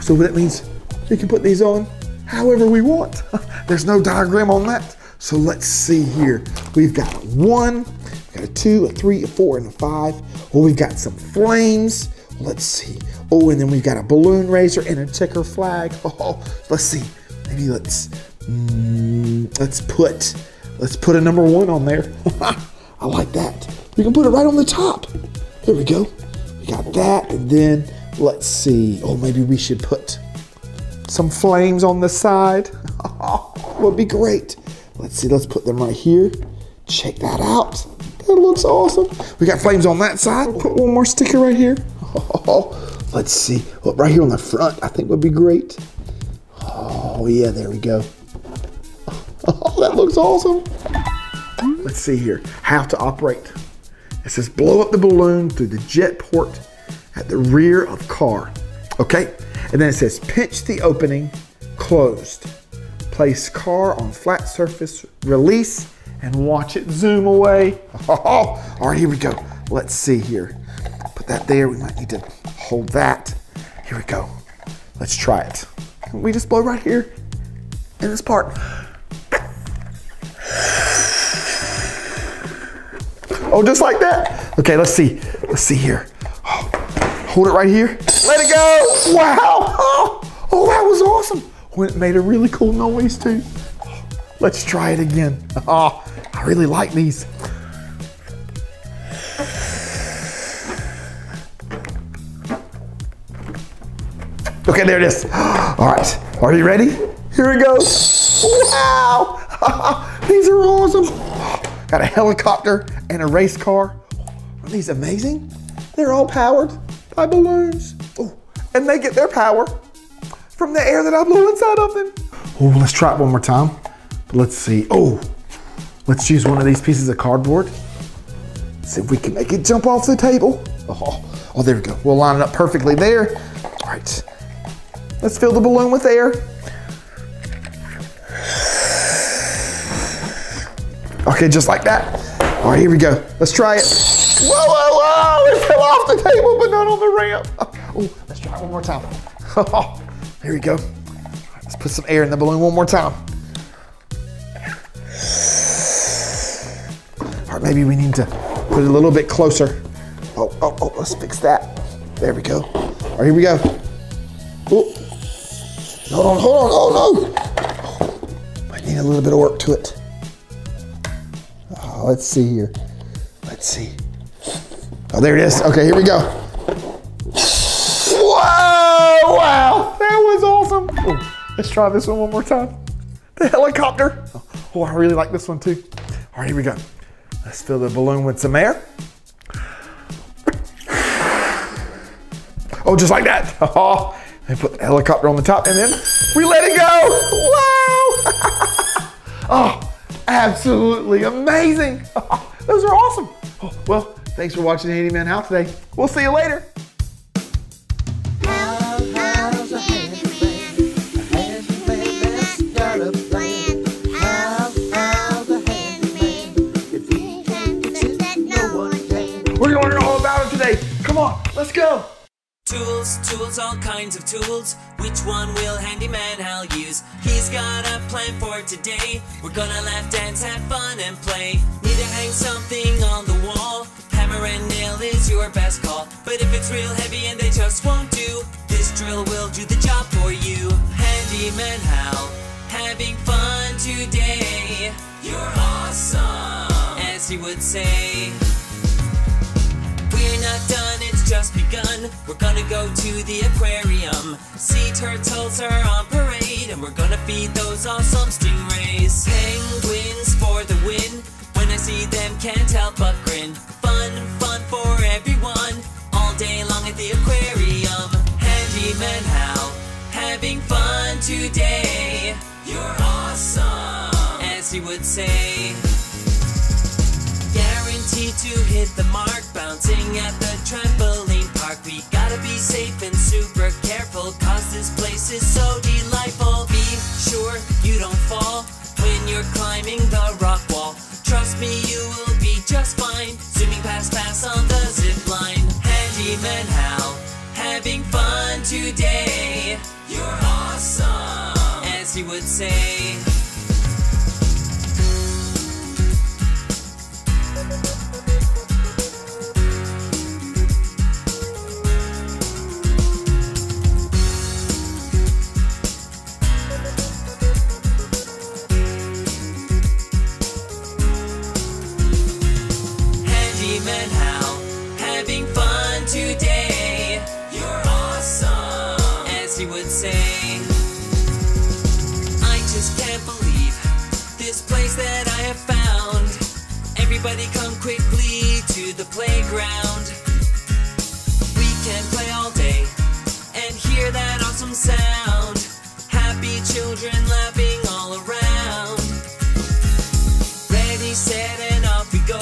so that means we can put these on however we want. There's no diagram on that. So let's see here. We've got one, we've got a two, a three, a four, and a five. Oh, we've got some flames. Let's see. Oh, and then we've got a balloon raiser and a checker flag. Oh, let's see. Maybe let's mm, let's put let's put a number one on there. I like that. We can put it right on the top. There we go. We got that, and then let's see. Oh, maybe we should put some flames on the side. Would be great. Let's see. Let's put them right here. Check that out. That looks awesome. We got flames on that side. Put one more sticker right here. Oh, let's see. Well, right here on the front, I think would be great. Oh yeah, there we go. Oh, that looks awesome. Let's see here. How to operate. It says blow up the balloon through the jet port at the rear of car. Okay? And then it says pinch the opening closed. Place car on flat surface, release, and watch it zoom away. all right, here we go. Let's see here. Put that there. We might need to hold that. Here we go. Let's try it. We just blow right here in this part. Oh, just like that. Okay, let's see. Let's see here. Oh, hold it right here. Let it go. Wow. Oh, oh, that was awesome. Oh, it made a really cool noise too. Let's try it again. Oh, I really like these. Okay, there it is. All right, are you ready? Here it goes. Wow, these are awesome. Got a helicopter and a race car. Aren't these amazing? They're all powered by balloons. Oh, and they get their power from the air that I blew inside of them. Oh, let's try it one more time. But let's see. Oh, let's use one of these pieces of cardboard. See if we can make it jump off the table. Oh, oh, there we go. We'll line it up perfectly there. All right. Let's fill the balloon with air. Okay, just like that. All right, here we go. Let's try it. Whoa, whoa, whoa! It fell off the table, but not on the ramp. Oh, let's try it one more time. here we go. Let's put some air in the balloon one more time. Or maybe we need to put it a little bit closer. Oh, oh, oh, let's fix that. There we go. All right, here we go. Oh, hold on, hold on, oh no. Might need a little bit of work to it. Oh, let's see here. Let's see. Oh, there it is. Okay, here we go. Whoa, wow, that was awesome. Let's try this one one more time. The helicopter. Oh, I really like this one too. All right, here we go. Let's fill the balloon with some air. Oh, just like that. Oh, and put the helicopter on the top and then we let it go. Wow. oh, absolutely amazing. Those are awesome. Well, thanks for watching Handyman Hal today. We'll see you later. We're all about it today. Come on, let's go. Tools, tools, all kinds of tools. Which one will Handyman Hal use? He's got a plan for today. We're gonna laugh, dance, have fun, and play. Need to hang something on the wall. Hammer and nail is your best call. But if it's real heavy and they just won't do, this drill will do the job for you. Handyman Hal, having fun today. You're awesome, as he would say. We're not done, it's just begun. We're gonna go to the aquarium. Sea turtles are on parade, and we're gonna feed those awesome stingrays. Penguins for the win. When I see them, can't help but grin. Fun, fun for everyone. All day long at the aquarium. Handyman Hal, having fun today. You're awesome, as he would say. Guaranteed to hit the mark, bouncing at the trampoline park. We gotta be safe and super careful, cause this place is so delightful. Be sure you don't fall when you're climbing the rock wall. Trust me, you will be just fine. Zooming past pass on the zip line. Handyman Hal, having fun today. You're awesome, as he would say. Everybody come quickly to the playground. We can play all day and hear that awesome sound. Happy children laughing all around. Ready, set, and off we go.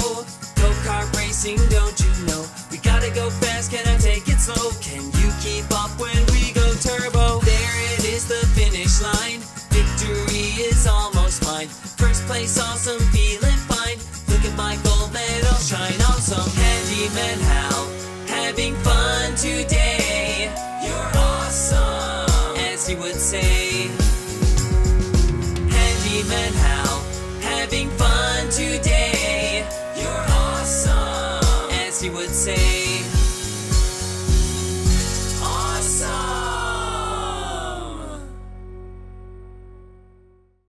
Go kart racing, don't you know? We gotta go fast, can I take it slow? Can you keep up when we go turbo? There it is, the finish line. Victory is almost mine. First place, awesome, shine